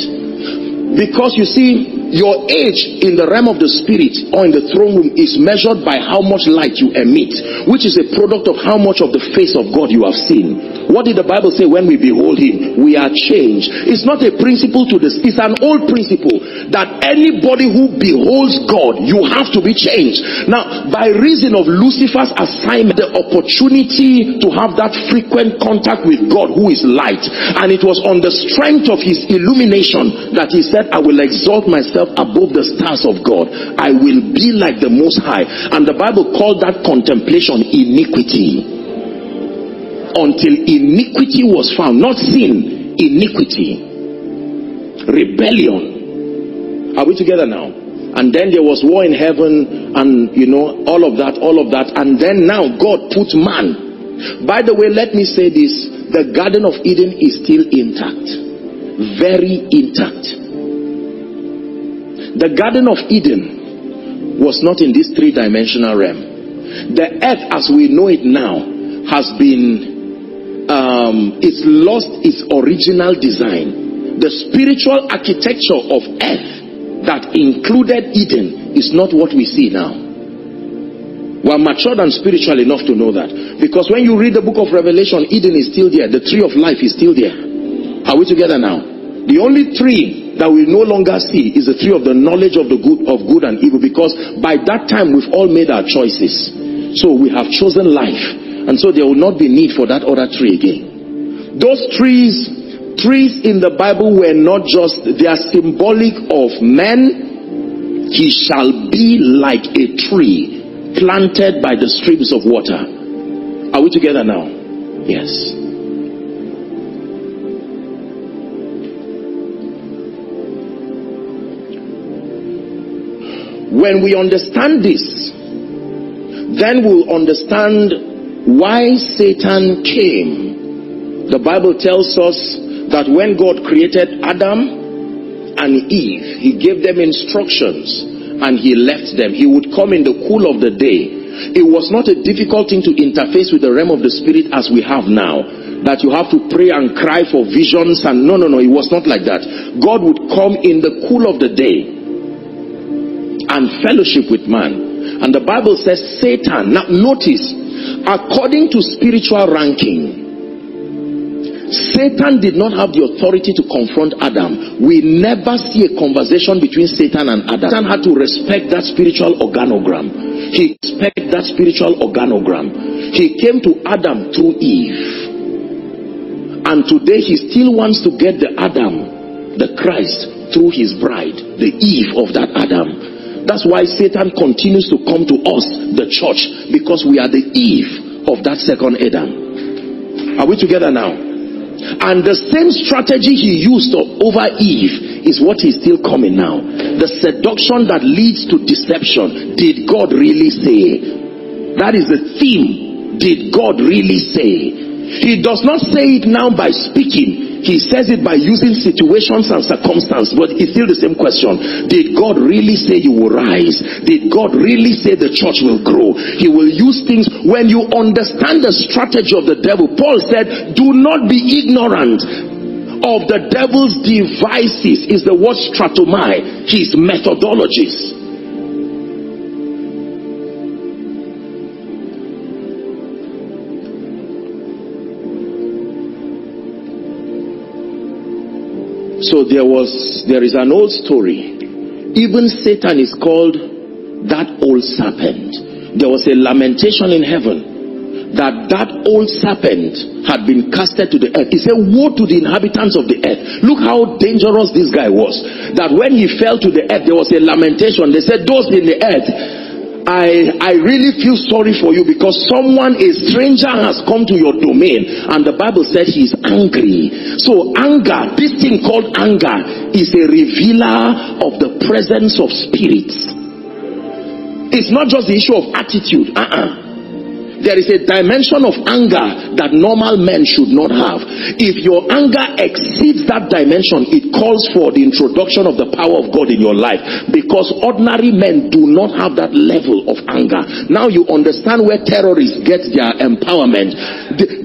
Because you see, your age in the realm of the spirit or in the throne room is measured by how much light you emit, which is a product of how much of the face of God you have seen. What did the Bible say when we behold him? We are changed. It's not a principle to this, it's an old principle that anybody who beholds God, you have to be changed. Now, by reason of Lucifer's assignment, the opportunity to have that frequent contact with God who is light, and it was on the strength of his illumination that he said, I will exalt myself myself above the stars of God. I will be like the Most High. And the Bible called that contemplation iniquity. Until iniquity was found, not sin, iniquity, rebellion. Are we together now? And then there was war in heaven, and you know, all of that, all of that. And then now God put man. By the way, let me say this the Garden of Eden is still intact, very intact. The Garden of Eden was not in this three dimensional realm. The earth as we know it now has been, um, it's lost its original design. The spiritual architecture of earth that included Eden is not what we see now. We're matured and spiritual enough to know that. Because when you read the book of Revelation, Eden is still there. The tree of life is still there. Are we together now? The only tree that we no longer see is the tree of the knowledge of the good of good and evil because by that time we've all made our choices. So we have chosen life and so there will not be need for that other tree again. Those trees trees in the bible were not just they are symbolic of men. He shall be like a tree planted by the streams of water. Are we together now? Yes When we understand this, then we'll understand why Satan came. The Bible tells us that when God created Adam and Eve, he gave them instructions and he left them. He would come in the cool of the day. It was not a difficult thing to interface with the realm of the spirit as we have now. That you have to pray and cry for visions and no, no, no, it was not like that. God would come in the cool of the day and fellowship with man. And the Bible says Satan, now notice, according to spiritual ranking, Satan did not have the authority to confront Adam. We never see a conversation between Satan and Adam. Satan had to respect that spiritual organogram. He respected that spiritual organogram. He came to Adam through Eve. And today he still wants to get the Adam, the Christ, through his bride, the Eve of that Adam. That's why Satan continues to come to us, the church, because we are the Eve of that second Adam. Are we together now? And the same strategy he used over Eve is what is still coming now. The seduction that leads to deception. Did God really say? That is the theme. Did God really say? He does not say it now by speaking. He says it by using situations and circumstances, but it's still the same question. Did God really say you will rise? Did God really say the church will grow? He will use things when you understand the strategy of the devil. Paul said, Do not be ignorant of the devil's devices, is the word stratomai, his methodologies. So there was, there is an old story. Even Satan is called that old serpent. There was a lamentation in heaven that that old serpent had been casted to the earth. He said, woe to the inhabitants of the earth. Look how dangerous this guy was. That when he fell to the earth, there was a lamentation. They said, those in the earth, I, I really feel sorry for you because someone, a stranger has come to your domain and the Bible said he's angry. So anger, this thing called anger is a revealer of the presence of spirits. It's not just the issue of attitude. Uh-uh there is a dimension of anger that normal men should not have. If your anger exceeds that dimension, it calls for the introduction of the power of God in your life because ordinary men do not have that level of anger. Now you understand where terrorists get their empowerment.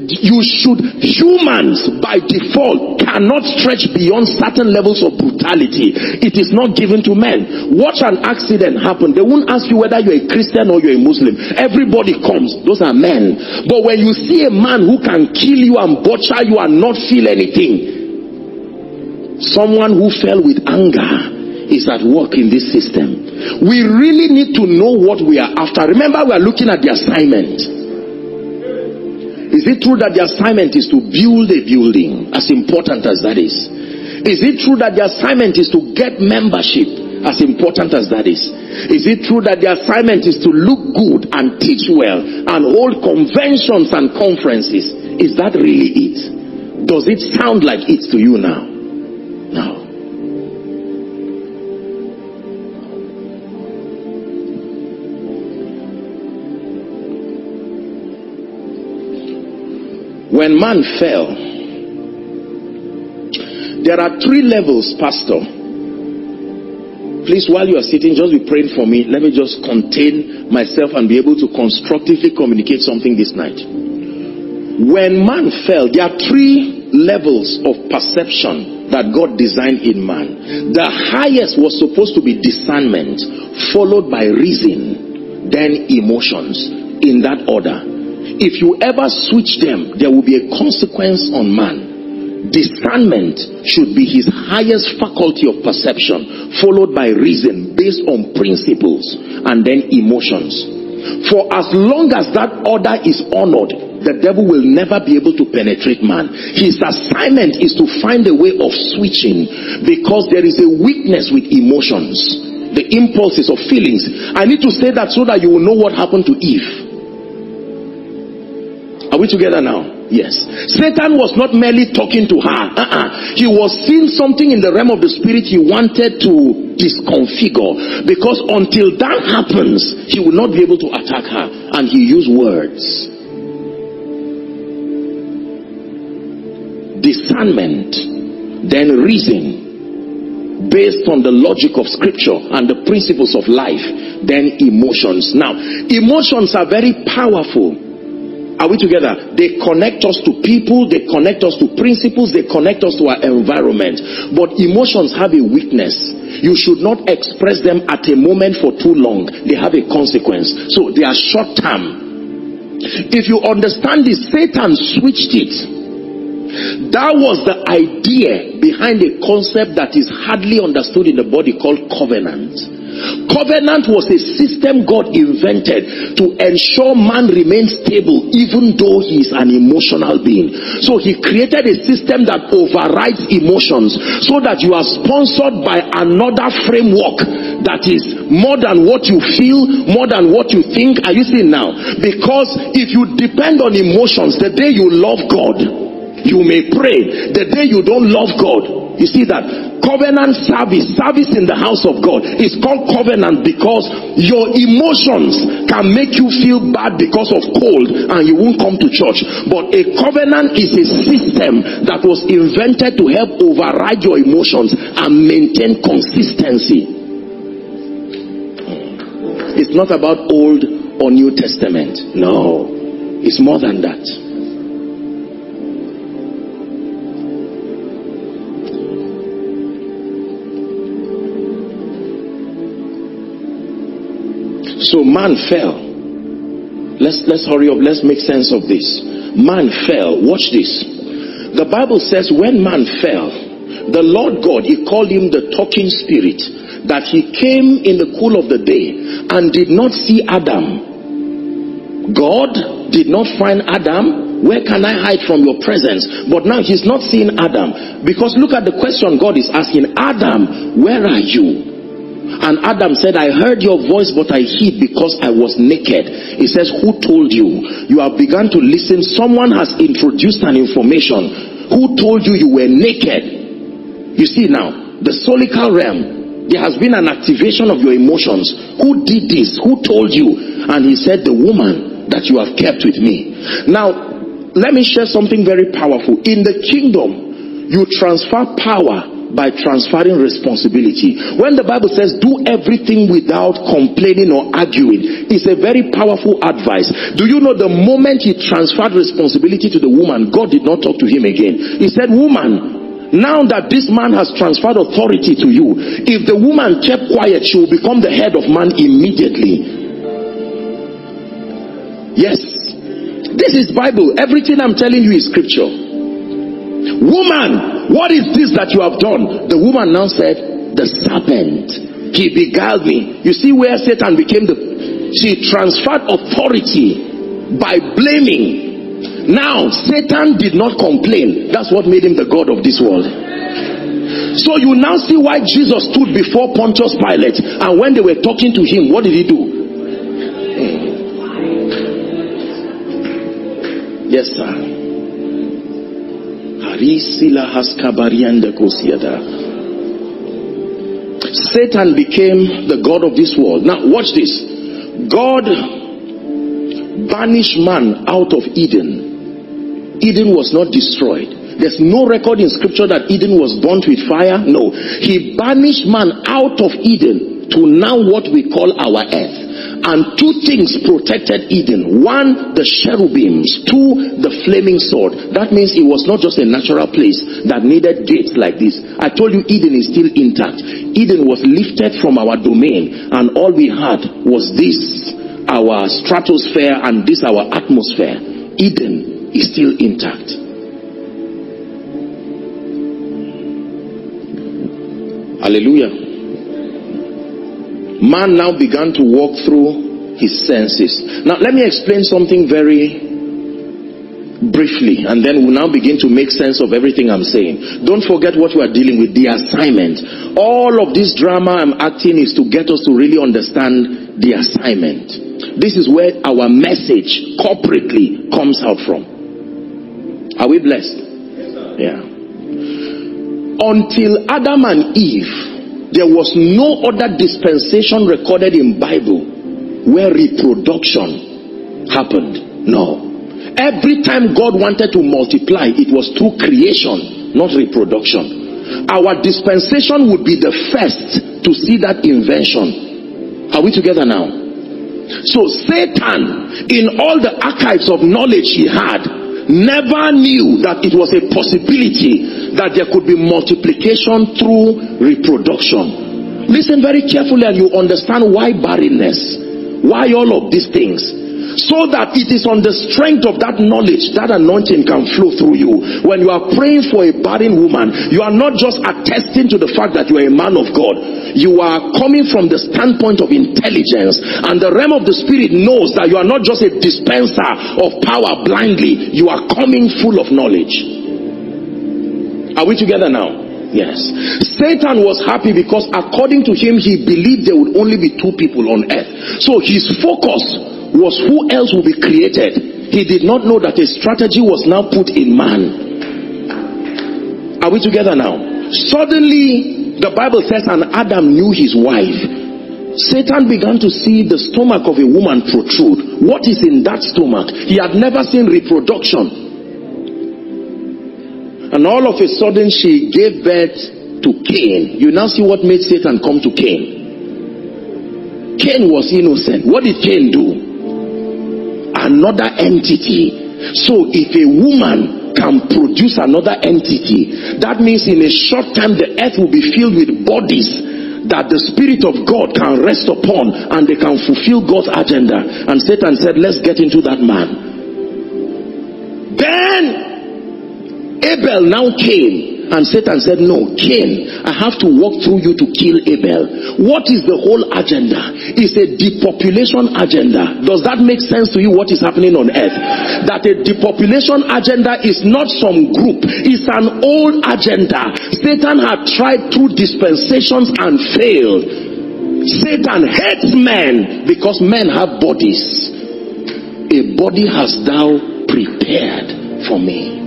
You should, humans by default cannot stretch beyond certain levels of brutality. It is not given to men. Watch an accident happen. They won't ask you whether you're a Christian or you're a Muslim. Everybody comes. Those are men. But when you see a man who can kill you and butcher you and not feel anything, someone who fell with anger is at work in this system. We really need to know what we are after. Remember, we are looking at the assignment. Is it true that the assignment is to build a building, as important as that is? Is it true that the assignment is to get membership, as important as that is? Is it true that the assignment is to look good and teach well and hold conventions and conferences? Is that really it? Does it sound like it to you now? No. When man fell, there are three levels, Pastor Please, while you are sitting, just be praying for me. Let me just contain myself and be able to constructively communicate something this night. When man fell, there are three levels of perception that God designed in man. The highest was supposed to be discernment, followed by reason, then emotions, in that order. If you ever switch them, there will be a consequence on man discernment should be his highest faculty of perception followed by reason based on principles and then emotions. For as long as that order is honored the devil will never be able to penetrate man. His assignment is to find a way of switching because there is a weakness with emotions the impulses of feelings. I need to say that so that you will know what happened to eve are we together now Yes. Satan was not merely talking to her. Uh-uh. He was seeing something in the realm of the spirit he wanted to disconfigure. Because until that happens, he will not be able to attack her. And he used words. Discernment, then reason, based on the logic of scripture and the principles of life, then emotions. Now, emotions are very powerful are we together? They connect us to people, they connect us to principles, they connect us to our environment. But emotions have a weakness. You should not express them at a moment for too long. They have a consequence. So they are short term. If you understand this, Satan switched it. That was the idea behind a concept that is hardly understood in the body called covenant. Covenant was a system God invented to ensure man remains stable even though he is an emotional being. So he created a system that overrides emotions so that you are sponsored by another framework that is more than what you feel, more than what you think. Are you seeing now? Because if you depend on emotions, the day you love God, you may pray. The day you don't love God, you see that covenant service, service in the house of God is called covenant because your emotions can make you feel bad because of cold and you won't come to church. But a covenant is a system that was invented to help override your emotions and maintain consistency. It's not about Old or New Testament. No, it's more than that. So man fell. Let's let's hurry up. Let's make sense of this. Man fell. Watch this. The Bible says when man fell, The Lord God, he called him the talking spirit, that he came in the cool of the day and did not see Adam. God did not find Adam. Where can I hide from your presence? But now he's not seeing Adam. Because look at the question God is asking Adam, where are you? And Adam said, I heard your voice, but I hid because I was naked. He says, Who told you? You have begun to listen. Someone has introduced an information. Who told you you were naked? You see now, the solical realm, there has been an activation of your emotions. Who did this? Who told you? And he said, The woman that you have kept with me. Now, let me share something very powerful. In the kingdom, you transfer power by transferring responsibility. When the Bible says do everything without complaining or arguing, it's a very powerful advice. Do you know the moment he transferred responsibility to the woman, God did not talk to him again. He said, woman, now that this man has transferred authority to you, if the woman kept quiet, she will become the head of man immediately. Yes. This is Bible. Everything I'm telling you is scripture. Woman, what is this that you have done? The woman now said, The serpent. He beguiled me. You see where Satan became the. She transferred authority by blaming. Now, Satan did not complain. That's what made him the God of this world. So you now see why Jesus stood before Pontius Pilate. And when they were talking to him, what did he do? Yes, sir. Satan became the God of this world. Now, watch this. God banished man out of Eden. Eden was not destroyed. There's no record in scripture that Eden was burnt with fire. No. He banished man out of Eden to now what we call our earth. And two things protected Eden. One, the cherubims. Two, the flaming sword. That means it was not just a natural place that needed gates like this. I told you Eden is still intact. Eden was lifted from our domain and all we had was this, our stratosphere and this, our atmosphere. Eden is still intact. Hallelujah man now began to walk through his senses. Now, let me explain something very briefly, and then we'll now begin to make sense of everything I'm saying. Don't forget what we are dealing with the assignment. All of this drama I'm acting is to get us to really understand the assignment. This is where our message corporately comes out from. Are we blessed? Yeah. Until Adam and Eve there was no other dispensation recorded in Bible where reproduction happened. No. Every time God wanted to multiply, it was through creation, not reproduction. Our dispensation would be the first to see that invention. Are we together now? So Satan, in all the archives of knowledge he had, never knew that it was a possibility that there could be multiplication through reproduction. Listen very carefully and you understand why barrenness, why all of these things so that it is on the strength of that knowledge that anointing can flow through you. When you are praying for a barren woman, you are not just attesting to the fact that you are a man of God. You are coming from the standpoint of intelligence and the realm of the spirit knows that you are not just a dispenser of power blindly. You are coming full of knowledge. Are we together now? Yes. Satan was happy because according to him, he believed there would only be two people on earth. So his focus was who else will be created. He did not know that a strategy was now put in man. Are we together now? Suddenly, the Bible says, and Adam knew his wife. Satan began to see the stomach of a woman protrude. What is in that stomach? He had never seen reproduction. And all of a sudden, she gave birth to Cain. You now see what made Satan come to Cain. Cain was innocent. What did Cain do? Another entity. So if a woman can produce another entity, that means in a short time the earth will be filled with bodies that the Spirit of God can rest upon and they can fulfill God's agenda. And Satan said, Let's get into that man. Then Abel now came And Satan said, No, Cain, I have to walk through you to kill Abel. What is the whole agenda? It's a depopulation agenda. Does that make sense to you what is happening on earth? That a depopulation agenda is not some group, it's an old agenda. Satan had tried through dispensations and failed. Satan hates men because men have bodies. A body has thou prepared for me.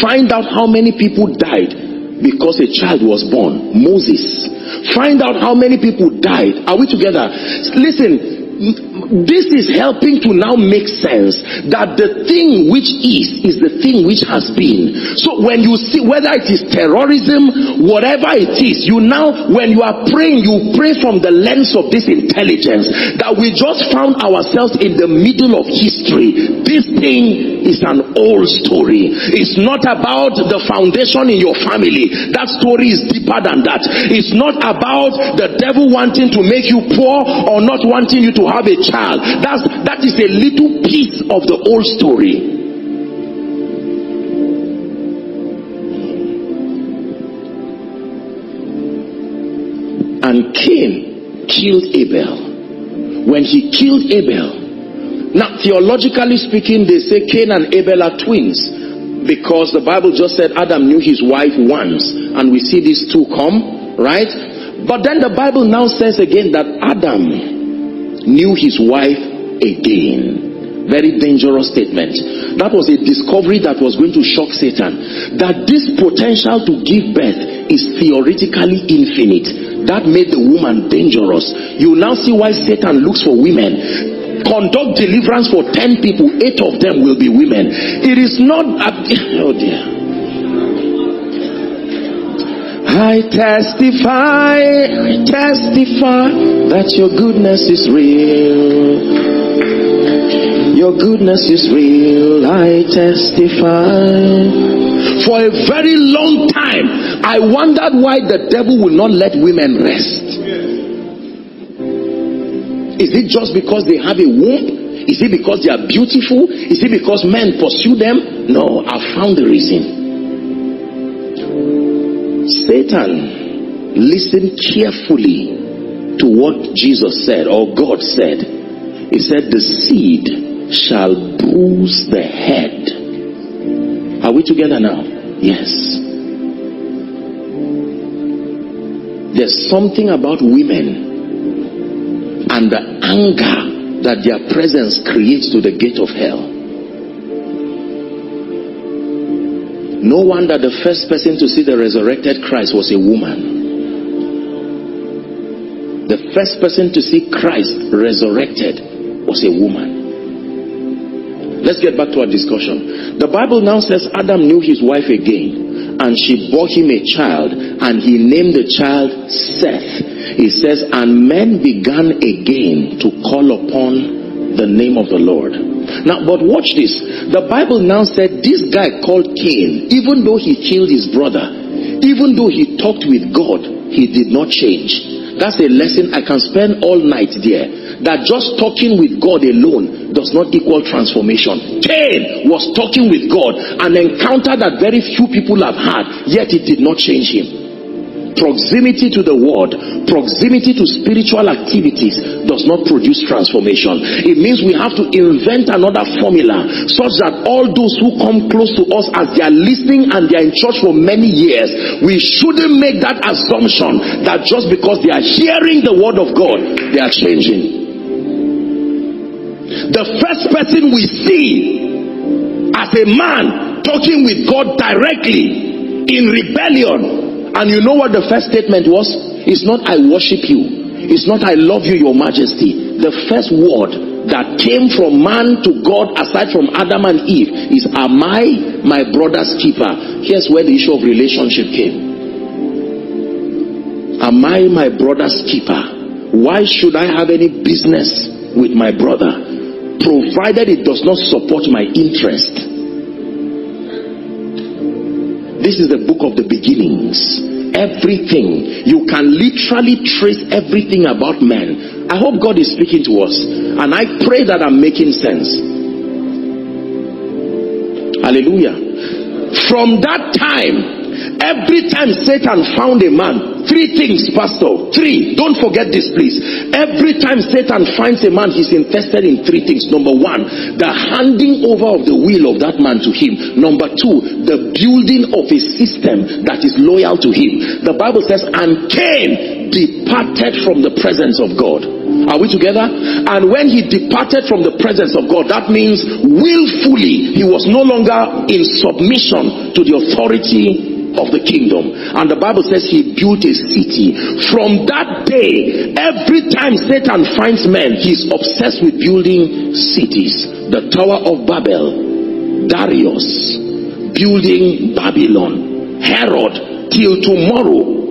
Find out how many people died because a child was born. Moses. Find out how many people died. Are we together? Listen, this is helping to now make sense that the thing which is is the thing which has been so when you see whether it is terrorism whatever it is you now when you are praying you pray from the lens of this intelligence that we just found ourselves in the middle of history this thing is an old story it's not about the foundation in your family that story is deeper than that it's not about the devil wanting to make you poor or not wanting you to have a child. That's, that is a little piece of the old story. And Cain killed Abel. When he killed Abel, now theologically speaking, they say Cain and Abel are twins because the Bible just said Adam knew his wife once, and we see these two come, right? But then the Bible now says again that Adam knew his wife again. Very dangerous statement. That was a discovery that was going to shock Satan. That this potential to give birth is theoretically infinite. That made the woman dangerous. You now see why Satan looks for women conduct deliverance for 10 people, eight of them will be women. It is not, oh dear. I testify, I testify that your goodness is real. Your goodness is real, I testify. For a very long time, I wondered why the devil will not let women rest. Is it just because they have a womb? Is it because they are beautiful? Is it because men pursue them? No, I found the reason. Satan listened carefully to what Jesus said or God said. He said, The seed shall bruise the head. Are we together now? Yes. There's something about women and the anger that their presence creates to the gate of hell. No wonder the first person to see the resurrected Christ was a woman. The first person to see Christ resurrected was a woman. Let's get back to our discussion. The Bible now says Adam knew his wife again and she bore him a child and he named the child Seth. He says, and men began again to call upon the name of the Lord. Now, but watch this. The Bible now said this guy called Cain, even though he killed his brother, even though he talked with God, he did not change. That's a lesson I can spend all night there. That just talking with God alone does not equal transformation. Cain was talking with God, an encounter that very few people have had, yet it did not change him proximity to the word, proximity to spiritual activities does not produce transformation. It means we have to invent another formula such that all those who come close to us as they are listening and they are in church for many years, we shouldn't make that assumption that just because they are hearing the word of God, they are changing. The first person we see as a man talking with God directly in rebellion and you know what the first statement was? It's not I worship you. It's not I love you, your majesty. The first word that came from man to God aside from Adam and Eve is am I my brother's keeper? Here's where the issue of relationship came. Am I my brother's keeper? Why should I have any business with my brother? Provided it does not support my interest. This is the book of the beginnings. Everything. You can literally trace everything about man. I hope God is speaking to us. And I pray that I'm making sense. Hallelujah. From that time, Every time Satan found a man, three things, Pastor. Three. Don't forget this, please. Every time Satan finds a man, he's interested in three things. Number one, the handing over of the will of that man to him. Number two, the building of a system that is loyal to him. The Bible says, and Cain departed from the presence of God. Are we together? And when he departed from the presence of God, that means willfully, he was no longer in submission to the authority of the kingdom. And the Bible says he built a city. From that day, every time Satan finds men, he's obsessed with building cities. The Tower of Babel, Darius, building Babylon, Herod, till tomorrow.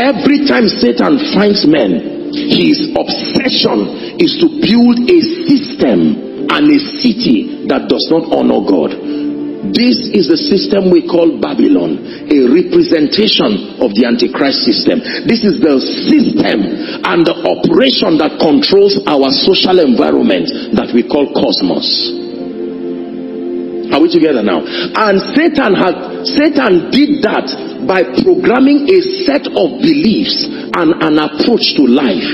Every time Satan finds men, his obsession is to build a system and a city that does not honor God. This is the system we call Babylon, a representation of the Antichrist system. This is the system and the operation that controls our social environment that we call cosmos. Are we together now? And Satan had Satan did that by programming a set of beliefs and an approach to life.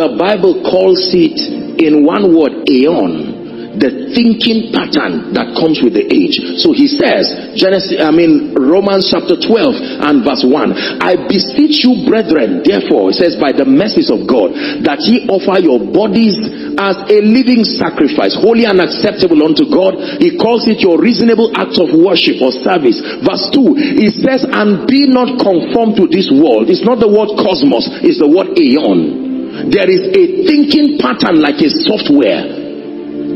The Bible calls it in one word aeon the thinking pattern that comes with the age. So he says, Genesis, I mean, Romans chapter 12 and verse 1. I beseech you, brethren, therefore, it says, by the mercies of God, that ye offer your bodies as a living sacrifice, holy and acceptable unto God. He calls it your reasonable act of worship or service. Verse 2, he says, and be not conformed to this world. It's not the word cosmos, it's the word aeon. There is a thinking pattern like a software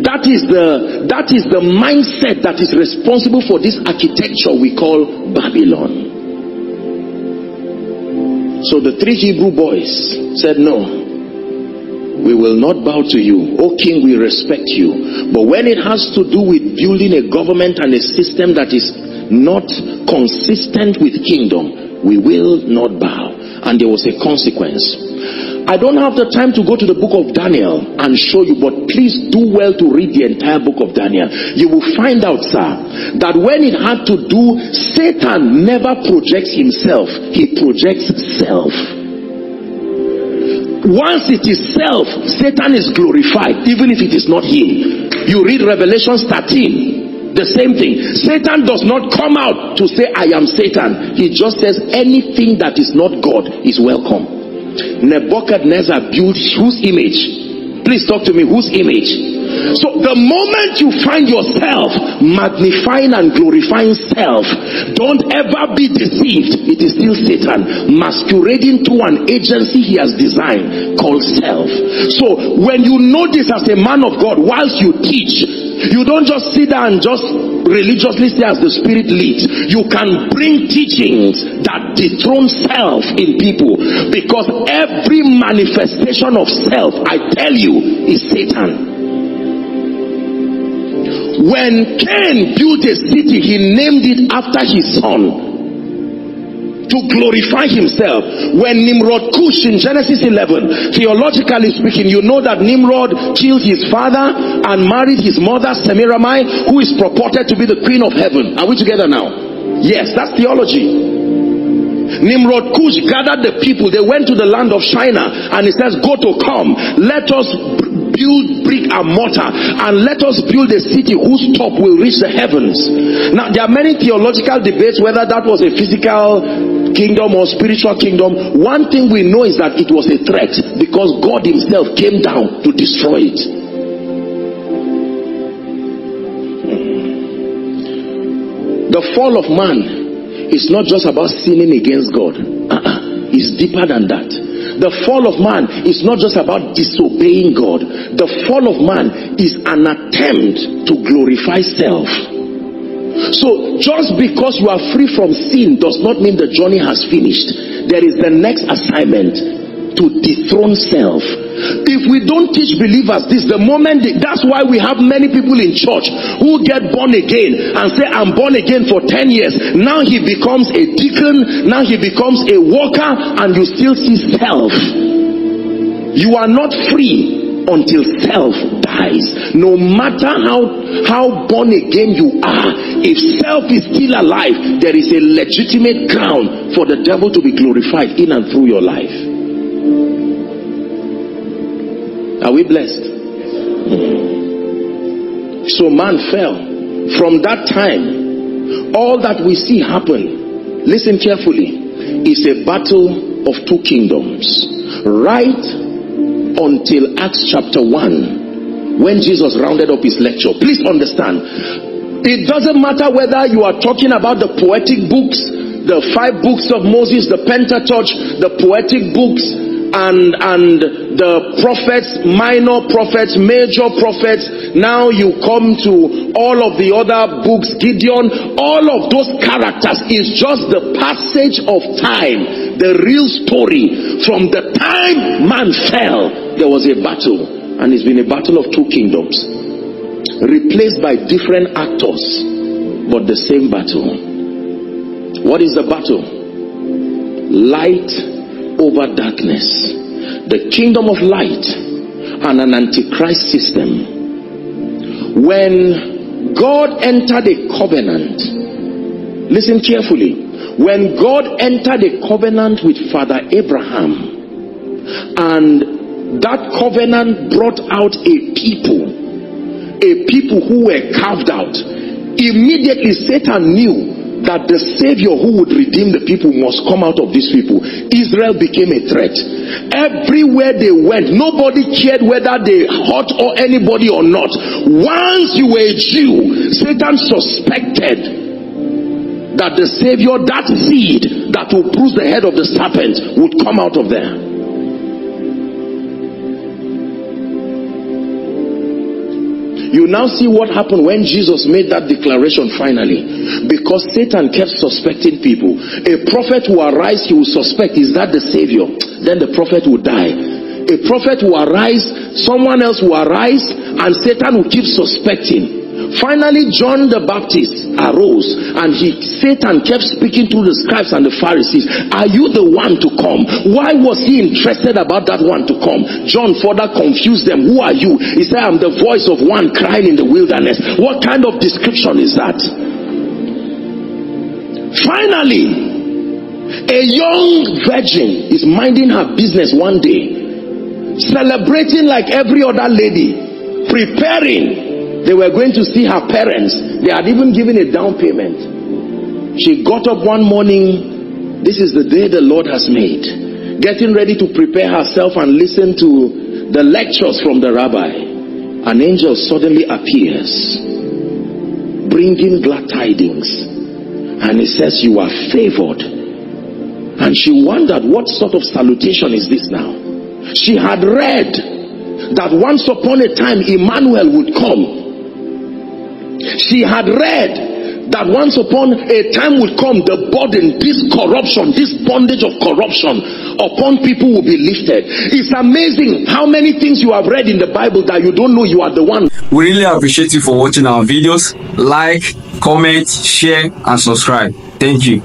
that is the that is the mindset that is responsible for this architecture we call Babylon. So the three Hebrew boys said, No, we will not bow to you. O king, we respect you. But when it has to do with building a government and a system that is not consistent with kingdom, we will not bow. And there was a consequence. I don't have the time to go to the book of Daniel and show you, but please do well to read the entire book of Daniel. You will find out, sir, that when it had to do, Satan never projects himself, he projects self. Once it is self, Satan is glorified, even if it is not him. You read Revelation 13, the same thing. Satan does not come out to say, I am Satan. He just says, anything that is not God is welcome. Nebuchadnezzar built whose image? Please talk to me. Whose image? So the moment you find yourself magnifying and glorifying self, don't ever be deceived. It is still Satan masquerading to an agency he has designed called self. So when you know this as a man of God, whilst you teach, you don't just sit down and just religiously say as the spirit leads. You can bring teachings that dethrone self in people because every manifestation of self, I tell you, is Satan. When Cain built a city, he named it after his son to glorify himself. When Nimrod Cush in Genesis 11, theologically speaking, you know that Nimrod killed his father and married his mother Semiramis, who is purported to be the queen of heaven. Are we together now? Yes, that's theology. Nimrod Cush gathered the people. They went to the land of Shinar and he says, go to come. Let us build brick and mortar and let us build a city whose top will reach the heavens. Now, there are many theological debates whether that was a physical kingdom or spiritual kingdom. One thing we know is that it was a threat because God Himself came down to destroy it. The fall of man is not just about sinning against God, uh-uh. it's deeper than that. The fall of man is not just about disobeying God, the fall of man is an attempt to glorify self. So just because you are free from sin does not mean the journey has finished. There is the next assignment to dethrone self. If we don't teach believers this, the moment they, that's why we have many people in church who get born again and say, I'm born again for 10 years. Now he becomes a deacon, now he becomes a worker, and you still see self. You are not free until self dies. No matter how, how born again you are, if self is still alive, there is a legitimate ground for the devil to be glorified in and through your life. Are we blessed? Hmm. So man fell. From that time, all that we see happen, listen carefully, is a battle of two kingdoms. Right until Acts chapter 1, when Jesus rounded up his lecture. Please understand, it doesn't matter whether you are talking about the poetic books, the five books of Moses, the Pentateuch, the poetic books, and and the prophets minor prophets major prophets. Now you come to all of the other books gideon. All of those characters is just the passage of time the real story from the time man fell there was a battle and it's been a battle of two kingdoms replaced by different actors but the same battle what is the battle light over darkness, the kingdom of light, and an antichrist system. When God entered a covenant, listen carefully. When God entered a covenant with Father Abraham, and that covenant brought out a people, a people who were carved out, immediately Satan knew that the savior who would redeem the people must come out of these people. Israel became a threat. Everywhere they went nobody cared whether they hurt or anybody or not. Once you were a jew satan suspected that the savior that seed that will bruise the head of the serpent would come out of there You now see what happened when Jesus made that declaration finally. Because Satan kept suspecting people. A prophet will arise, he will suspect, is that the Savior? Then the prophet will die. A prophet will arise, someone else will arise, and Satan will keep suspecting. Finally, John the Baptist arose and he Satan kept speaking to the scribes and the Pharisees. Are you the one to come? Why was he interested about that one to come? John further confused them. Who are you? He said, I'm the voice of one crying in the wilderness. What kind of description is that? Finally, a young virgin is minding her business one day, celebrating like every other lady, preparing they were going to see her parents. They had even given a down payment. She got up one morning. This is the day the Lord has made. Getting ready to prepare herself and listen to the lectures from the rabbi. An angel suddenly appears, bringing glad tidings. And he says, You are favored. And she wondered, What sort of salutation is this now? She had read that once upon a time Emmanuel would come she had read that once upon a time would come the burden this corruption this bondage of corruption upon people will be lifted it's amazing how many things you have read in the bible that you don't know you are the one We really appreciate you for watching our videos. Like, comment, share, and subscribe. Thank you.